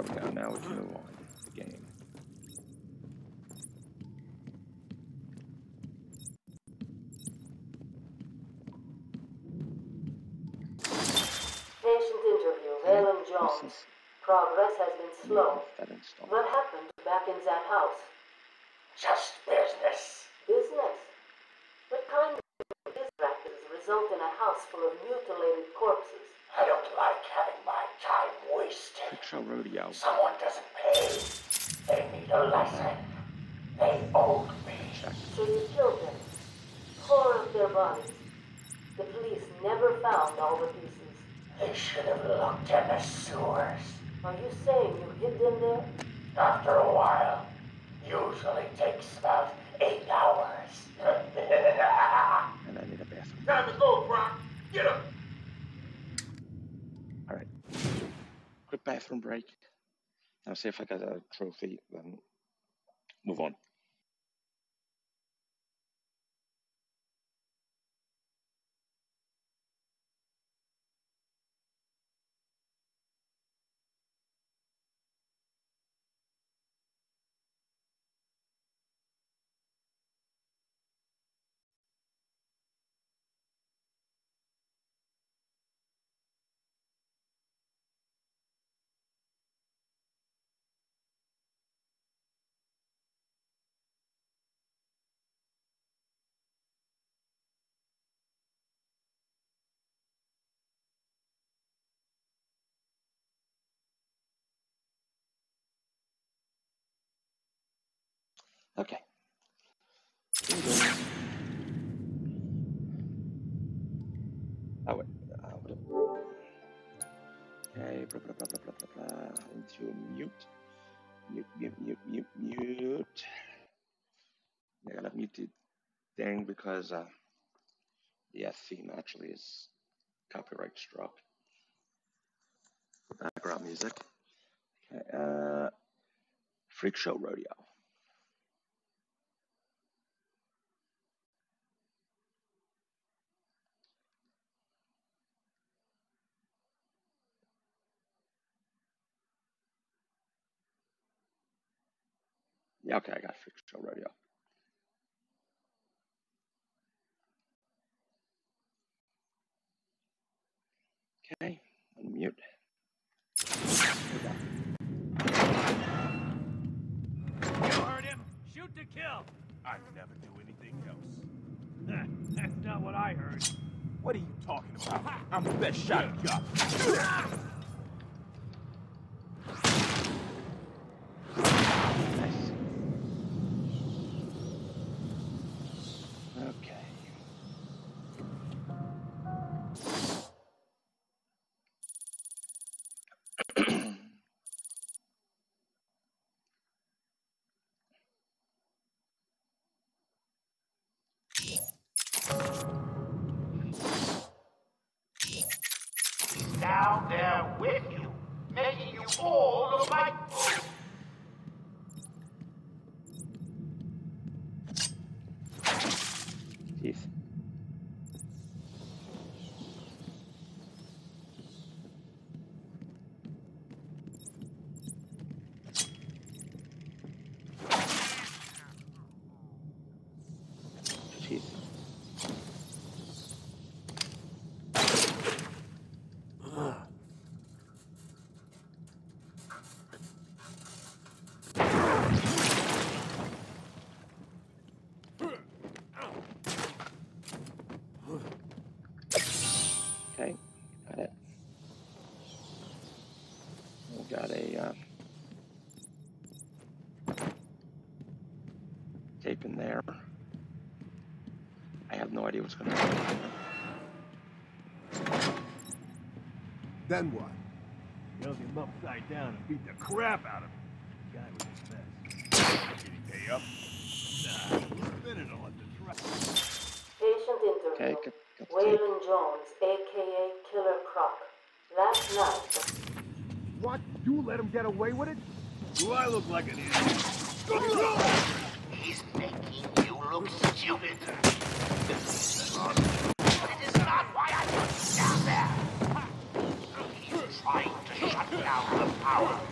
[SPEAKER 1] There we go. Now we can move on. The game.
[SPEAKER 18] Patient interview, Waylon Jones. Progress has been slow.
[SPEAKER 1] That installed.
[SPEAKER 18] What happened back in that house?
[SPEAKER 9] Just business.
[SPEAKER 18] Business? What kind of business result in a house full of mutilated corpses?
[SPEAKER 9] I don't like having my time wasted.
[SPEAKER 1] Rodeo.
[SPEAKER 9] Someone doesn't pay. They need a lesson. They owed me.
[SPEAKER 18] So you killed them. Tore up their bodies. The police never found all the pieces.
[SPEAKER 9] They should have looked in the sewers.
[SPEAKER 18] Are you saying you hid them there?
[SPEAKER 9] After a while. Usually takes about eight hours.
[SPEAKER 1] And I need a bathroom.
[SPEAKER 13] Time to go, Croc. Get up.
[SPEAKER 1] Alright. Quick bathroom break. Now see if I get a trophy, then move on. Okay. Oh, wait. What okay, blah, blah, blah, blah, blah, blah. Into mute. Mute, mute, mute, mute, mute. I gotta mute the thing because uh, the F theme actually is copyright struck. Background music. Okay, uh, Freak Show Rodeo. Yeah, okay, I got Freak Show Rodeo. Okay, unmute.
[SPEAKER 14] You heard him. Shoot to kill. I'd never do anything else. That's not what I heard. What are you talking about? I'm the best shot you
[SPEAKER 1] ah!
[SPEAKER 13] Down there with you, making you all look like
[SPEAKER 1] tape in there. I have no idea what's going to happen.
[SPEAKER 14] Then what? Held him upside down and beat the crap out of him. The guy was his best. Did he pay up? Nah, he's been on the truck.
[SPEAKER 18] Patient interview.
[SPEAKER 1] Okay, got, got.
[SPEAKER 18] Waylon Jones, aka Killer Croc. Last night,
[SPEAKER 14] What? You let him get away with it? Do I look like an idiot?
[SPEAKER 13] He's making you look stupid. But it is not why I put you down there. He's trying to shut down the power.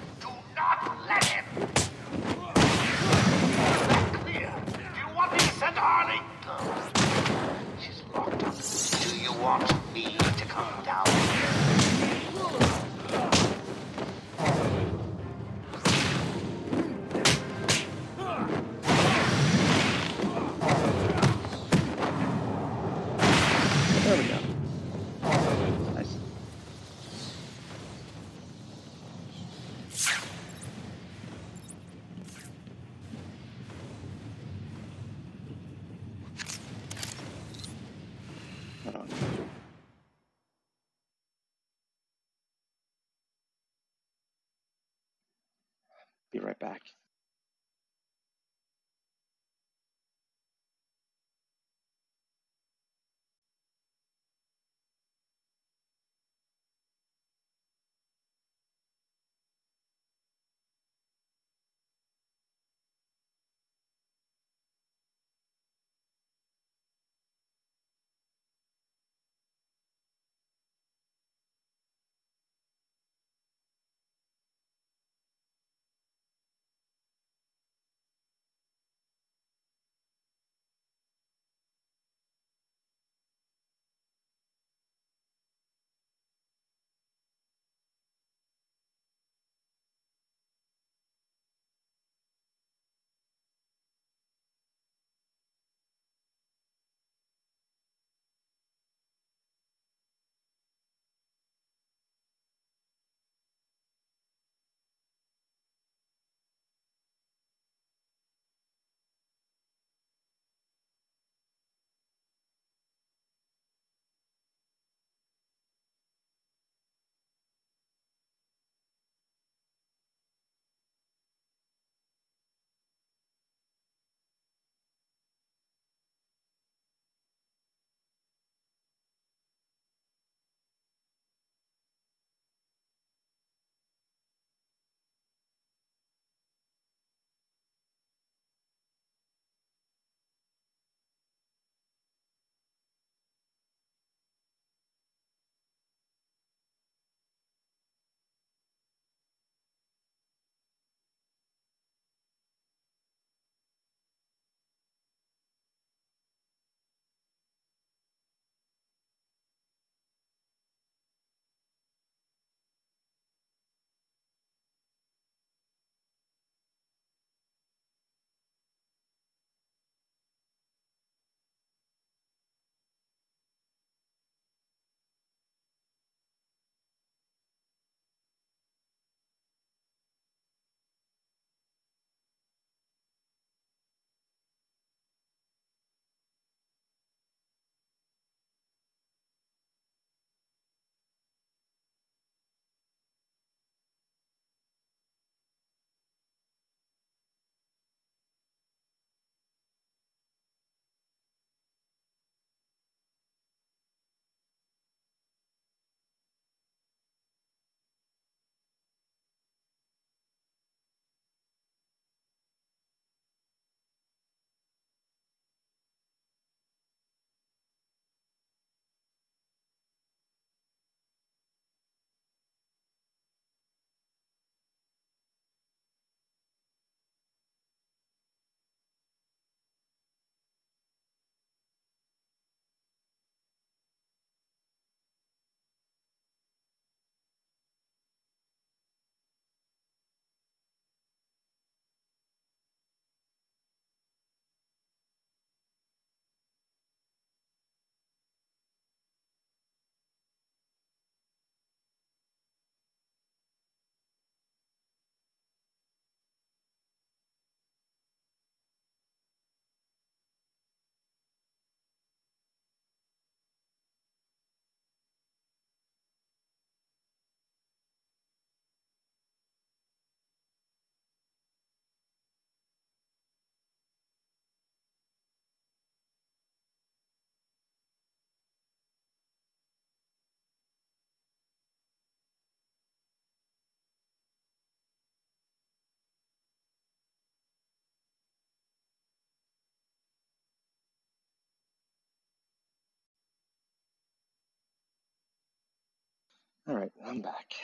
[SPEAKER 1] All right, I'm back.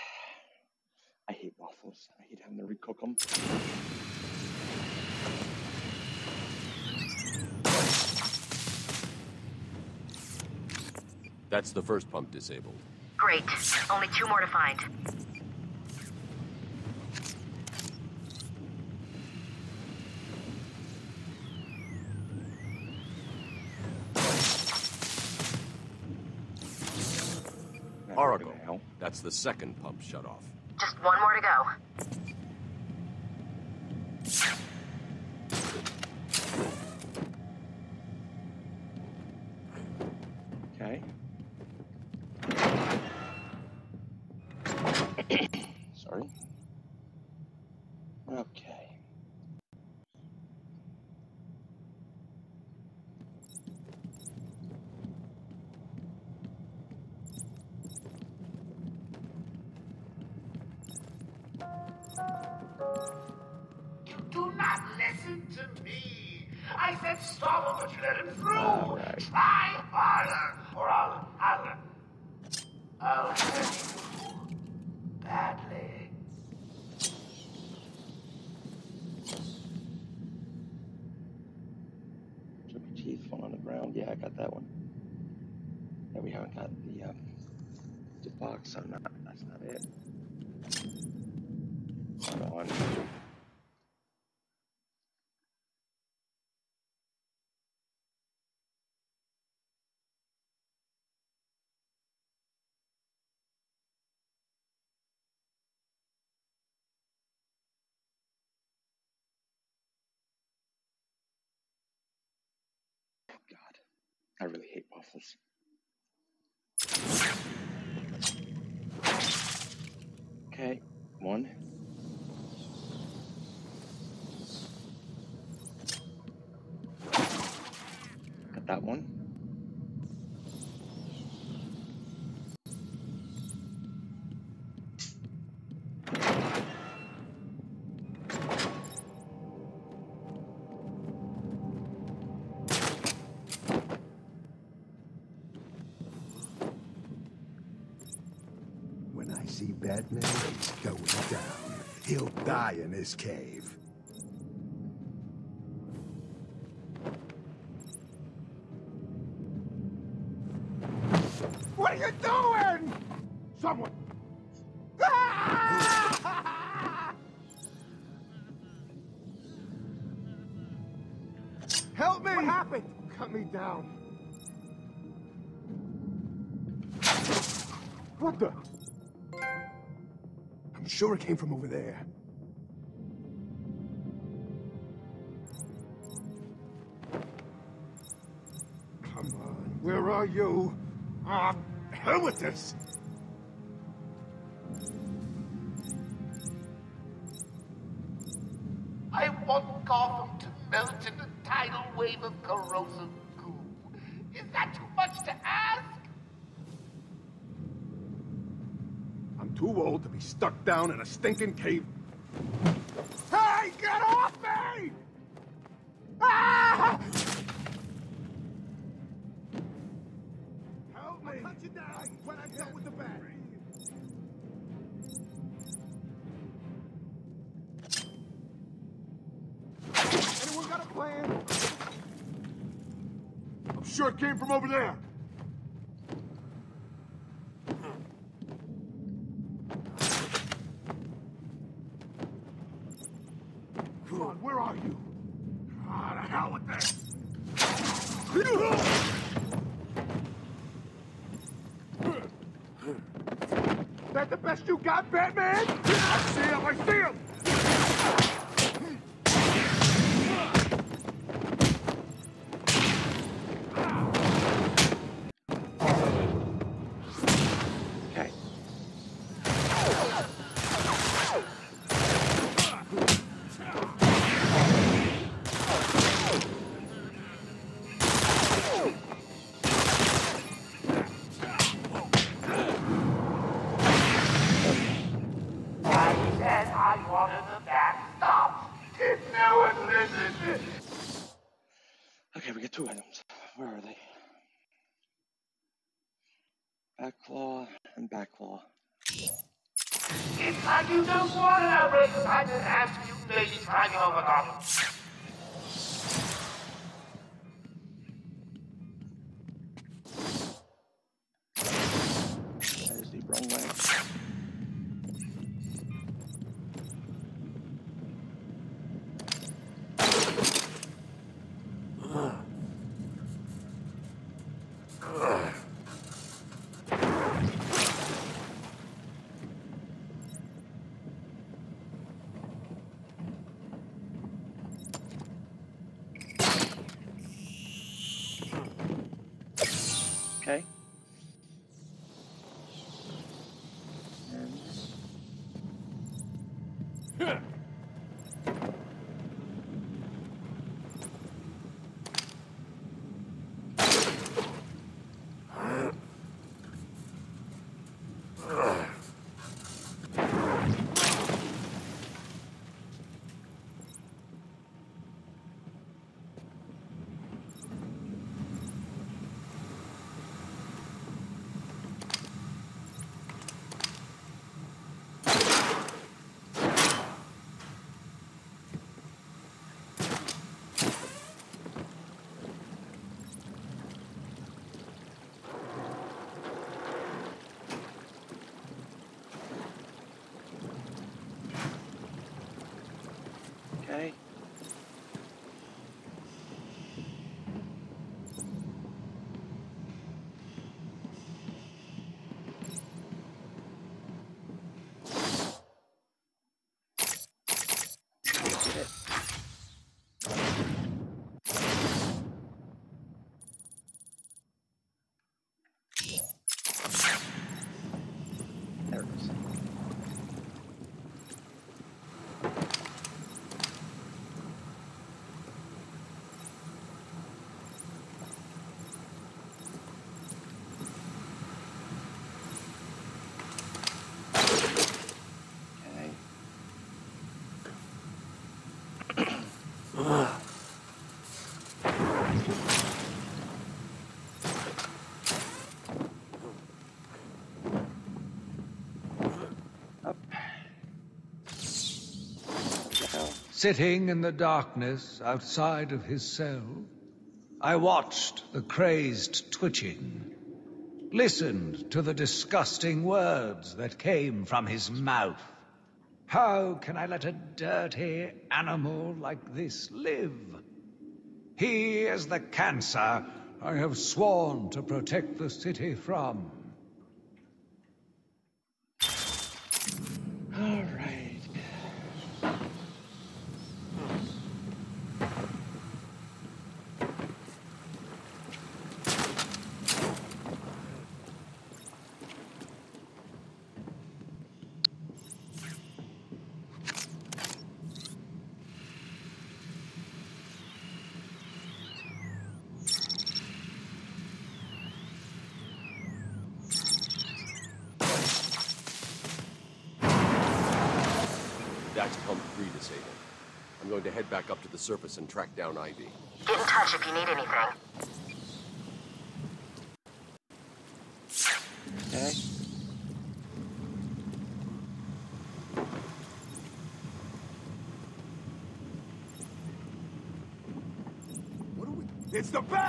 [SPEAKER 1] I hate waffles. I hate having to recook them.
[SPEAKER 2] That's the first pump disabled.
[SPEAKER 13] Great. Only two more to find.
[SPEAKER 2] the second pump shut off.
[SPEAKER 13] Just one more to go.
[SPEAKER 19] I
[SPEAKER 1] really hate waffles. Okay, one. Got that one.
[SPEAKER 17] That man is going down. He'll die in his cave.
[SPEAKER 20] sure it came from over there. Come on, where are you? Ah, hell with this! down in a stinking cave. Batman!
[SPEAKER 10] Sitting in the darkness outside of his cell, I watched the crazed twitching, listened to the disgusting words that came from his mouth. How can I let a dirty animal like this live? He is the cancer I have sworn to protect the city from.
[SPEAKER 1] All right.
[SPEAKER 2] That's pump three disabled. I'm going to head back up to the surface and track down Ivy.
[SPEAKER 11] Get in touch if you need anything.
[SPEAKER 1] Okay.
[SPEAKER 14] What are we? It's the bat!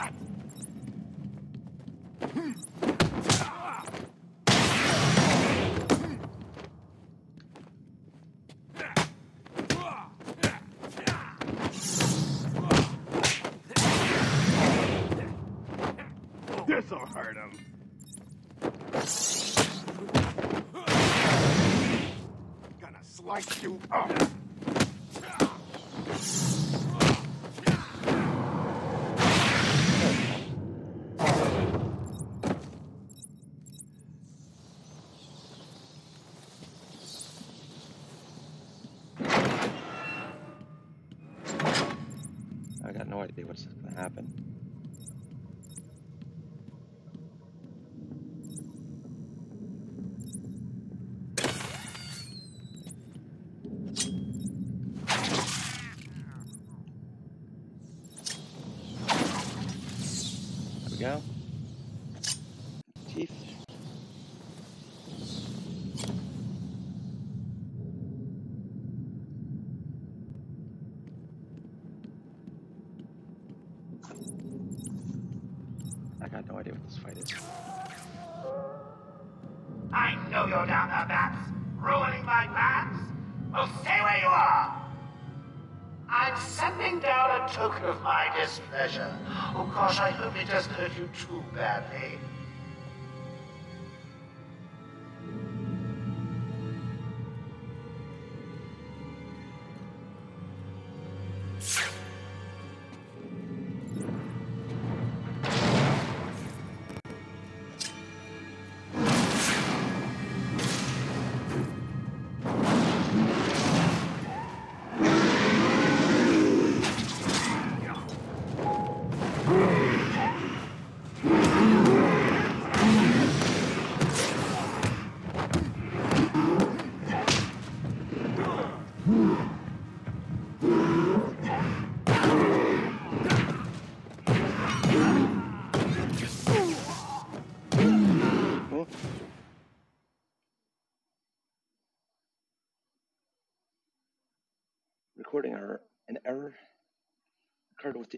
[SPEAKER 1] Happen. There we go.
[SPEAKER 7] Gosh, I hope it doesn't hurt you too badly.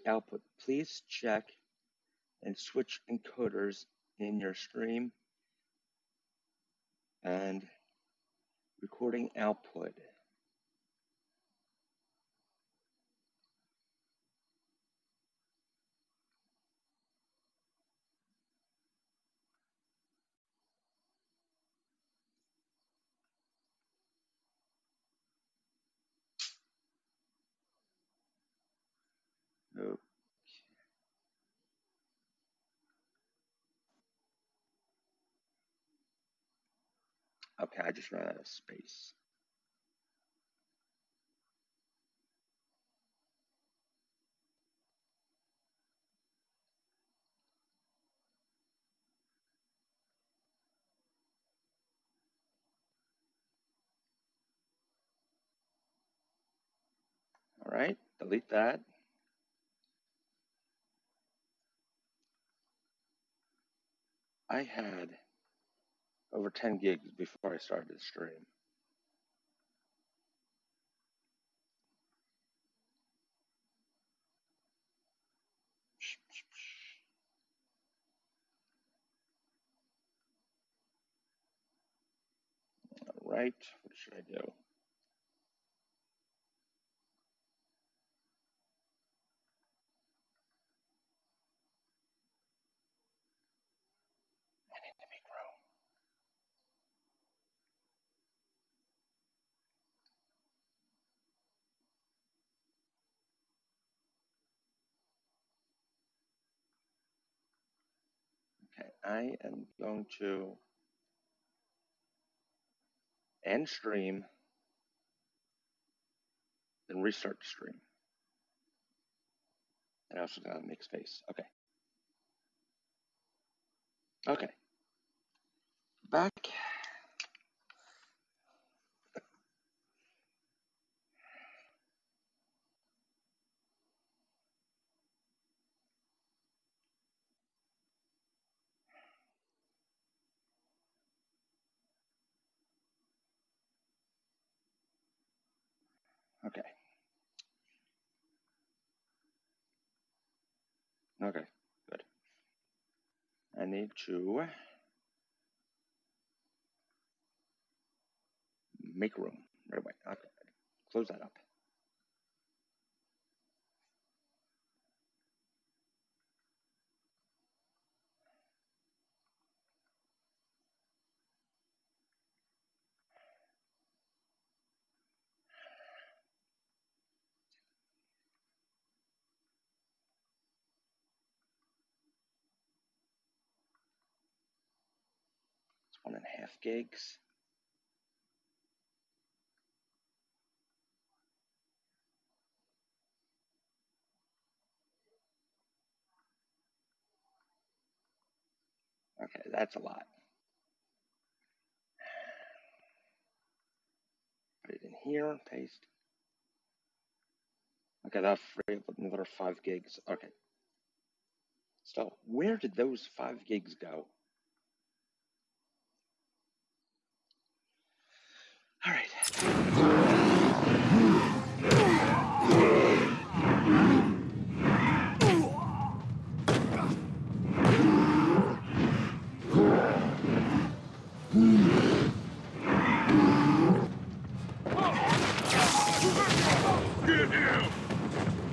[SPEAKER 1] Output. Please check and switch encoders in your stream and recording output. Okay. Okay, I just ran out of space. All right, delete that. I had over 10 gigs before I started the stream. All right, what should I do? I am going to end stream, then restart the stream. And I also gotta make space. Okay. Okay. Back. Okay. Okay, good. I need to make room right away. Okay, close that up. Gigs. Okay, that's a lot. Put it in here, paste. Okay, that free up another five gigs. Okay. So where did those five gigs go? All right.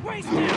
[SPEAKER 14] Waste him!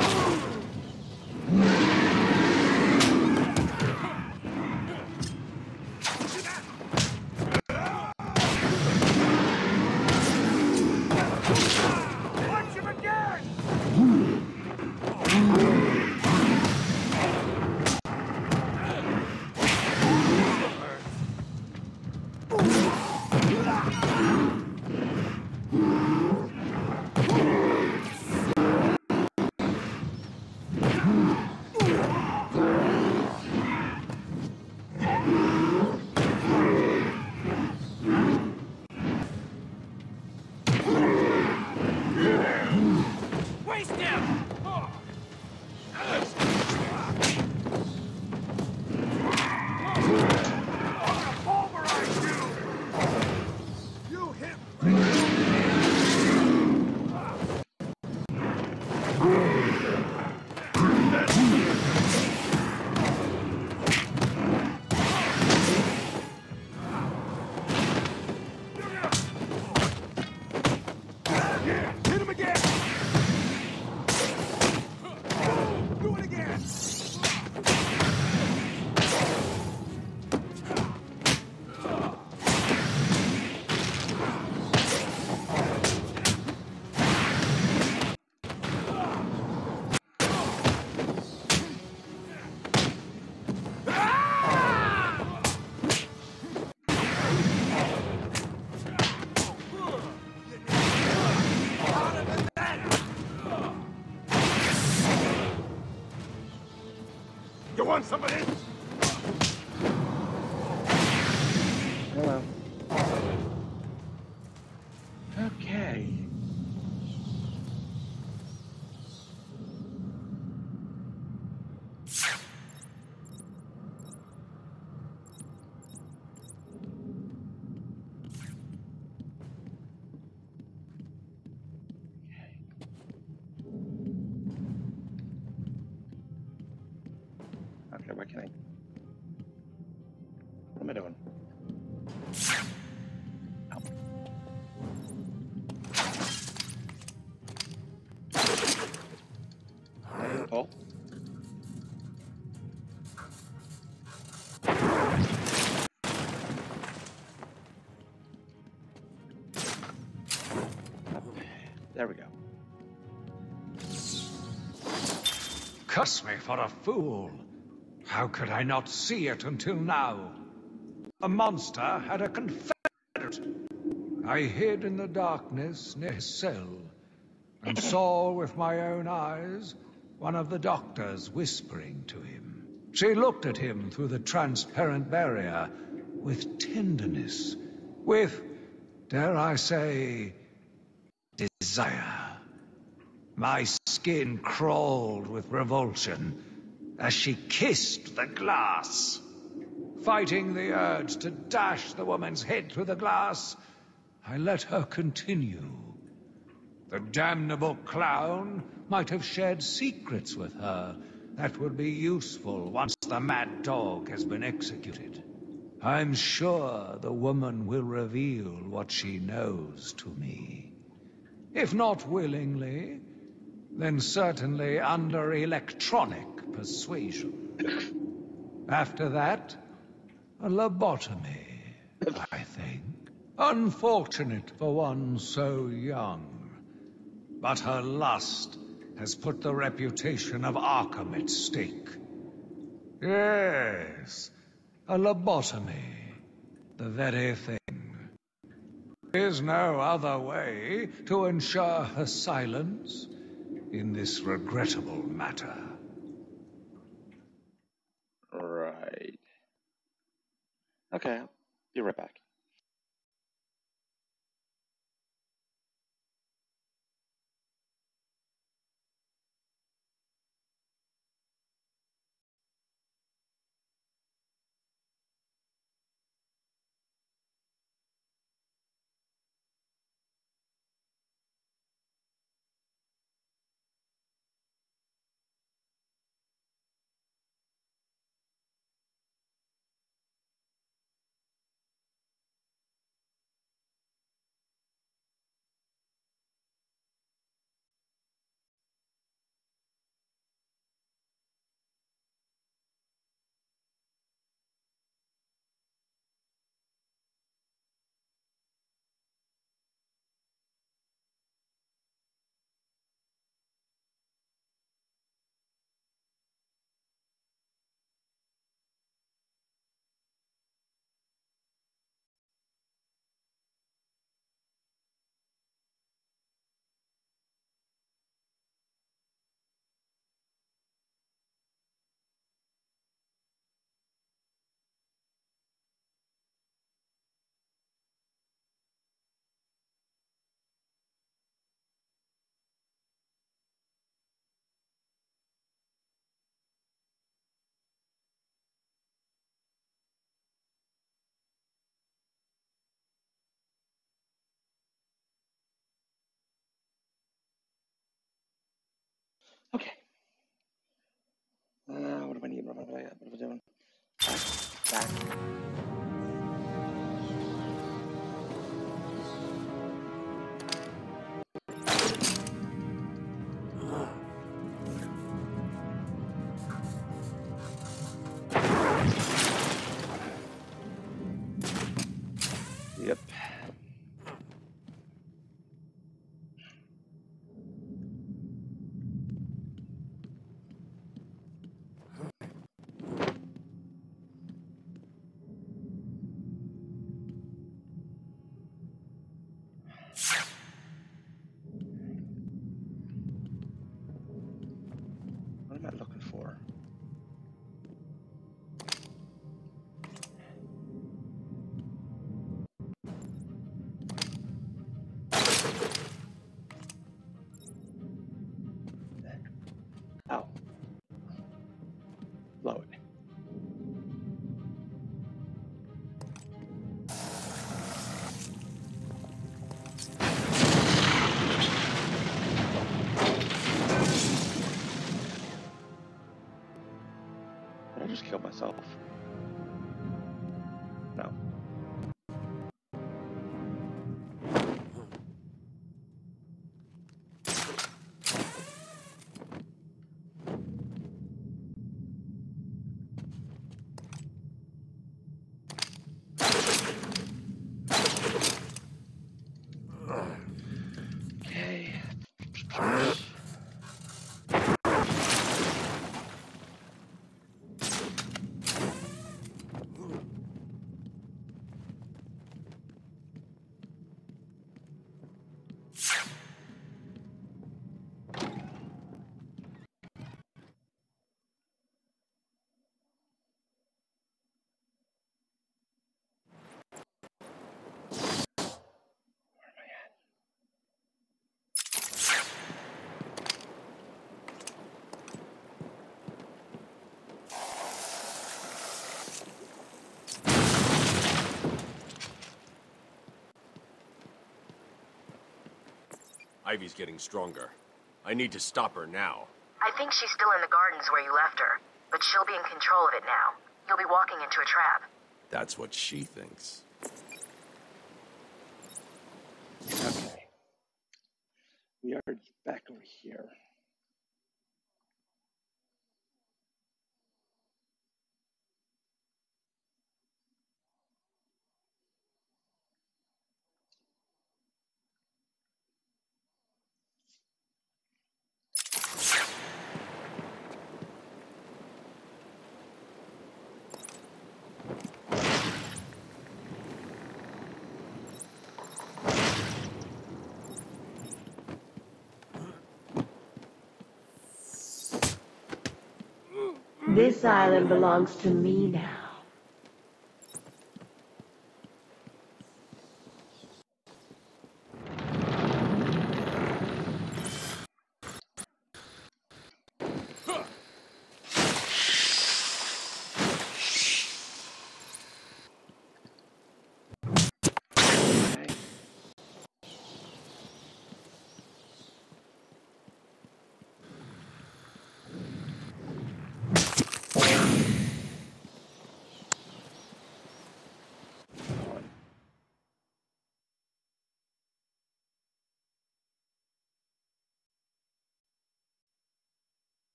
[SPEAKER 10] Cuss me for a fool. How could I not see it until now? The monster had a confederate. I hid in the darkness near his cell and saw with my own eyes one of the doctors whispering to him. She looked at him through the transparent barrier with tenderness, with, dare I say, desire. My skin crawled with revulsion as she kissed the glass. Fighting the urge to dash the woman's head through the glass, I let her continue. The damnable clown might have shared secrets with her that would be useful once the mad dog has been executed. I'm sure the woman will reveal what she knows to me. If not willingly, then certainly under electronic persuasion. After that, a lobotomy, I think. Unfortunate for one so young. But her lust has put the reputation of Arkham at stake. Yes, a lobotomy. The very thing. There's no other way to ensure her silence in this regrettable matter.
[SPEAKER 1] Right. Okay, be right back. Okay. Uh, what do I need? What am I, doing? Back.
[SPEAKER 2] Ivy's getting stronger. I need to stop her now.
[SPEAKER 11] I think she's still in the gardens where you left her, but she'll be in control of it now. You'll be walking into a trap.
[SPEAKER 2] That's what she thinks.
[SPEAKER 1] Okay. We are back over here.
[SPEAKER 18] This island belongs to me now.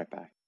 [SPEAKER 18] Right back.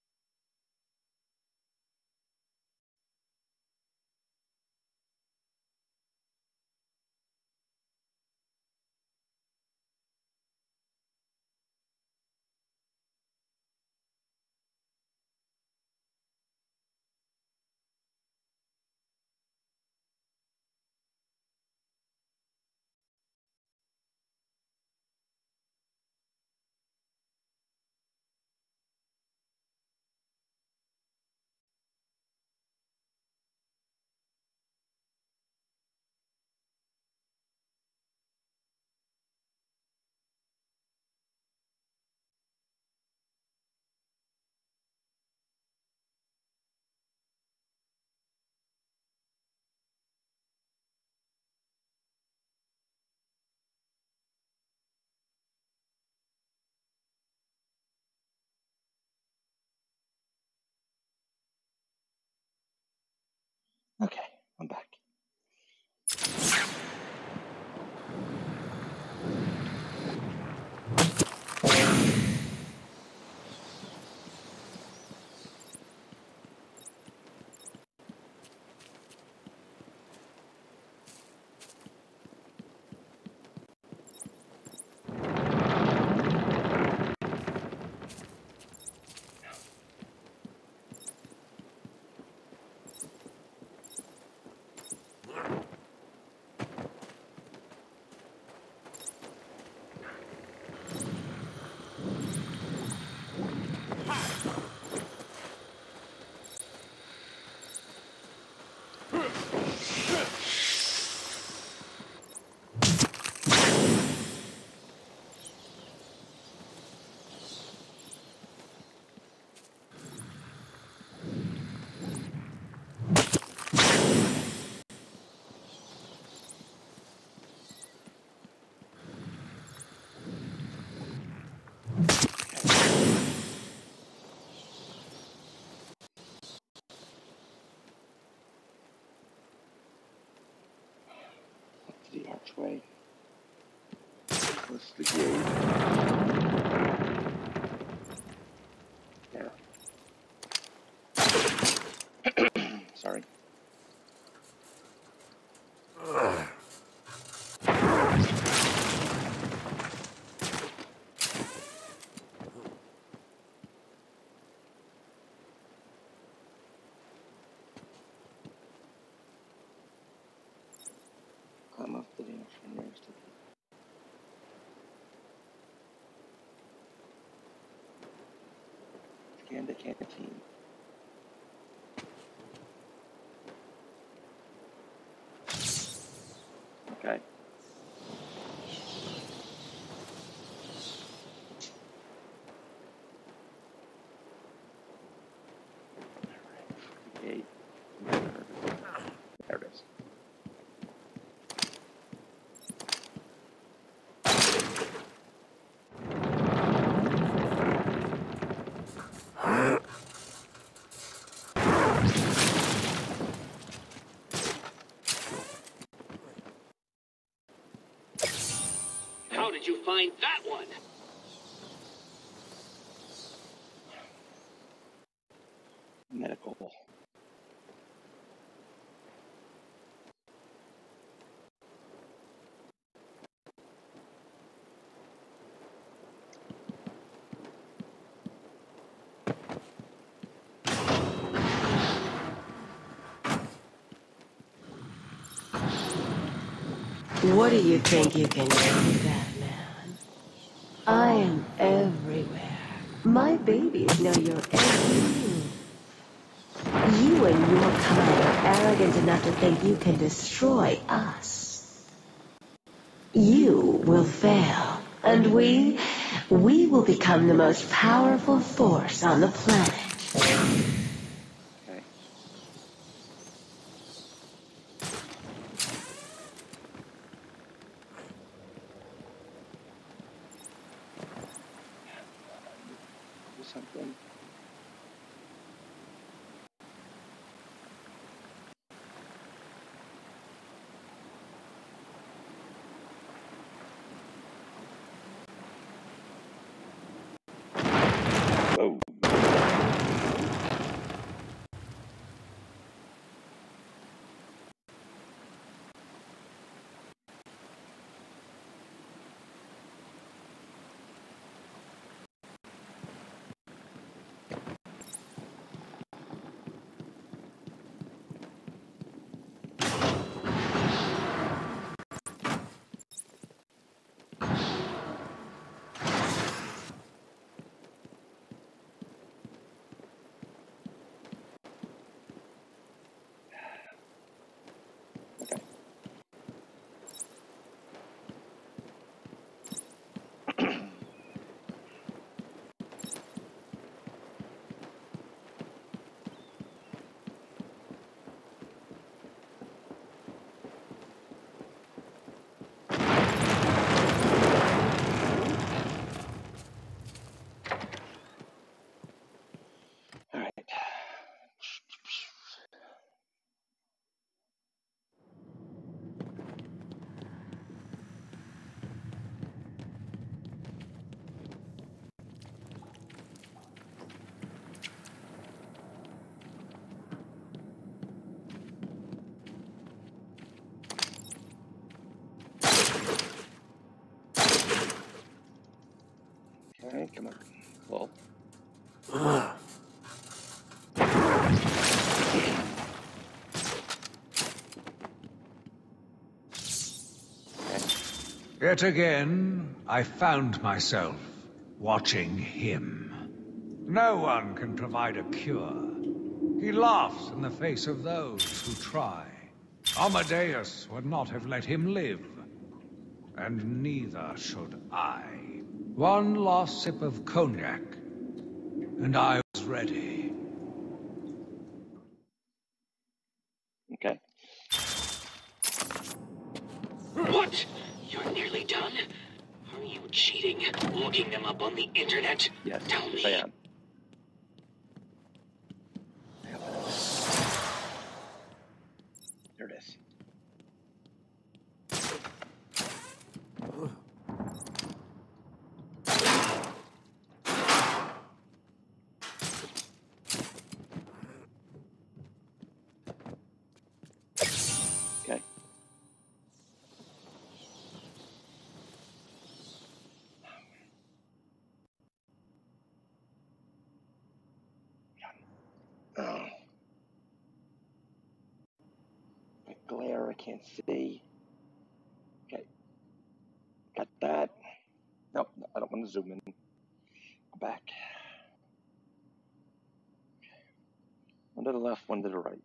[SPEAKER 1] Okay, I'm back. the archway. What's the gate? There. Sorry. Climb up the damn to the canteen. Okay. Gate. There it is.
[SPEAKER 21] How did you find that one?
[SPEAKER 1] Medical.
[SPEAKER 22] What do you think you can do, Batman? I am everywhere. My babies know your move. You and your kind are arrogant enough to think you can destroy us. You will fail, and we, we will become the most powerful force on the planet.
[SPEAKER 1] Okay, come on. Well.
[SPEAKER 10] Yet again, I found myself watching him. No one can provide a cure. He laughs in the face of those who try. Amadeus would not have let him live. And neither should I. One last sip of cognac, and I was ready.
[SPEAKER 1] Okay.
[SPEAKER 21] What? You're nearly done? Are you cheating? Looking them up on the internet?
[SPEAKER 1] Yes,
[SPEAKER 21] Tell
[SPEAKER 1] yes,
[SPEAKER 21] me.
[SPEAKER 1] I am. There it is. Okay. Oh. The can't see. Okay. Got that. Nope, I don't want to zoom in. Go back. One to the left, one to the right.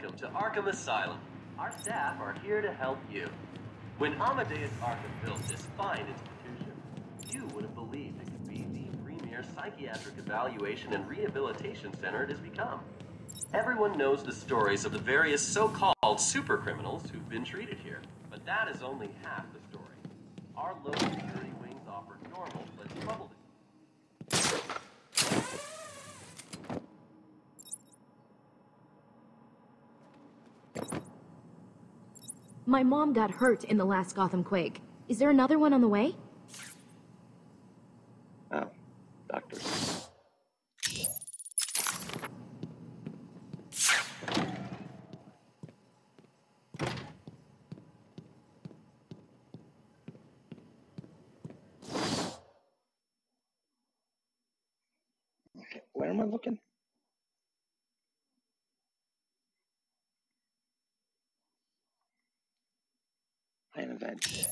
[SPEAKER 6] Welcome to Arkham Asylum. Our staff are here to help you. When Amadeus Arkham built this fine institution, you would have believed it could be the premier psychiatric evaluation and rehabilitation center it has become. Everyone knows the stories of the various so-called supercriminals who've been treated here, but that is only half the story. Our low security wings offer normal but troubled
[SPEAKER 23] My mom got hurt in the last Gotham quake. Is there another one on the way?
[SPEAKER 1] Oh, doctors. Okay, where am I looking? Plan event.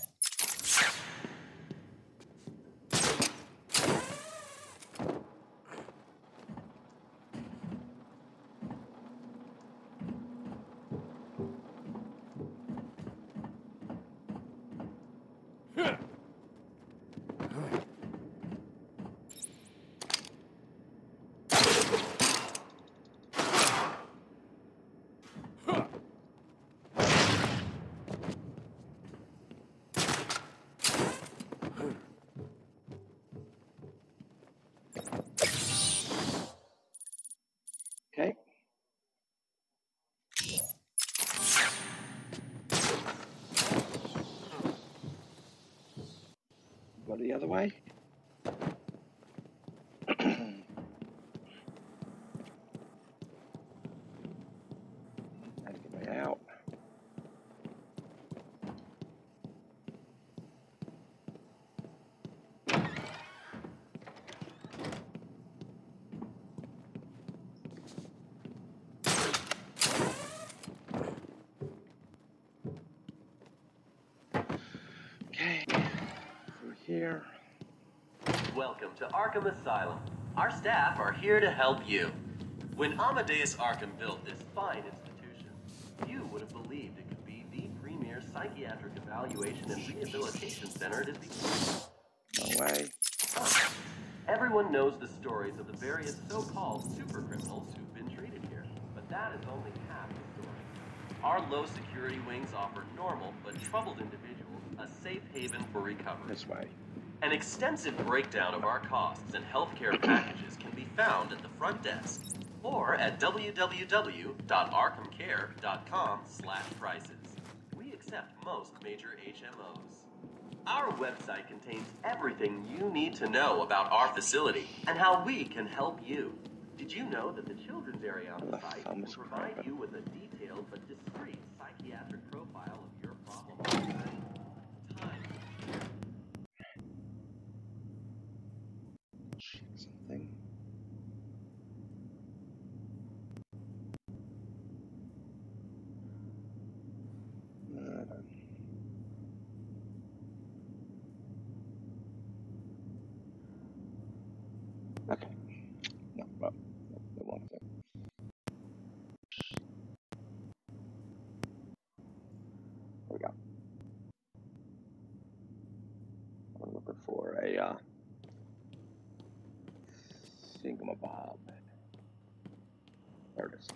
[SPEAKER 1] Okay. Go the other way. Had to get way out. Okay. Through here.
[SPEAKER 6] Welcome to Arkham Asylum. Our staff are here to help you. When Amadeus Arkham built this fine institution, you would have believed it could be the premier psychiatric evaluation and rehabilitation center it become.
[SPEAKER 1] No way.
[SPEAKER 6] Everyone knows the stories of the various so-called super criminals who've been treated here, but that is only half the story. Our low security wings offer normal but troubled individuals a safe haven for recovery.
[SPEAKER 1] This way.
[SPEAKER 6] An extensive breakdown of our costs and healthcare packages can be found at the front desk or at www.arkhamcare.com/prices. We accept most major HMOs. Our website contains everything you need to know about our facility and how we can help you. Did you know that the children's area on the site will provide you with a detailed but discreet psychiatric profile of your problem?
[SPEAKER 1] Something. Uh, Okay. No, well, no, the wrong thing. There we go. I'm looking for a uh, thingamabob. There it is.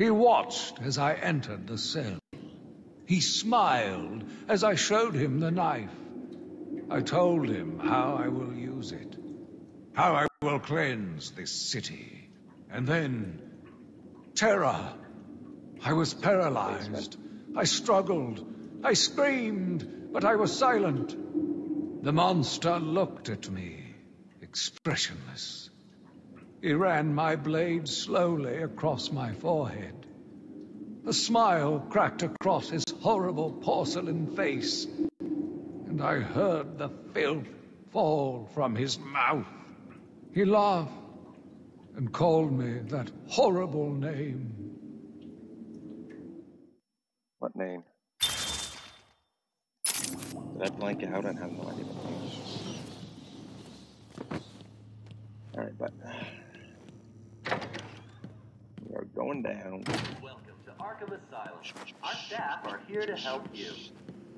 [SPEAKER 10] He watched as I entered the cell. He smiled as I showed him the knife. I told him how I will use it, how I will cleanse this city. And then, terror. I was paralyzed. I struggled. I screamed, but I was silent. The monster looked at me, expressionless. He ran my blade slowly across my forehead. A smile cracked across his horrible porcelain face, and I heard the filth fall from his mouth. He laughed and called me that horrible name.
[SPEAKER 1] What name? Did I blank out and have no idea what it? Alright, but going down.
[SPEAKER 6] Welcome to Arkham Asylum. Our staff are here to help you.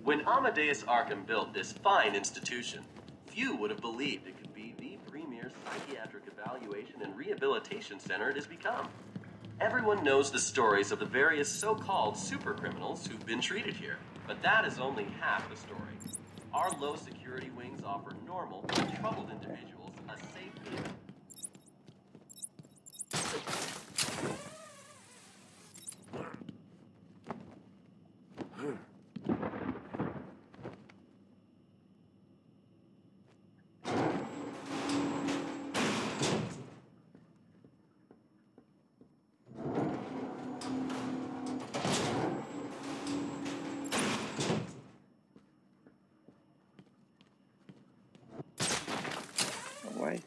[SPEAKER 6] When Amadeus Arkham built this fine institution, few would have believed it could be the premier psychiatric evaluation and rehabilitation center it has become. Everyone knows the stories of the various so-called super criminals who've been treated here, but that is only half the story. Our low security wings offer normal, troubled individuals a safe haven.
[SPEAKER 1] Away.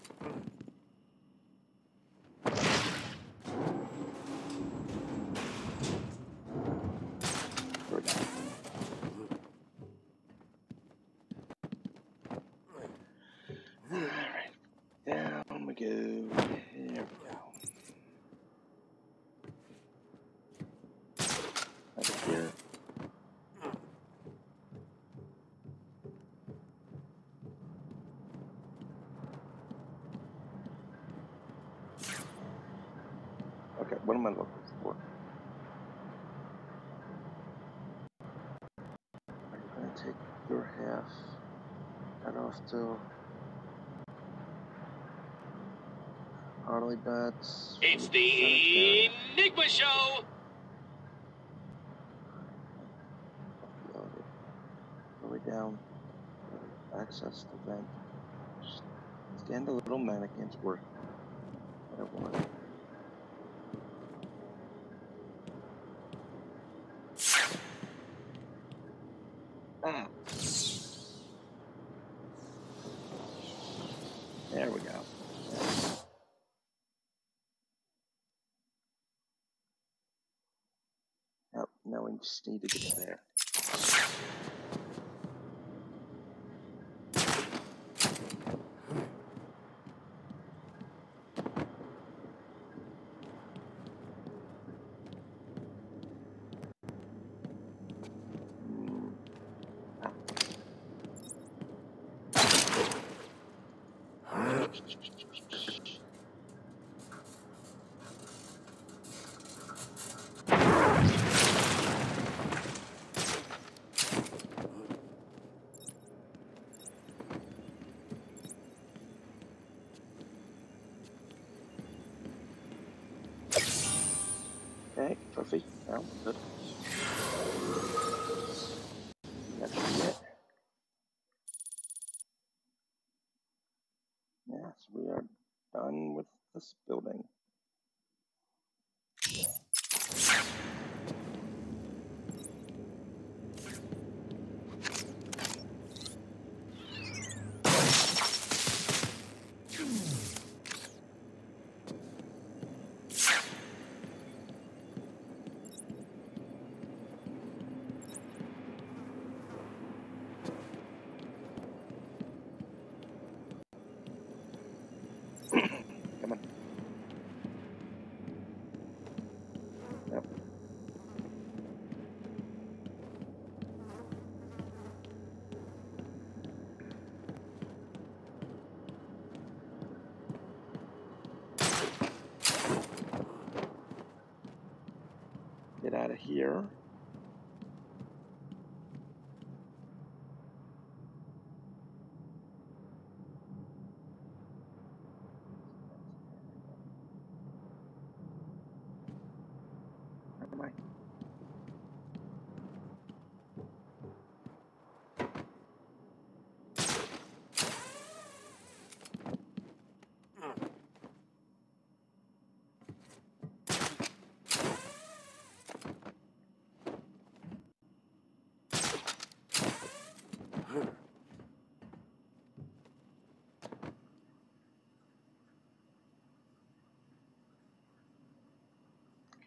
[SPEAKER 1] We're down. Alright. Down we go. Here we go. Over here. Okay, what am I looking for? Are you gonna take your half? That off to Harley Bats.
[SPEAKER 21] It's the Enigma Show!
[SPEAKER 1] All the way down. Access the vent. Just scan the little mannequins work. I don't want it. Ah. There we go. Yep, now we just need to get there. Okay, trophy. Oh, good. That should be it. Yes, we are done with this building. Come on. Yep. Get out of here. Never mind.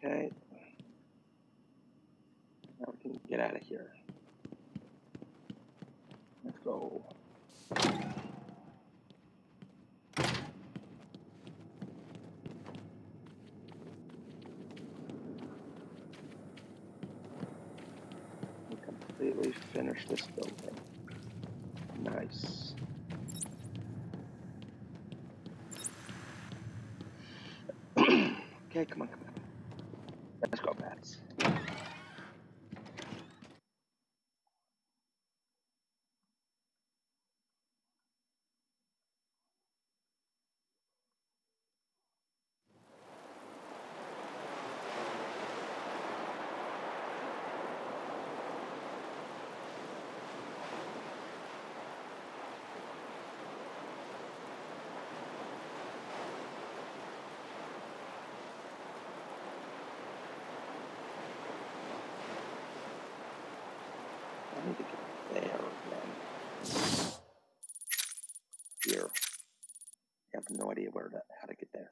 [SPEAKER 1] Okay. Now we can get out of here. Let's go. We completely finished this building. Nice. okay, come on, come on. Let's go, bats. I need to get there then. Here. I have no idea where to, how to get there.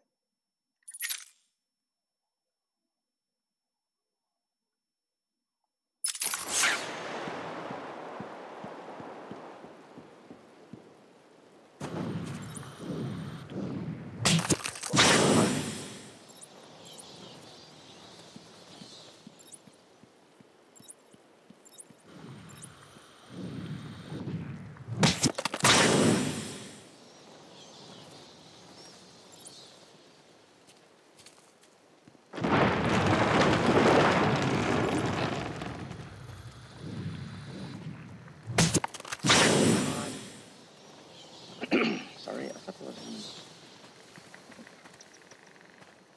[SPEAKER 1] Sorry, I thought there was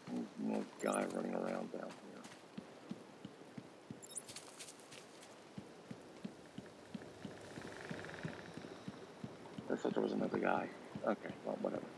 [SPEAKER 1] some more guy running around down here. I thought there was another guy. Okay, well, whatever.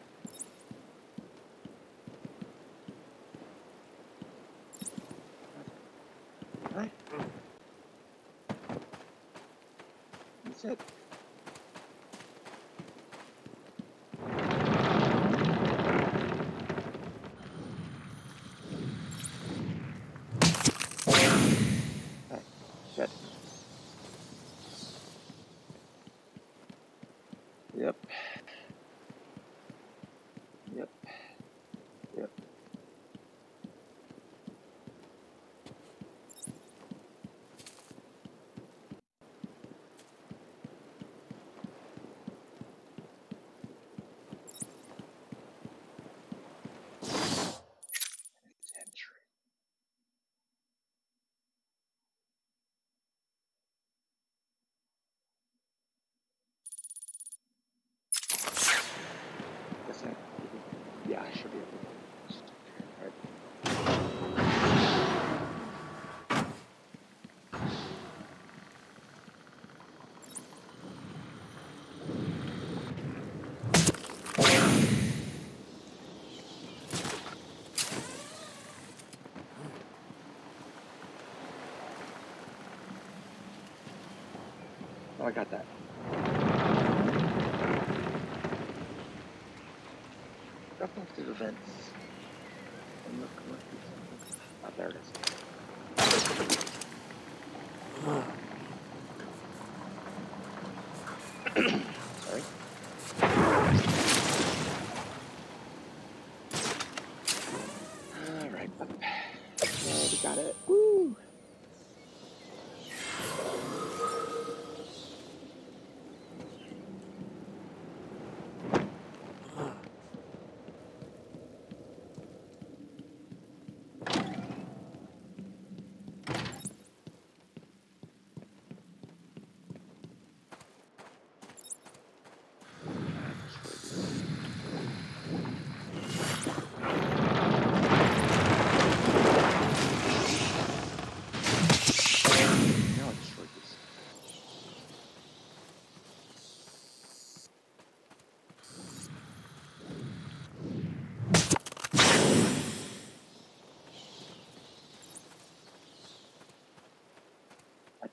[SPEAKER 1] Oh, I got that. Got most of events.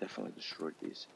[SPEAKER 1] definitely destroyed these.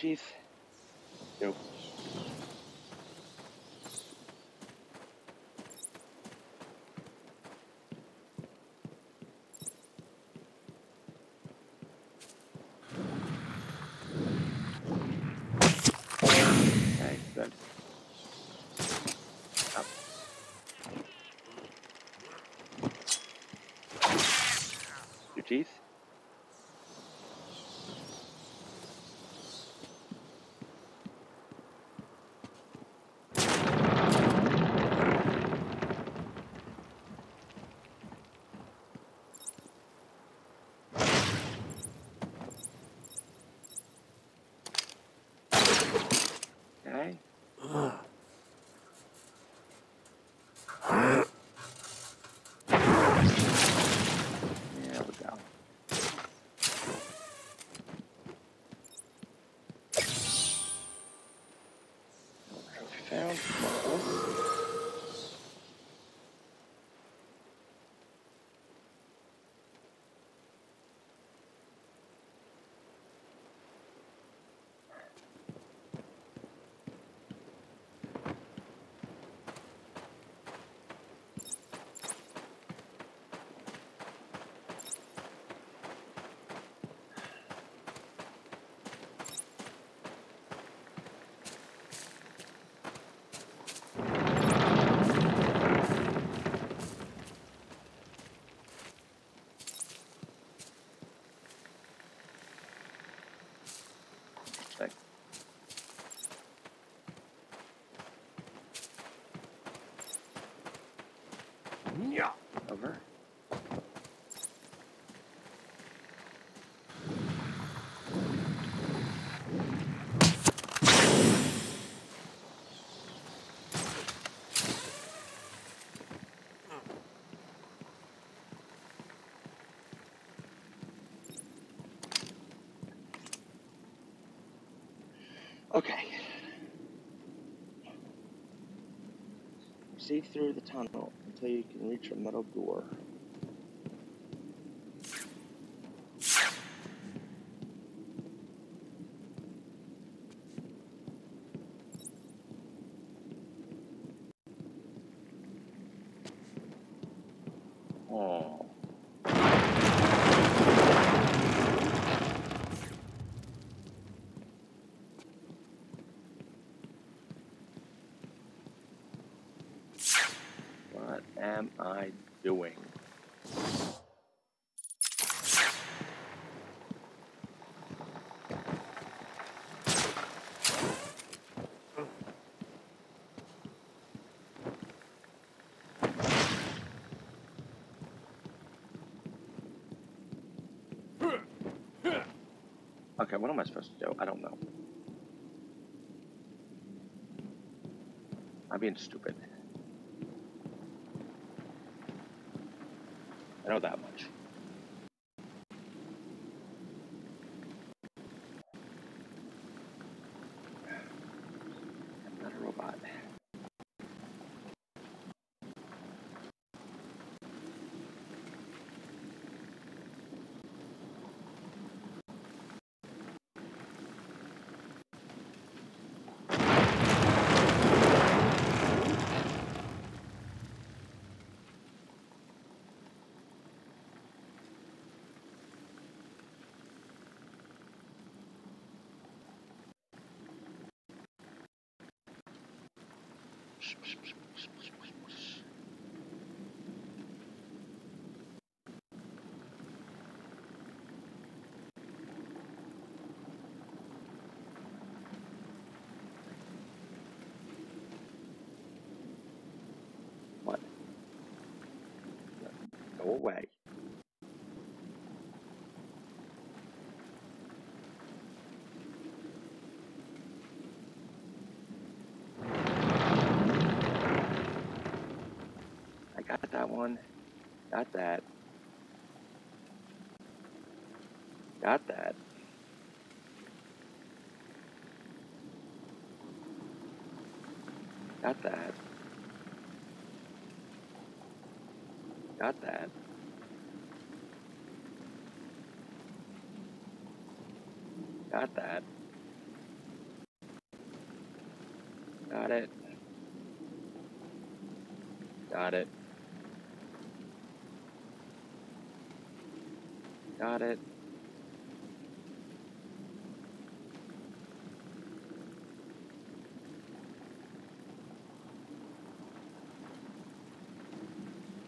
[SPEAKER 1] allergies. Nope. down. over. Okay. See through the tunnel until you can reach a metal door. Oh. What am I doing? Okay, what am I supposed to do? I don't know. I'm being stupid. I know that much. I'm not a robot. What? Go away. I got that one. Got that. Got that. Got that. Got that. Got that. Got it. Got it. Got it.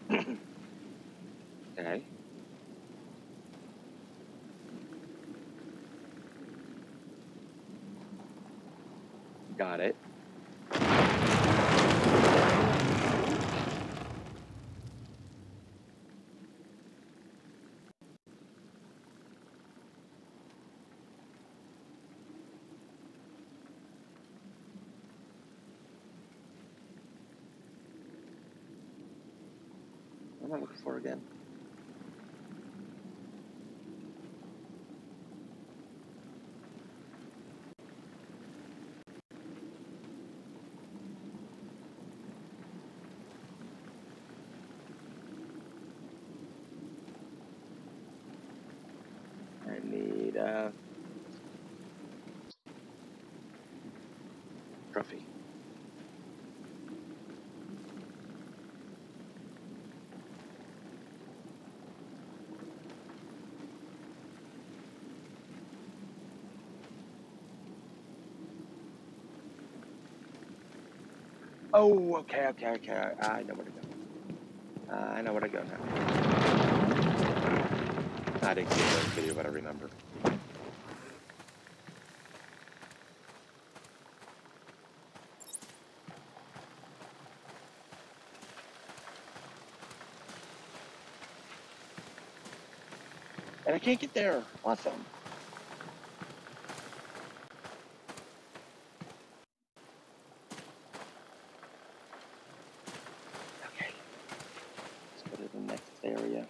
[SPEAKER 1] okay. Got it. Am I looking for again? I need a trophy. Oh, okay, okay, okay. I, know where to go. Uh, I know where to go now. I didn't see the video, but I remember. And I can't get there. Awesome. Okay. Let's go to the next area.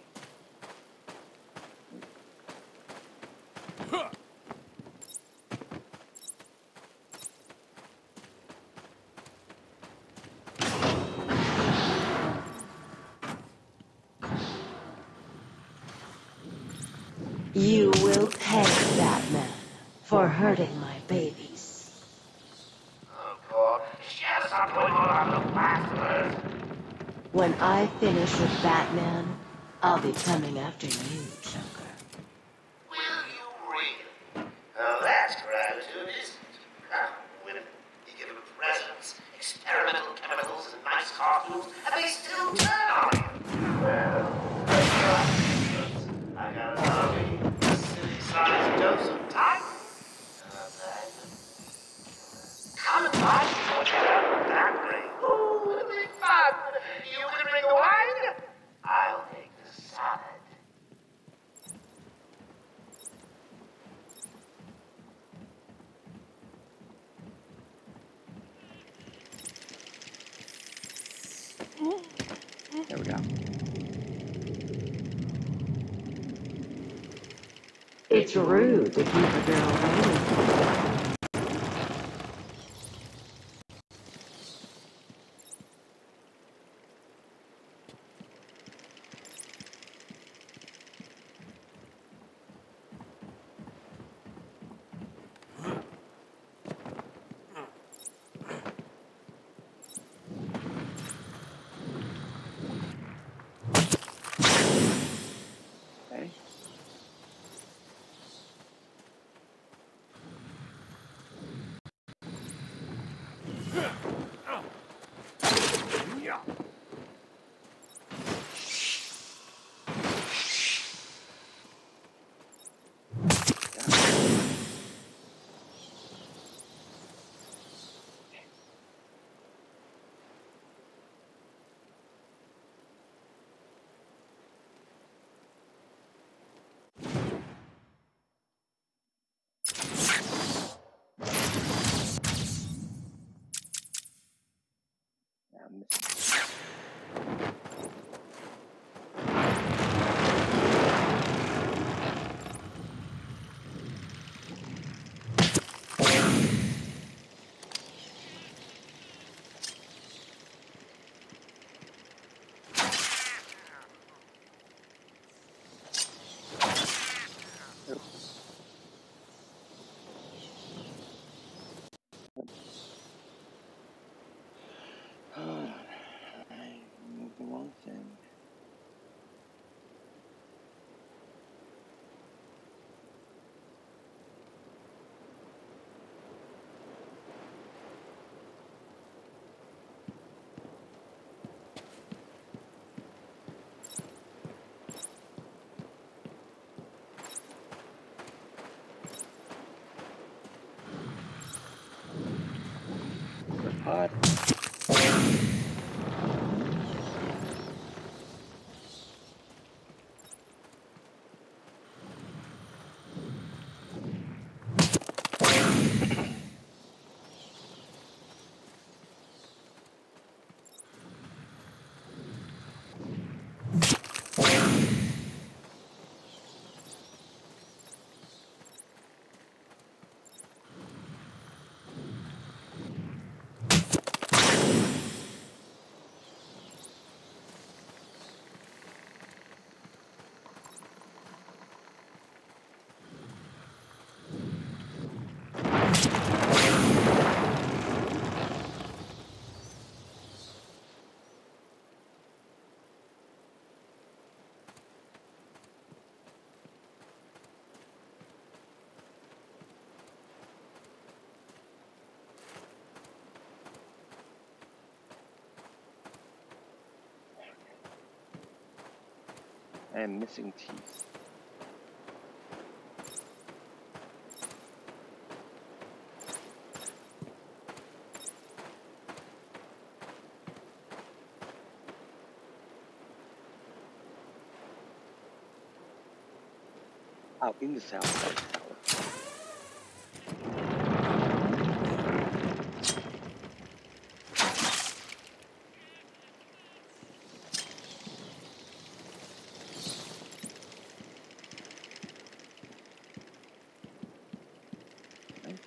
[SPEAKER 22] For hurting my babies.
[SPEAKER 13] Oh, God. She has something going on the bastards.
[SPEAKER 22] When I finish with Batman, I'll be coming after you, Joker.
[SPEAKER 13] Will you really? Oh, that's gratitude, isn't it? Huh? Women, you give them presents, experimental chemicals, and nice costumes, and they still turn on you. Well, I got a lovely, city-sized dose of time. Come and buy me what you have with that ring. Ooh, it'll be fun. You can bring the wine. I'll take the salad.
[SPEAKER 1] There we go.
[SPEAKER 22] Rude to keep a girl
[SPEAKER 1] Hot. I am missing teeth. Out in the south side tower.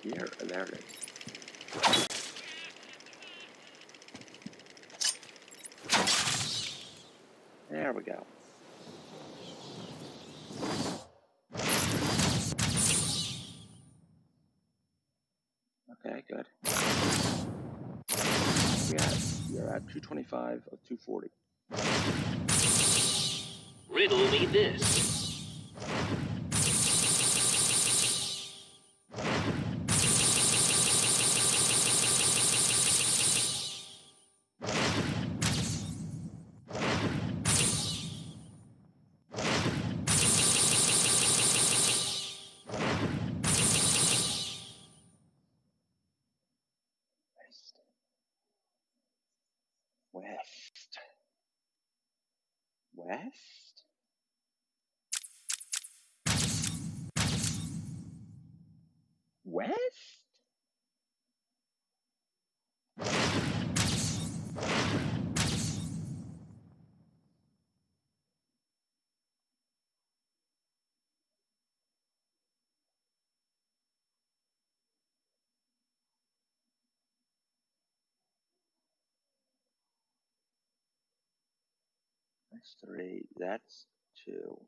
[SPEAKER 1] Right here, there. We go. Okay, good. We are at 225 of 240.
[SPEAKER 21] Riddle me this.
[SPEAKER 1] West. West? West? That's three. That's two.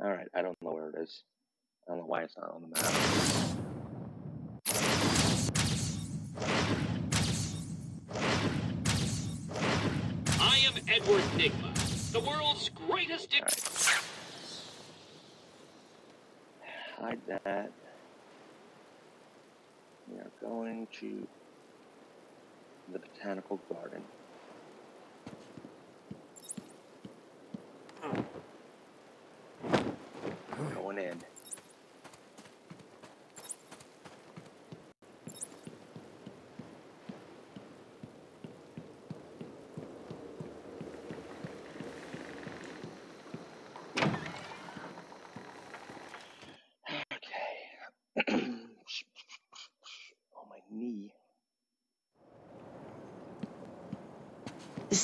[SPEAKER 1] All right, I don't know where it is. I don't know why it's not on the map.
[SPEAKER 21] I am Edward Nigma, the world's greatest.
[SPEAKER 1] Hide that. We are going to the botanical garden. Oh. Going in. Okay. oh, my knee.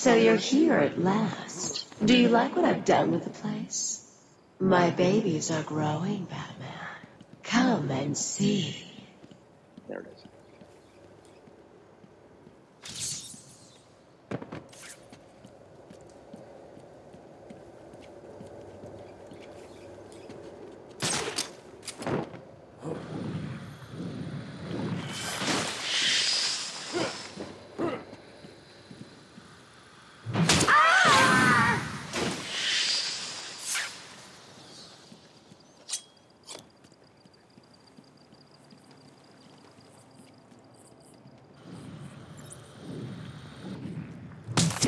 [SPEAKER 22] So you're here at last. Do you like what I've done with the place? My babies are growing, Batman. Come and see.
[SPEAKER 1] There it is.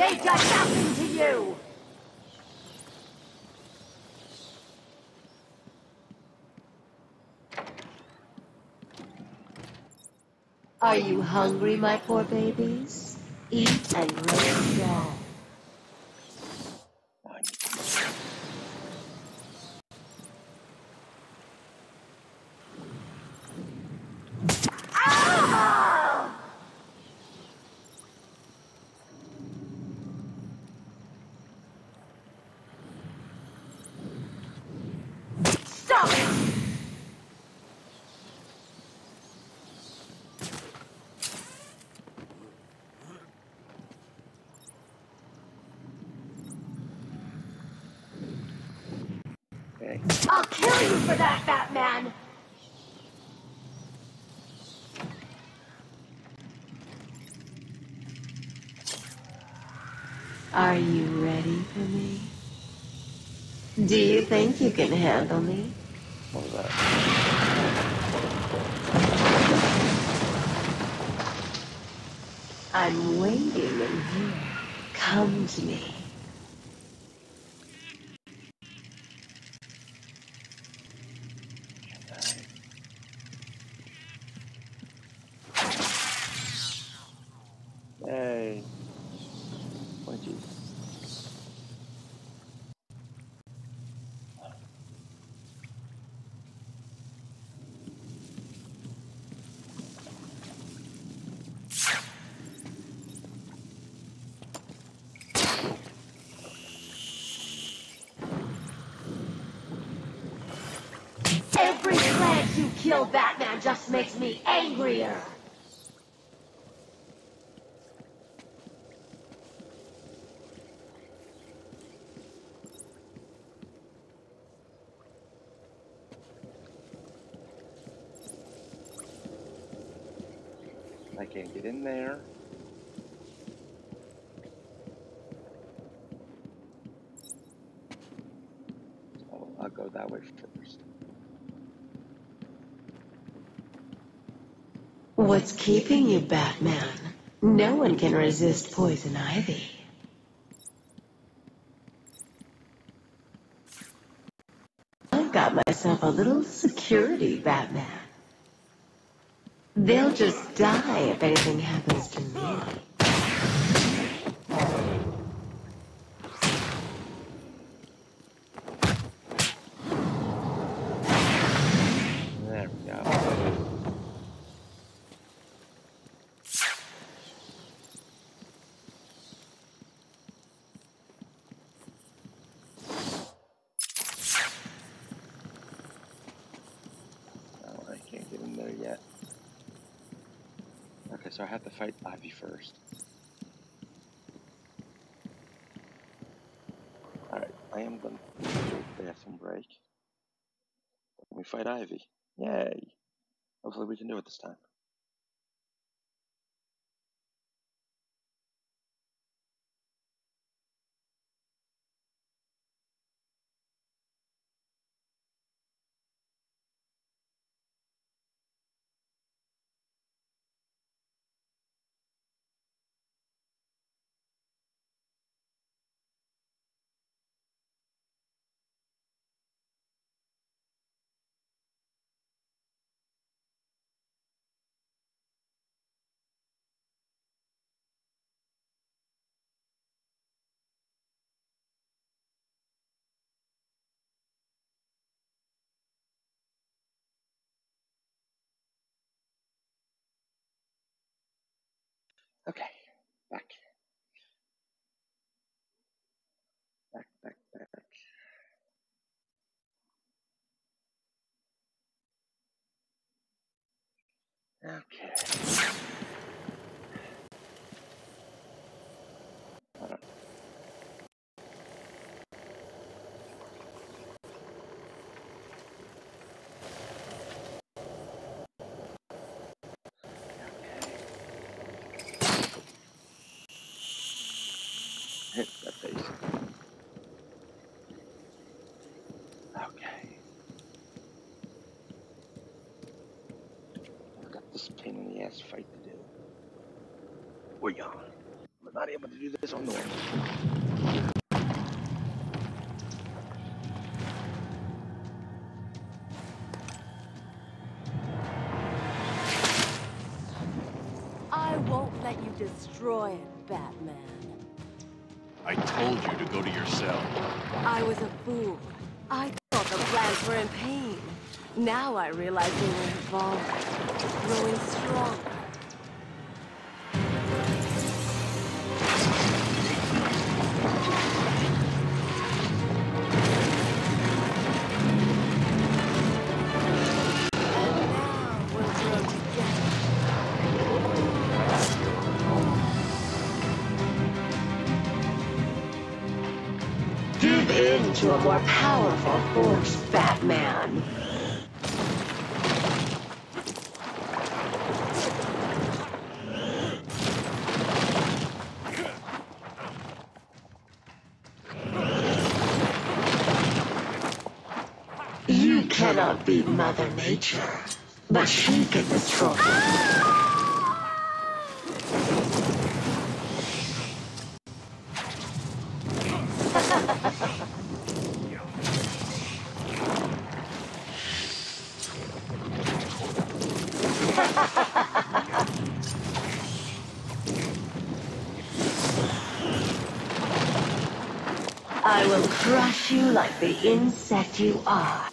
[SPEAKER 15] They got nothing to you!
[SPEAKER 22] Are you hungry, my poor babies? Eat and grow strong.
[SPEAKER 15] Stop it!
[SPEAKER 1] Okay.
[SPEAKER 15] I'll kill you for that, Batman!
[SPEAKER 22] Are you ready for me? Do you think you can handle me?
[SPEAKER 1] What was that?
[SPEAKER 22] I'm waiting in here. Come to me.
[SPEAKER 1] Yay. Twenty.
[SPEAKER 22] kill Batman just makes me angrier.
[SPEAKER 1] I can't get in there. So I'll go that way first.
[SPEAKER 22] What's keeping you, Batman? No one can resist poison ivy. I've got myself a little security, Batman. They'll just die if anything happens to me.
[SPEAKER 1] There we go. No, I can't get in there yet. Okay, so I have to fight Ivy first. Alright, I am gonna take a bathroom break. Me fight Ivy. Yay! Hopefully we can do it this time. Okay, back. Back, back, back. Okay. Hold on. Hit that face. Okay. I've got this pain in the ass fight to do. We're young. We're not able to do this on normal.
[SPEAKER 24] I won't let you destroy it, Batman.
[SPEAKER 2] I told you to go to your cell.
[SPEAKER 24] I was a fool. I thought the plants were in pain. Now I realize we were evolving, growing stronger.
[SPEAKER 22] To a more powerful force, Batman. You cannot beat Mother Nature, but she can destroy I will crush you like the insect you are.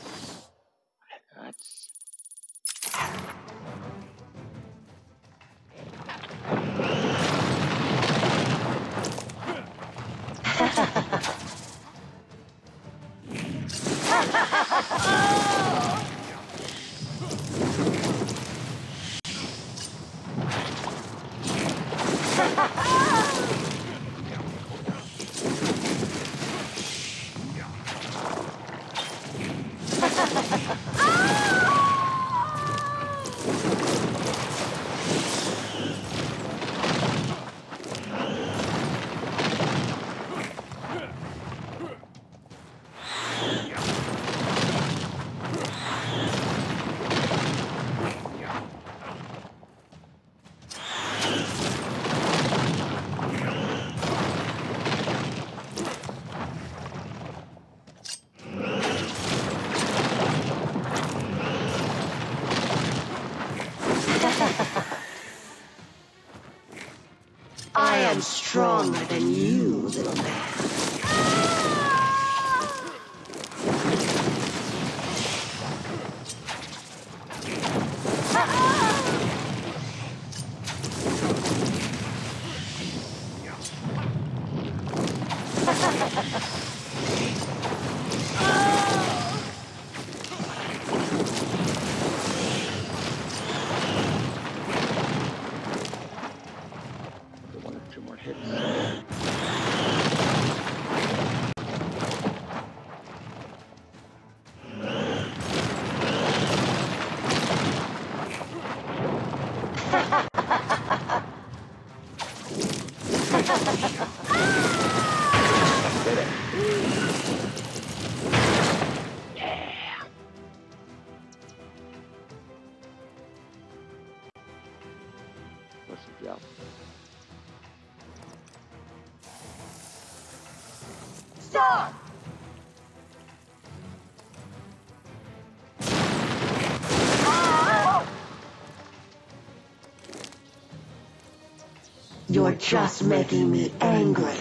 [SPEAKER 22] Just making me angry.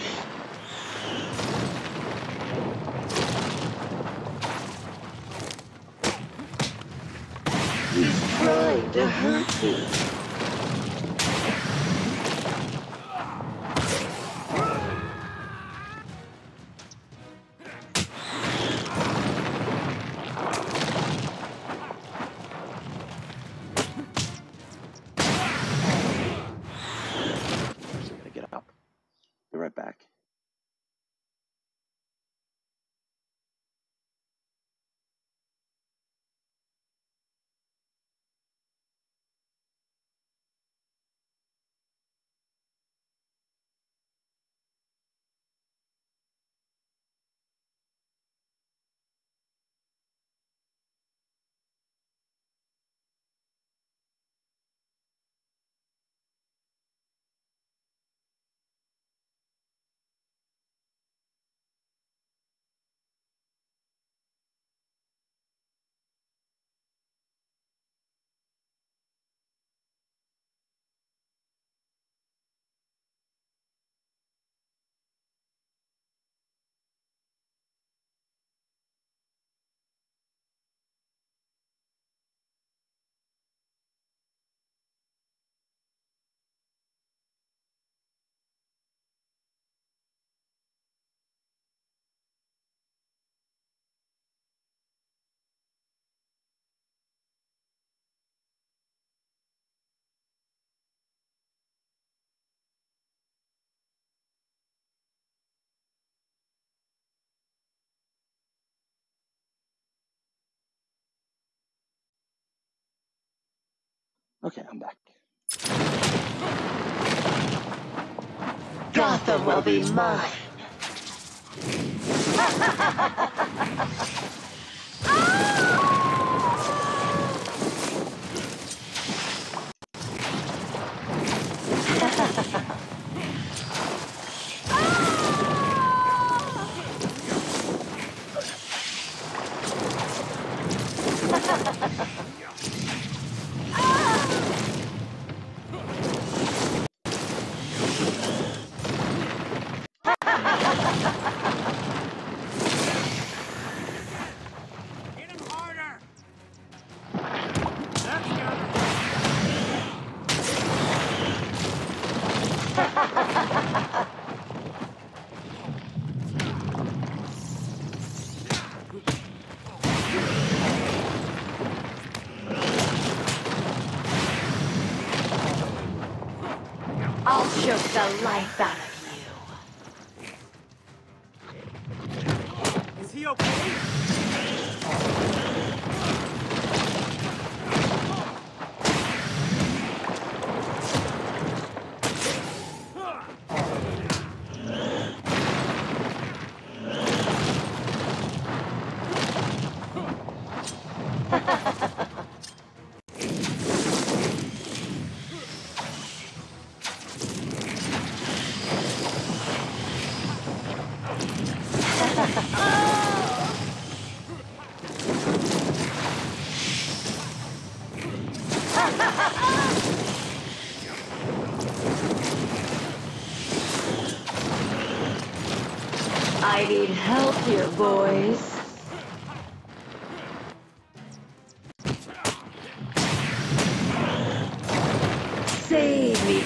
[SPEAKER 22] He's trying to hurt me.
[SPEAKER 1] Okay, I'm back.
[SPEAKER 22] Gotham will be mine. I'll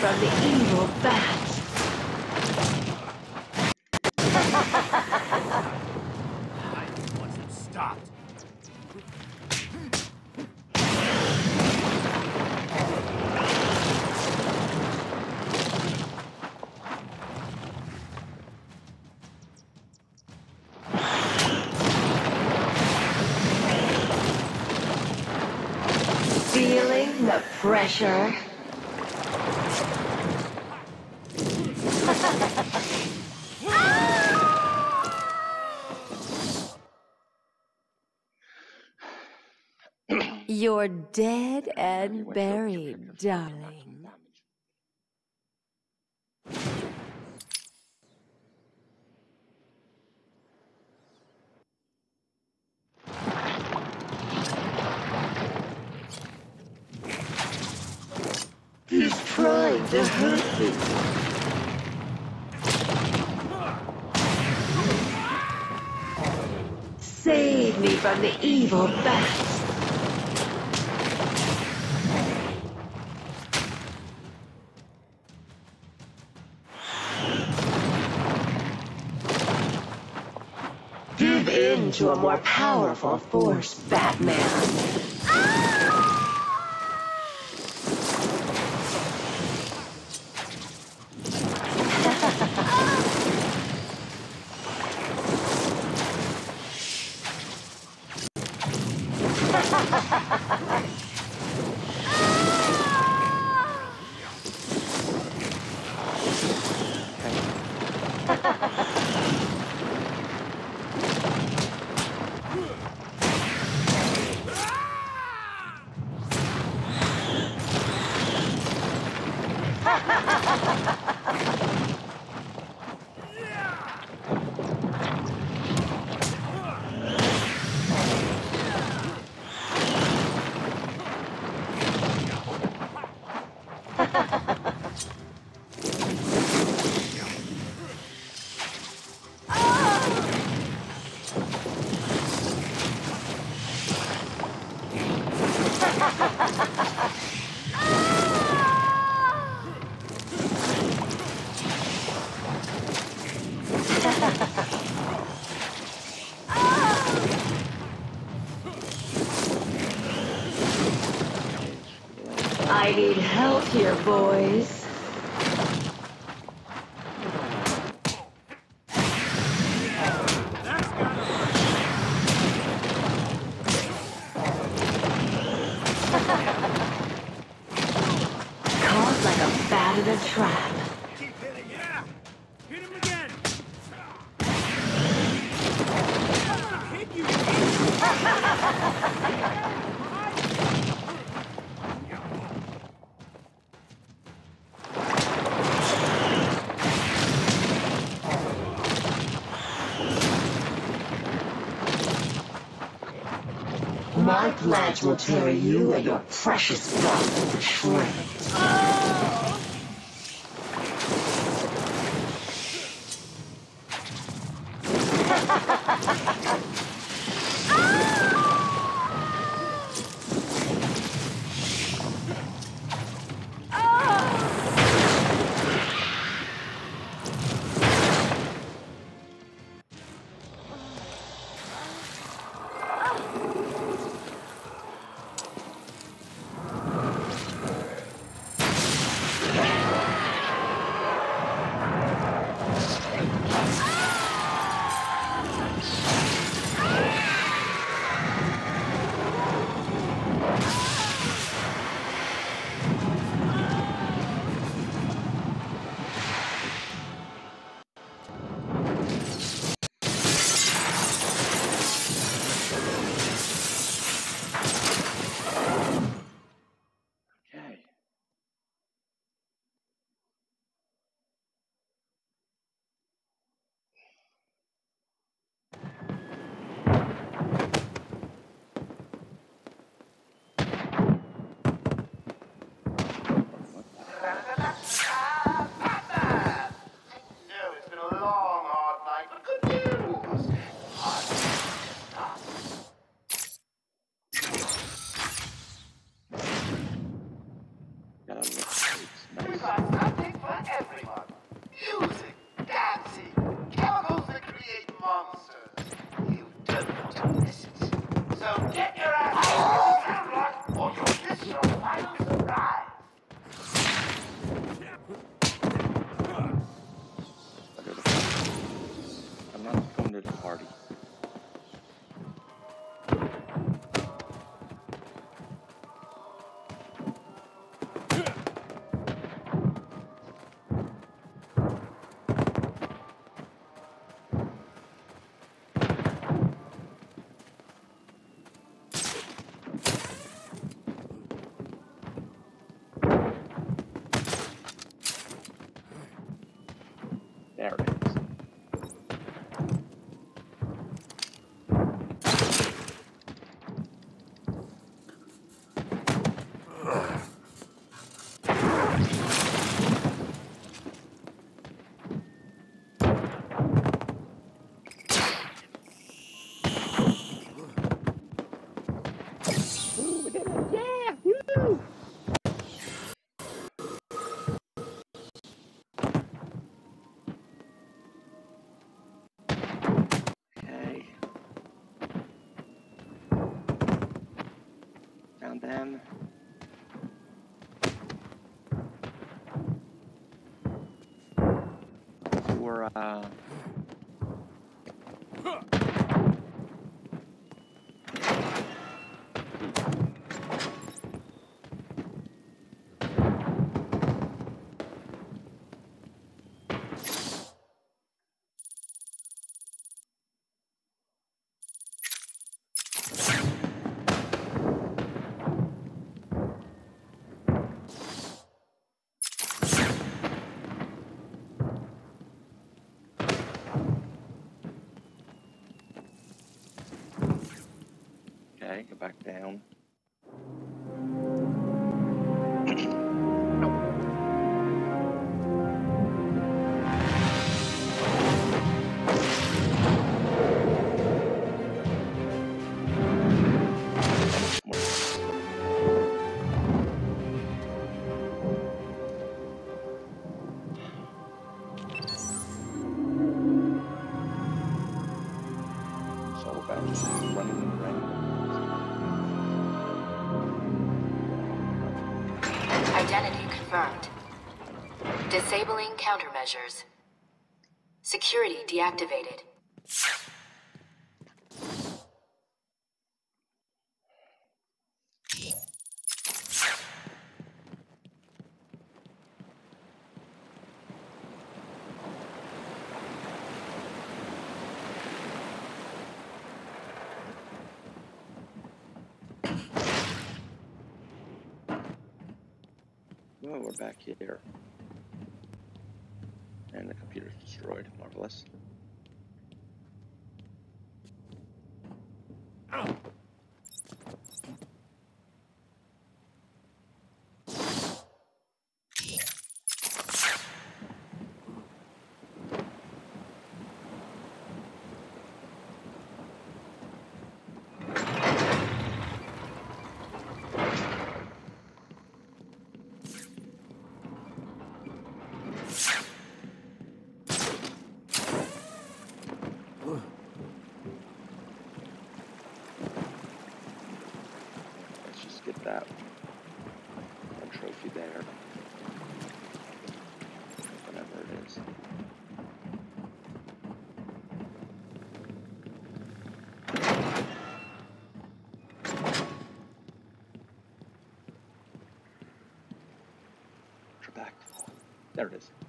[SPEAKER 22] from the evil bat.
[SPEAKER 14] Once it stopped.
[SPEAKER 22] Feeling the pressure?
[SPEAKER 24] You're dead and buried, darling.
[SPEAKER 22] To a more powerful force, Batman. I will tear you and your precious blood to shreds.
[SPEAKER 1] 10. We're, uh, down.
[SPEAKER 11] measures. Security deactivated.
[SPEAKER 1] Oh, we're back here computer's destroyed. Marvelous. that. A trophy there. Whatever it is. Back. There it is.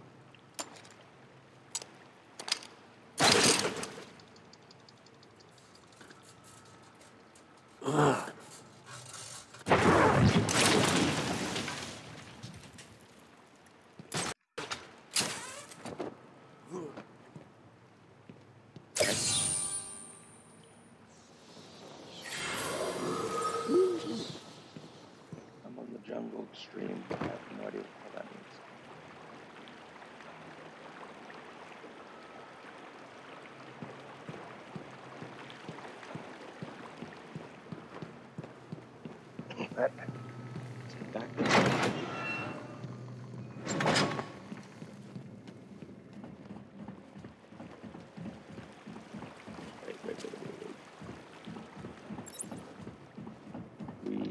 [SPEAKER 1] stream. I have no idea what that means.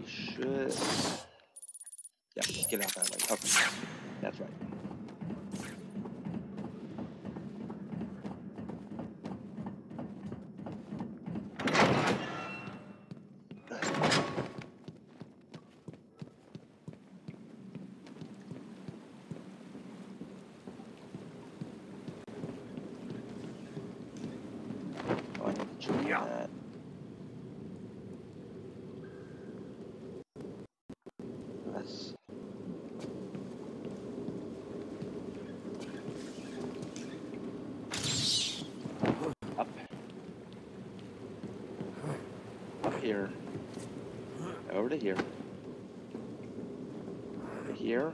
[SPEAKER 1] should get out that way. Okay, that's right. Oh, I need to check that. That's up. Up here. Over to here. Over here.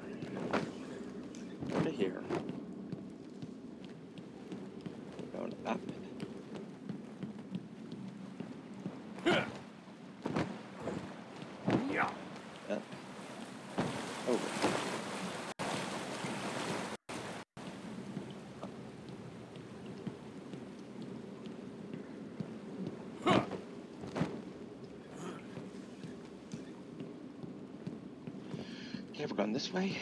[SPEAKER 1] Over to here. Going up.
[SPEAKER 14] Yeah.
[SPEAKER 1] Up. Over. Okay, we're this way.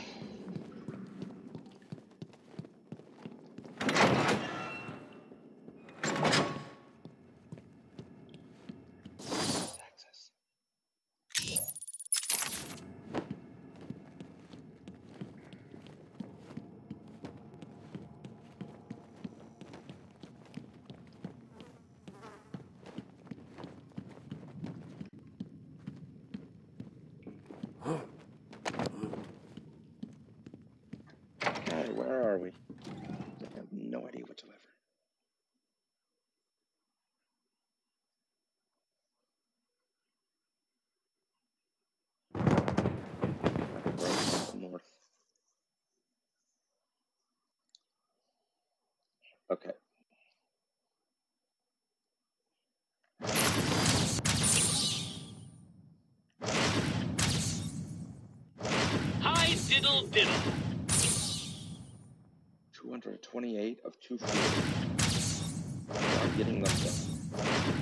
[SPEAKER 1] Access. Okay, where are we? I have no idea whatsoever. Road north. Okay.
[SPEAKER 21] Hi, diddle diddle.
[SPEAKER 1] 228 of 240. We are getting them done.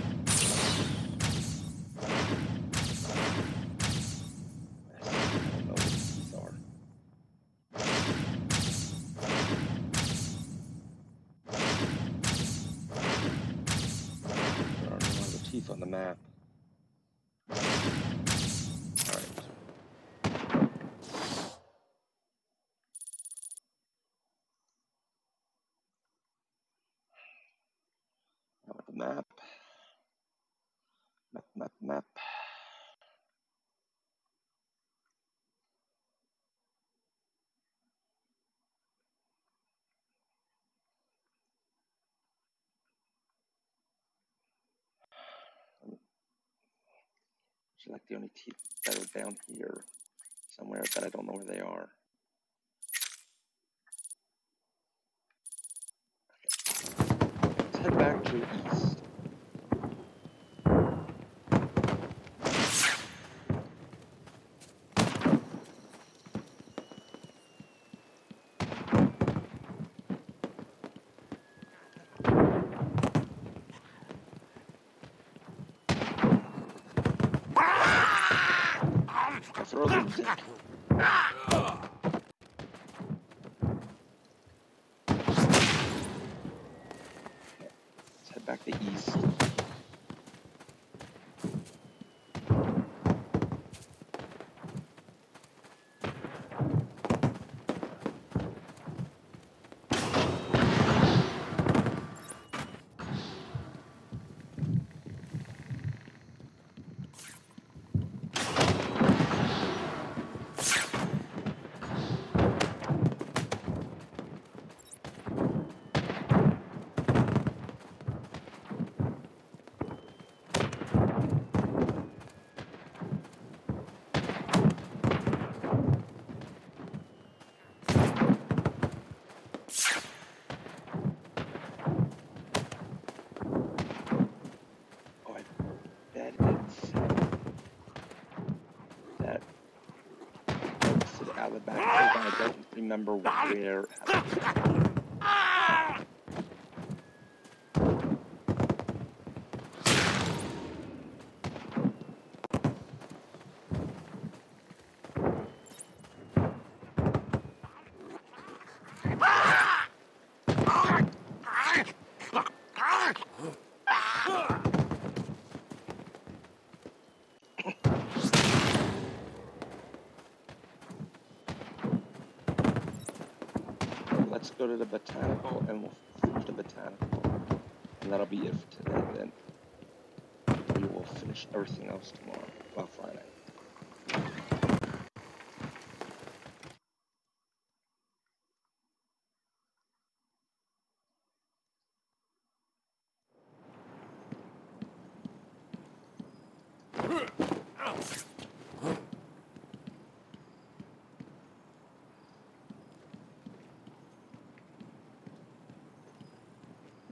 [SPEAKER 1] The map. Alright. Now with the map. Map, map, map. It's like the only teeth that are down here somewhere, but I don't know where they are. Let's head back to east. Ah! Remember where. let's go to the botanical and we'll finish the botanical. And that'll be it for today then. We will finish everything else tomorrow. Well, Friday.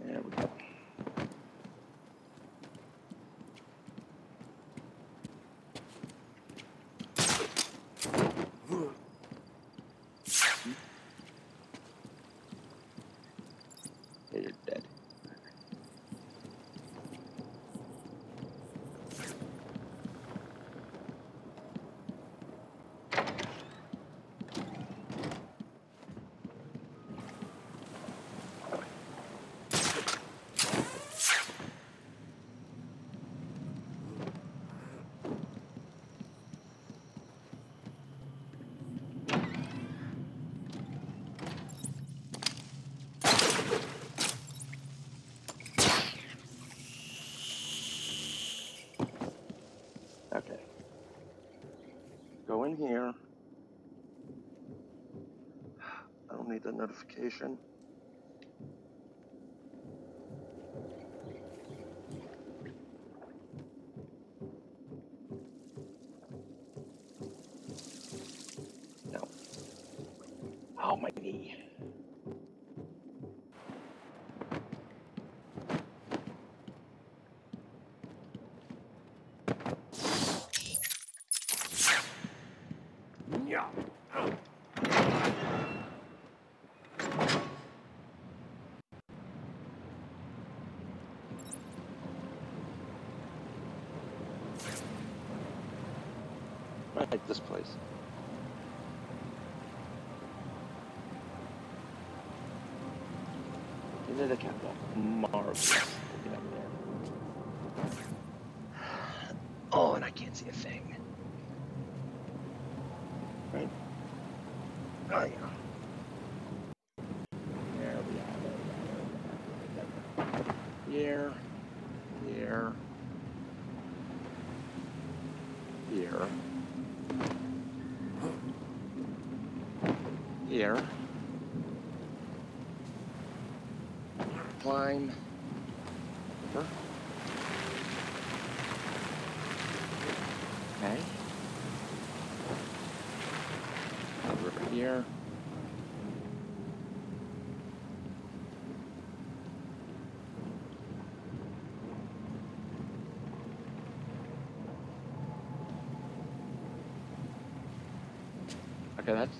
[SPEAKER 1] There we go. Yeah, you're dead. Okay. Go in here. I don't need the notification. No. Oh, my knee. Yeah. I like this place. Into the capital. Looking. Oh, and I can't see a thing. Right? Oh, yeah. There we are. There we are. There we are. Here. Here. Here. Here. Climb. Over. Okay. Over here. Okay, that's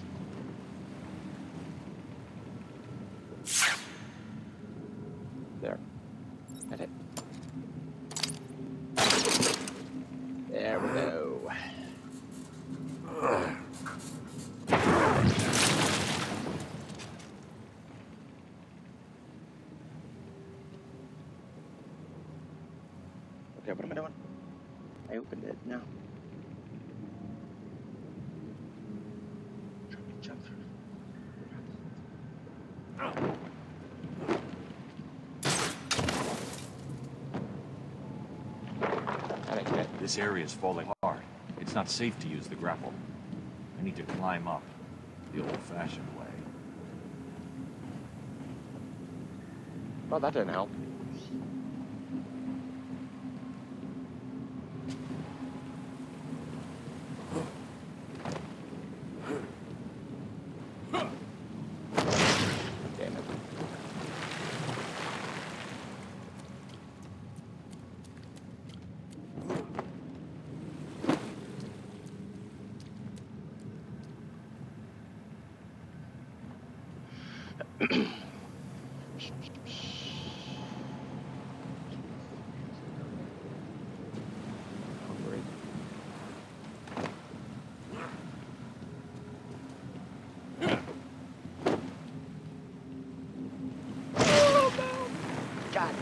[SPEAKER 1] there. Got it. There we go. Okay, what am I doing? I opened it now. Trying to jump through. I didn't get
[SPEAKER 25] This area is falling apart. It's not safe to use the grapple. I need to climb up the old-fashioned way.
[SPEAKER 1] Well, that didn't help. Damn it. Hungry. God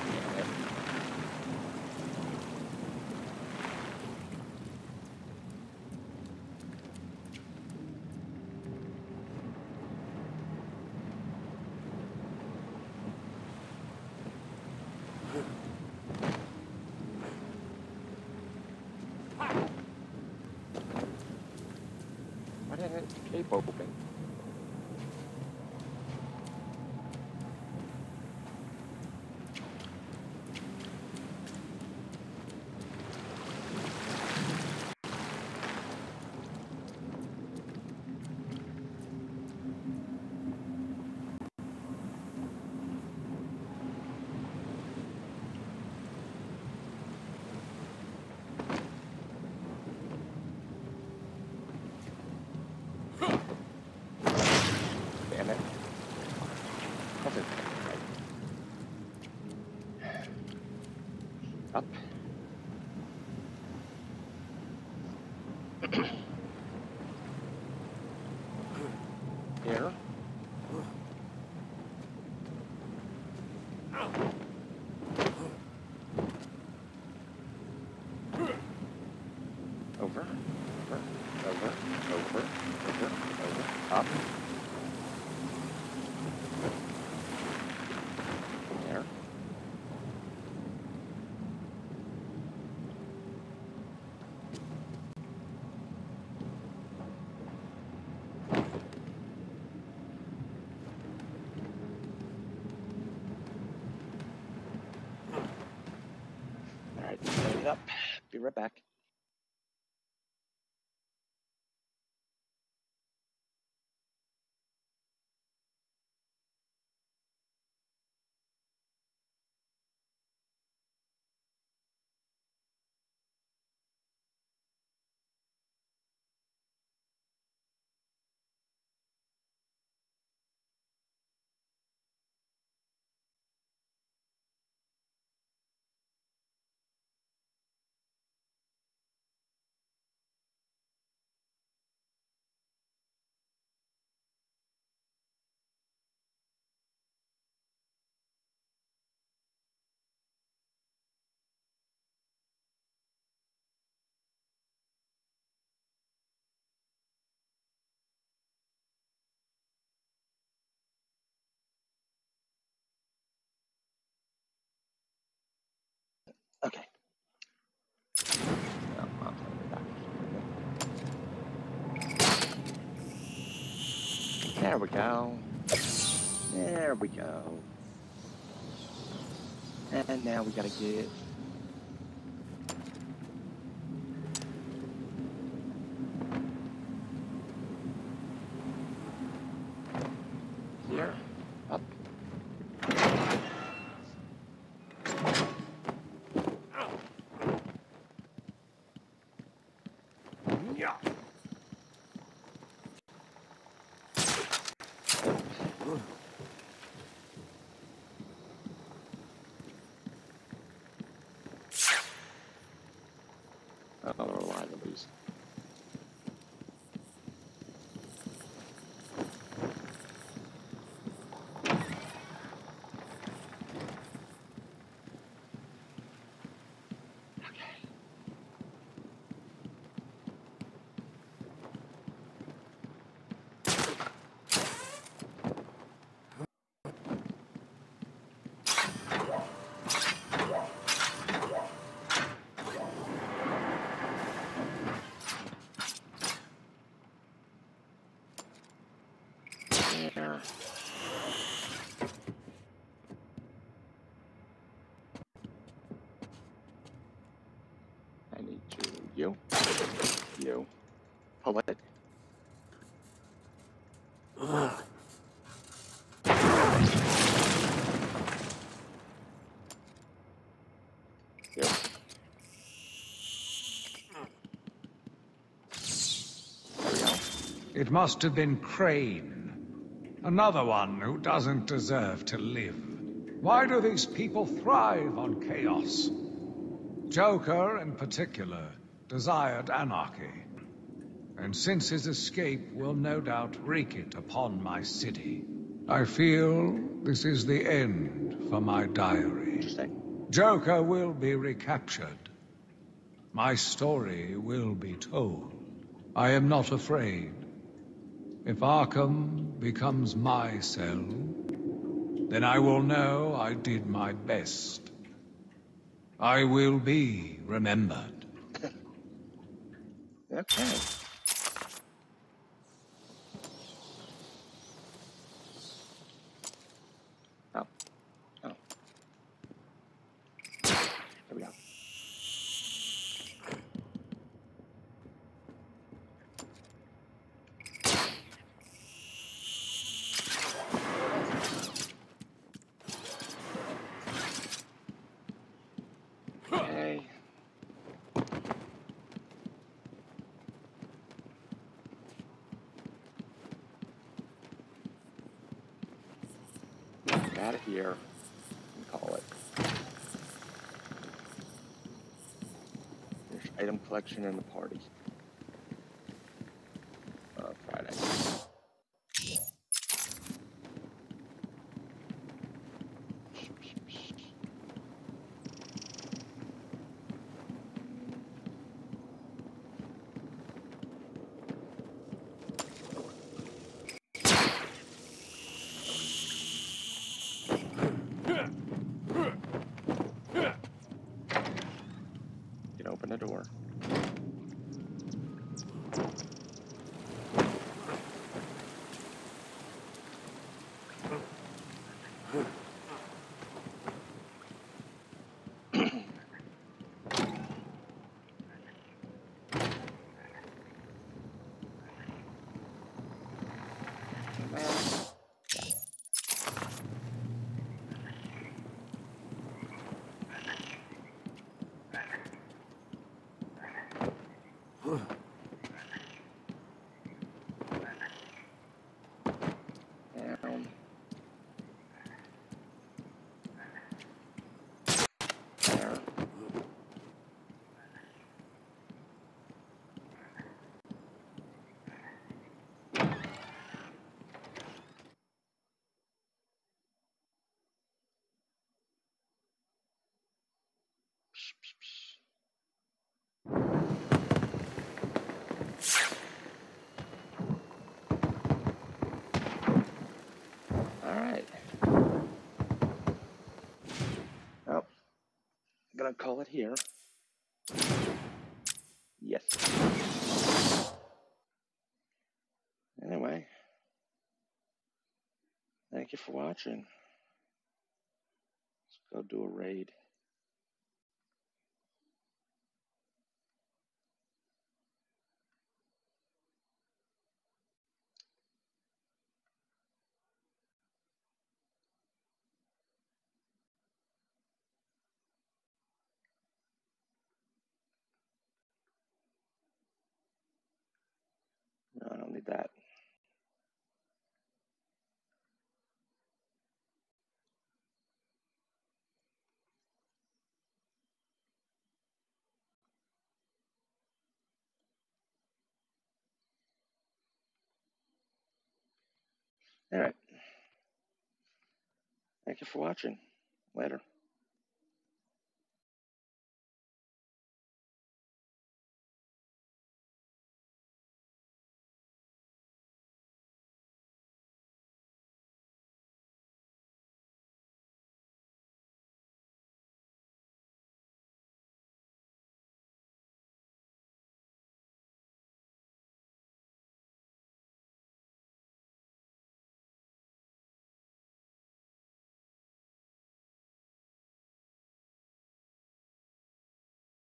[SPEAKER 1] damn it. Escape we go. There we go. And now we gotta get here, up.
[SPEAKER 14] Yeah.
[SPEAKER 1] Oh, line of these. There. I need to you, you, pull it. Go.
[SPEAKER 10] It must have been Crane. Another one who doesn't deserve to live. Why do these people thrive on chaos? Joker, in particular, desired anarchy. And since his escape will no doubt wreak it upon my city, I feel this is the end for my diary. Joker will be recaptured. My story will be told. I am not afraid. If Arkham becomes my cell, then I will know I did my best. I will be remembered.
[SPEAKER 1] Okay. out of here and call it. There's collection and the party. Uh, Friday. You can open the door. Down. There. All right. Well, I'm gonna call it here. Yes. Anyway, thank you for watching. Let's go do a raid. No, I don't need that. All right. Thank you for watching. Later.